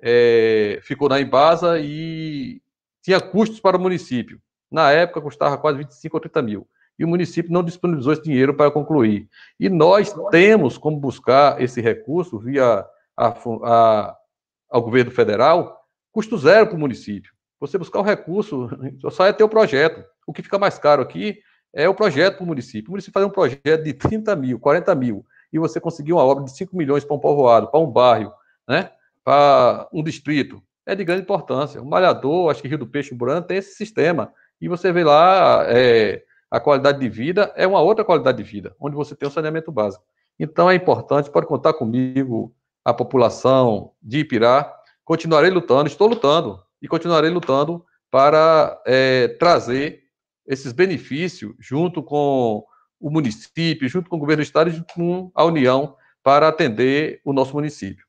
é, ficou na Embasa e tinha custos para o município. Na época, custava quase 25 ou 30 mil e o município não disponibilizou esse dinheiro para concluir. E nós temos como buscar esse recurso via a, a, ao governo federal, custo zero para o município. Você buscar o recurso, só é ter o projeto. O que fica mais caro aqui é o projeto para o município. O município fazer um projeto de 30 mil, 40 mil, e você conseguir uma obra de 5 milhões para um povoado, para um bairro, né? para um distrito, é de grande importância. O Malhador, acho que Rio do Peixe, Burano, tem esse sistema. E você vê lá, é, a qualidade de vida é uma outra qualidade de vida, onde você tem o saneamento básico. Então é importante, pode contar comigo, a população de Ipirá. Continuarei lutando, estou lutando e continuarei lutando para é, trazer esses benefícios junto com o município, junto com o governo do estado e junto com a União para atender o nosso município.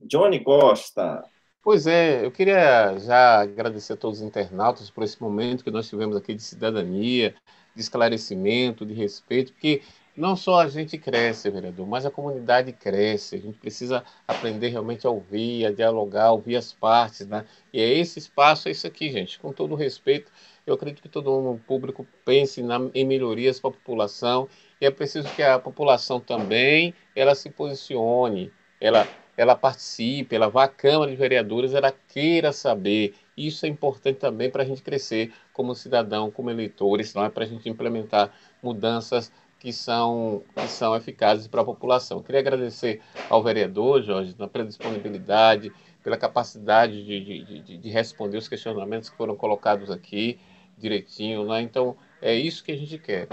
Johnny Costa. Pois é, eu queria já agradecer a todos os internautas por esse momento que nós tivemos aqui de cidadania, de esclarecimento, de respeito, porque não só a gente cresce, vereador, mas a comunidade cresce. A gente precisa aprender realmente a ouvir, a dialogar, a ouvir as partes, né? E é esse espaço, é isso aqui, gente. Com todo respeito, eu acredito que todo mundo público pense na, em melhorias para a população e é preciso que a população também ela se posicione, ela ela participe, ela vá à Câmara de Vereadores, ela queira saber. Isso é importante também para a gente crescer como cidadão, como eleitores, não é para a gente implementar mudanças que são, que são eficazes para a população. Queria agradecer ao vereador, Jorge, pela disponibilidade, pela capacidade de, de, de, de responder os questionamentos que foram colocados aqui direitinho. Né? Então, é isso que a gente quer.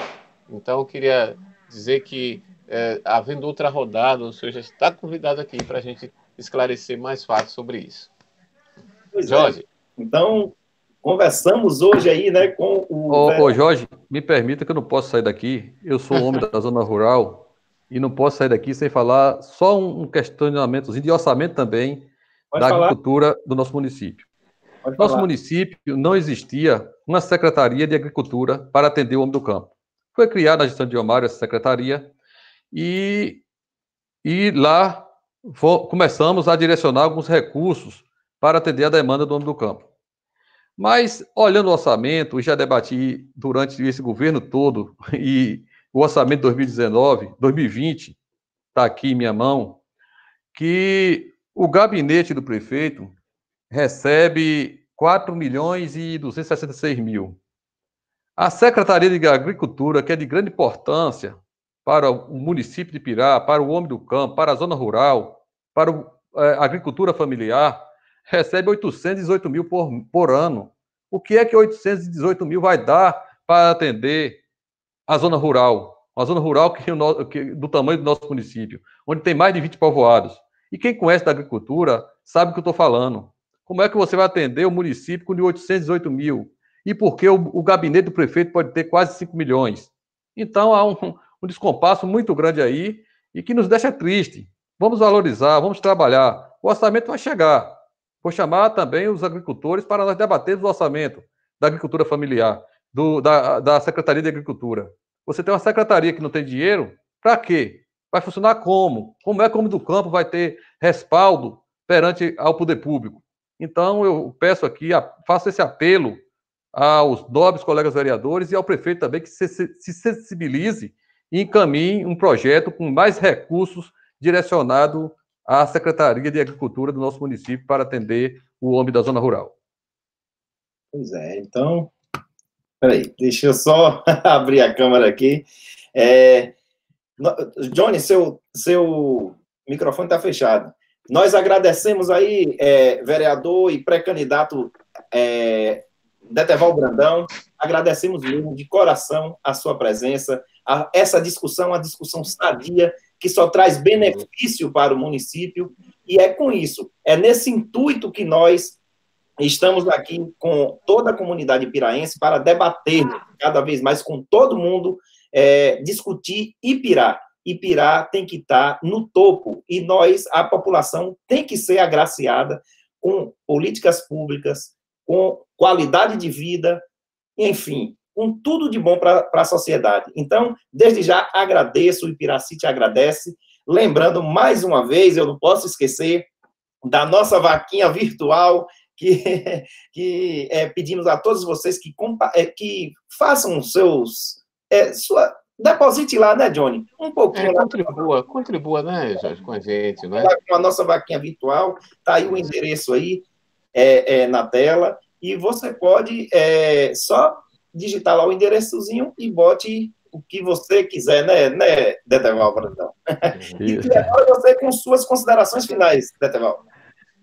Então, eu queria dizer que é, havendo outra rodada, o senhor já está convidado aqui para a gente esclarecer mais fatos sobre isso. Pois é. Jorge. É. Então, conversamos hoje aí, né, com o. Ô, ô, Jorge, me permita que eu não posso sair daqui. Eu sou homem da zona rural e não posso sair daqui sem falar só um questionamento de orçamento também Pode da falar. agricultura do nosso município. Pode nosso falar. município não existia uma secretaria de agricultura para atender o homem do campo. Foi criada na gestão de Omário essa secretaria e, e lá começamos a direcionar alguns recursos para atender a demanda do homem do campo. Mas, olhando o orçamento, já debati durante esse governo todo, e o orçamento de 2019, 2020, está aqui em minha mão, que o gabinete do prefeito recebe 4 milhões e 266 mil. A Secretaria de Agricultura, que é de grande importância para o município de Pirá, para o homem do campo, para a zona rural, para a é, agricultura familiar, recebe 818 mil por, por ano. O que é que 818 mil vai dar para atender a zona rural? Uma zona rural que, que, do tamanho do nosso município, onde tem mais de 20 povoados. E quem conhece da agricultura sabe o que eu estou falando. Como é que você vai atender o município com 818 mil? E por que o, o, gabinete do prefeito pode ter quase 5 milhões? Então há um, um descompasso muito grande aí e que nos deixa triste. Vamos valorizar, vamos trabalhar. O orçamento vai chegar. Vou chamar também os agricultores para nós debatermos o orçamento da agricultura familiar, do, da, da Secretaria de Agricultura. Você tem uma secretaria que não tem dinheiro, para quê? Vai funcionar como? Como é que o homem do campo vai ter respaldo perante ao poder público? Então, eu peço aqui, faço esse apelo aos nobres colegas vereadores e ao prefeito também que se, se sensibilize e encaminhe um projeto com mais recursos direcionado a Secretaria de Agricultura do nosso município para atender o homem da zona rural. Pois é, então, peraí, deixa eu só abrir a câmera aqui. É, Johnny, seu, seu microfone está fechado. Nós agradecemos aí, é, vereador e pré-candidato é, Deteval Brandão, agradecemos mesmo de coração a sua presença, a, essa discussão, uma discussão sadia, que só traz benefício para o município, e é com isso, é nesse intuito que nós estamos aqui com toda a comunidade piraense para debater cada vez mais com todo mundo, é, discutir Ipirá. Ipirá tem que estar no topo, e nós, a população, tem que ser agraciada com políticas públicas, com qualidade de vida, enfim, com tudo de bom para a sociedade. Então, desde já agradeço, o Ipiraci te agradece. Lembrando mais uma vez, eu não posso esquecer da nossa vaquinha virtual, que, que é, pedimos a todos vocês que, é, que façam seus. É, sua, deposite lá, né, Johnny? Um pouquinho. É, contribua, lá. contribua, né, Jorge, com a gente, né? Com a nossa vaquinha virtual, tá aí o endereço aí é, é na tela, e você pode é, só digitar lá o endereçozinho e bote o que você quiser, né, né Deteval Brandão? e agora você com suas considerações finais, Deteval.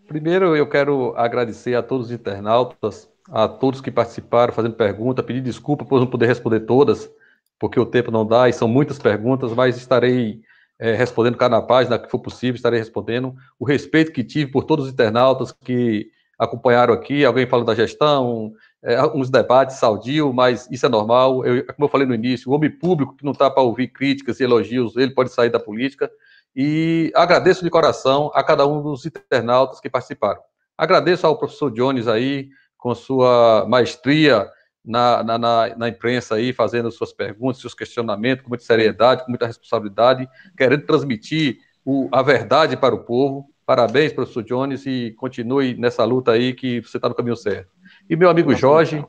Primeiro, eu quero agradecer a todos os internautas, a todos que participaram, fazendo perguntas, pedir desculpa por não poder responder todas, porque o tempo não dá e são muitas perguntas, mas estarei é, respondendo cada página que for possível, estarei respondendo. O respeito que tive por todos os internautas que acompanharam aqui, alguém falou da gestão, é, uns debates saudio, mas isso é normal. Eu, como eu falei no início, o homem público que não está para ouvir críticas e elogios, ele pode sair da política. E agradeço de coração a cada um dos internautas que participaram. Agradeço ao professor Jones aí, com sua maestria na, na, na, na imprensa aí, fazendo suas perguntas, seus questionamentos, com muita seriedade, com muita responsabilidade, querendo transmitir o, a verdade para o povo. Parabéns, professor Jones, e continue nessa luta aí que você está no caminho certo. E meu amigo Jorge,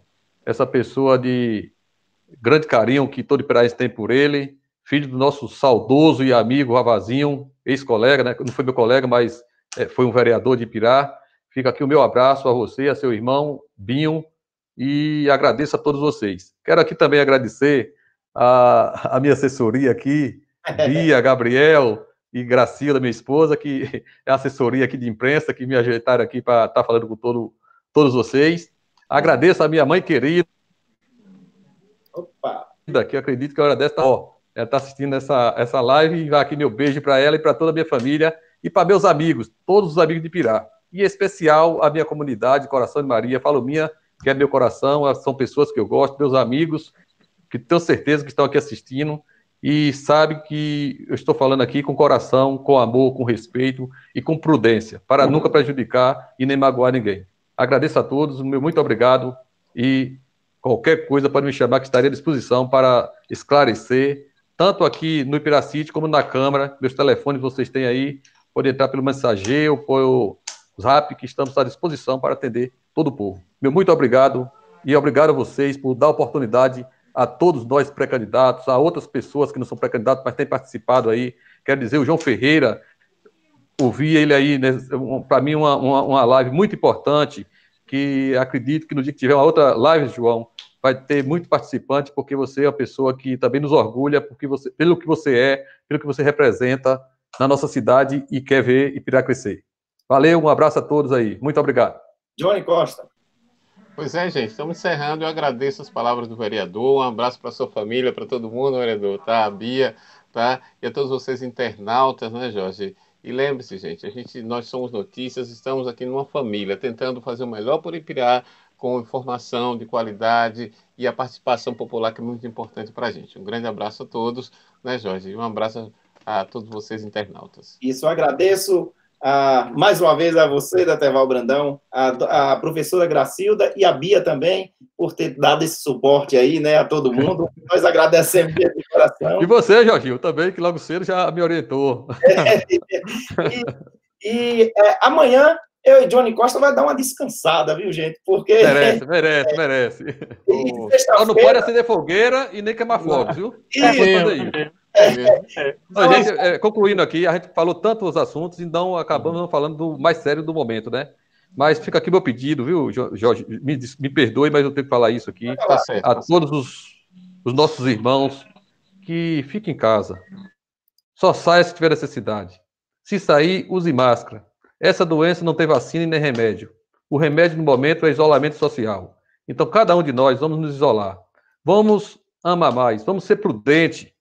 essa pessoa de grande carinho que todo Piraense tem por ele, filho do nosso saudoso e amigo Ravazinho, ex-colega, né? não foi meu colega, mas é, foi um vereador de Pirá. Fica aqui o meu abraço a você, a seu irmão, Binho, e agradeço a todos vocês. Quero aqui também agradecer a, a minha assessoria aqui, Bia, Gabriel e Gracila, minha esposa, que é a assessoria aqui de imprensa, que me ajeitaram aqui para estar tá falando com todo, todos vocês. Agradeço a minha mãe querida. Opa! Que eu acredito que a hora dessa ó, ela está assistindo essa, essa live e vai aqui meu beijo para ela e para toda a minha família e para meus amigos, todos os amigos de Pirá. E em especial a minha comunidade, Coração de Maria, falo minha, que é meu coração, são pessoas que eu gosto, meus amigos, que tenho certeza que estão aqui assistindo. e sabe que eu estou falando aqui com coração, com amor, com respeito e com prudência, para nunca prejudicar e nem magoar ninguém. Agradeço a todos, muito obrigado e qualquer coisa pode me chamar que estarei à disposição para esclarecer, tanto aqui no Ipiracite como na Câmara. Meus telefones vocês têm aí, pode entrar pelo mensageiro, pelo Zap, que estamos à disposição para atender todo o povo. Meu muito obrigado e obrigado a vocês por dar oportunidade a todos nós pré-candidatos, a outras pessoas que não são pré-candidatos, mas têm participado aí. Quero dizer, o João Ferreira, ouvi ele aí, né, para mim, uma, uma, uma, live muito importante, que acredito que no dia que tiver uma outra live, João, vai ter muito participante, porque você é uma pessoa que também nos orgulha porque você, pelo que você é, pelo que você representa na nossa cidade e quer ver Ipirá crescer. Valeu, um abraço a todos aí. Muito obrigado. Johnny Costa. Pois é, gente, estamos encerrando. Eu agradeço as palavras do vereador. Um abraço para sua família, para todo mundo, vereador, tá? A Bia, tá? E a todos vocês internautas, né, Jorge? E lembre-se, gente, a gente, nós somos notícias, estamos aqui numa família, tentando fazer o melhor por Ipirá, com informação de qualidade e a participação popular, que é muito importante para a gente. Um grande abraço a todos, né, Jorge? E um abraço a todos vocês, internautas. Isso, eu agradeço ah, mais uma vez a você, Dateval Brandão, a, a, professora Gracilda e a Bia também, por ter dado esse suporte aí, né, a todo mundo. Nós agradecemos de coração. E você, Jorginho, também, que logo cedo já me orientou. É, e, e é, amanhã eu e Johnny Costa vai dar uma descansada, viu, gente? Porque. Merece, merece, merece. Só não pode acender fogueira e nem queimar fogo, viu? Isso. É, é, gente, é, concluindo aqui, a gente falou tantos assuntos e não acabamos falando do mais sério do momento, né? Mas fica aqui meu pedido, viu, Jorge? Me, me perdoe, mas eu tenho que falar isso aqui. Tá certo, a todos os, os, nossos irmãos que fiquem em casa. Só saia se tiver necessidade. Se sair, use máscara. Essa doença não tem vacina e nem remédio. O remédio no momento é isolamento social. Então, cada um de nós vamos nos isolar. Vamos amar mais, vamos ser prudentes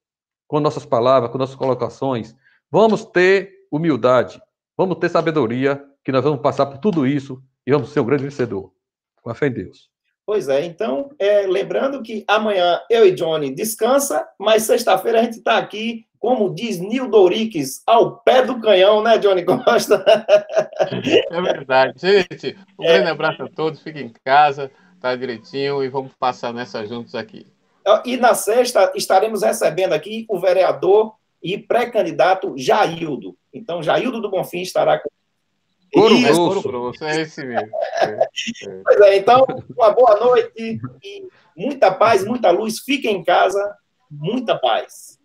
com nossas palavras, com nossas colocações. Vamos ter humildade, vamos ter sabedoria, que nós vamos passar por tudo isso e vamos ser um grande vencedor. Com a fé em Deus. Pois é, então, é, lembrando que amanhã eu e Johnny descansa, mas sexta-feira a gente está aqui, como diz Nil Douriques, ao pé do canhão, né, Johnny Costa? É verdade. Gente, um é. grande abraço a todos, fiquem em casa, tá direitinho, e vamos passar nessa juntos aqui. E na sexta estaremos recebendo aqui o vereador e pré-candidato Jaildo. Então, Jaildo do Bonfim estará com Couro Grosso. Grosso, é esse mesmo. É, é. Pois é, então, uma boa noite e muita paz, muita luz. Fiquem em casa, muita paz.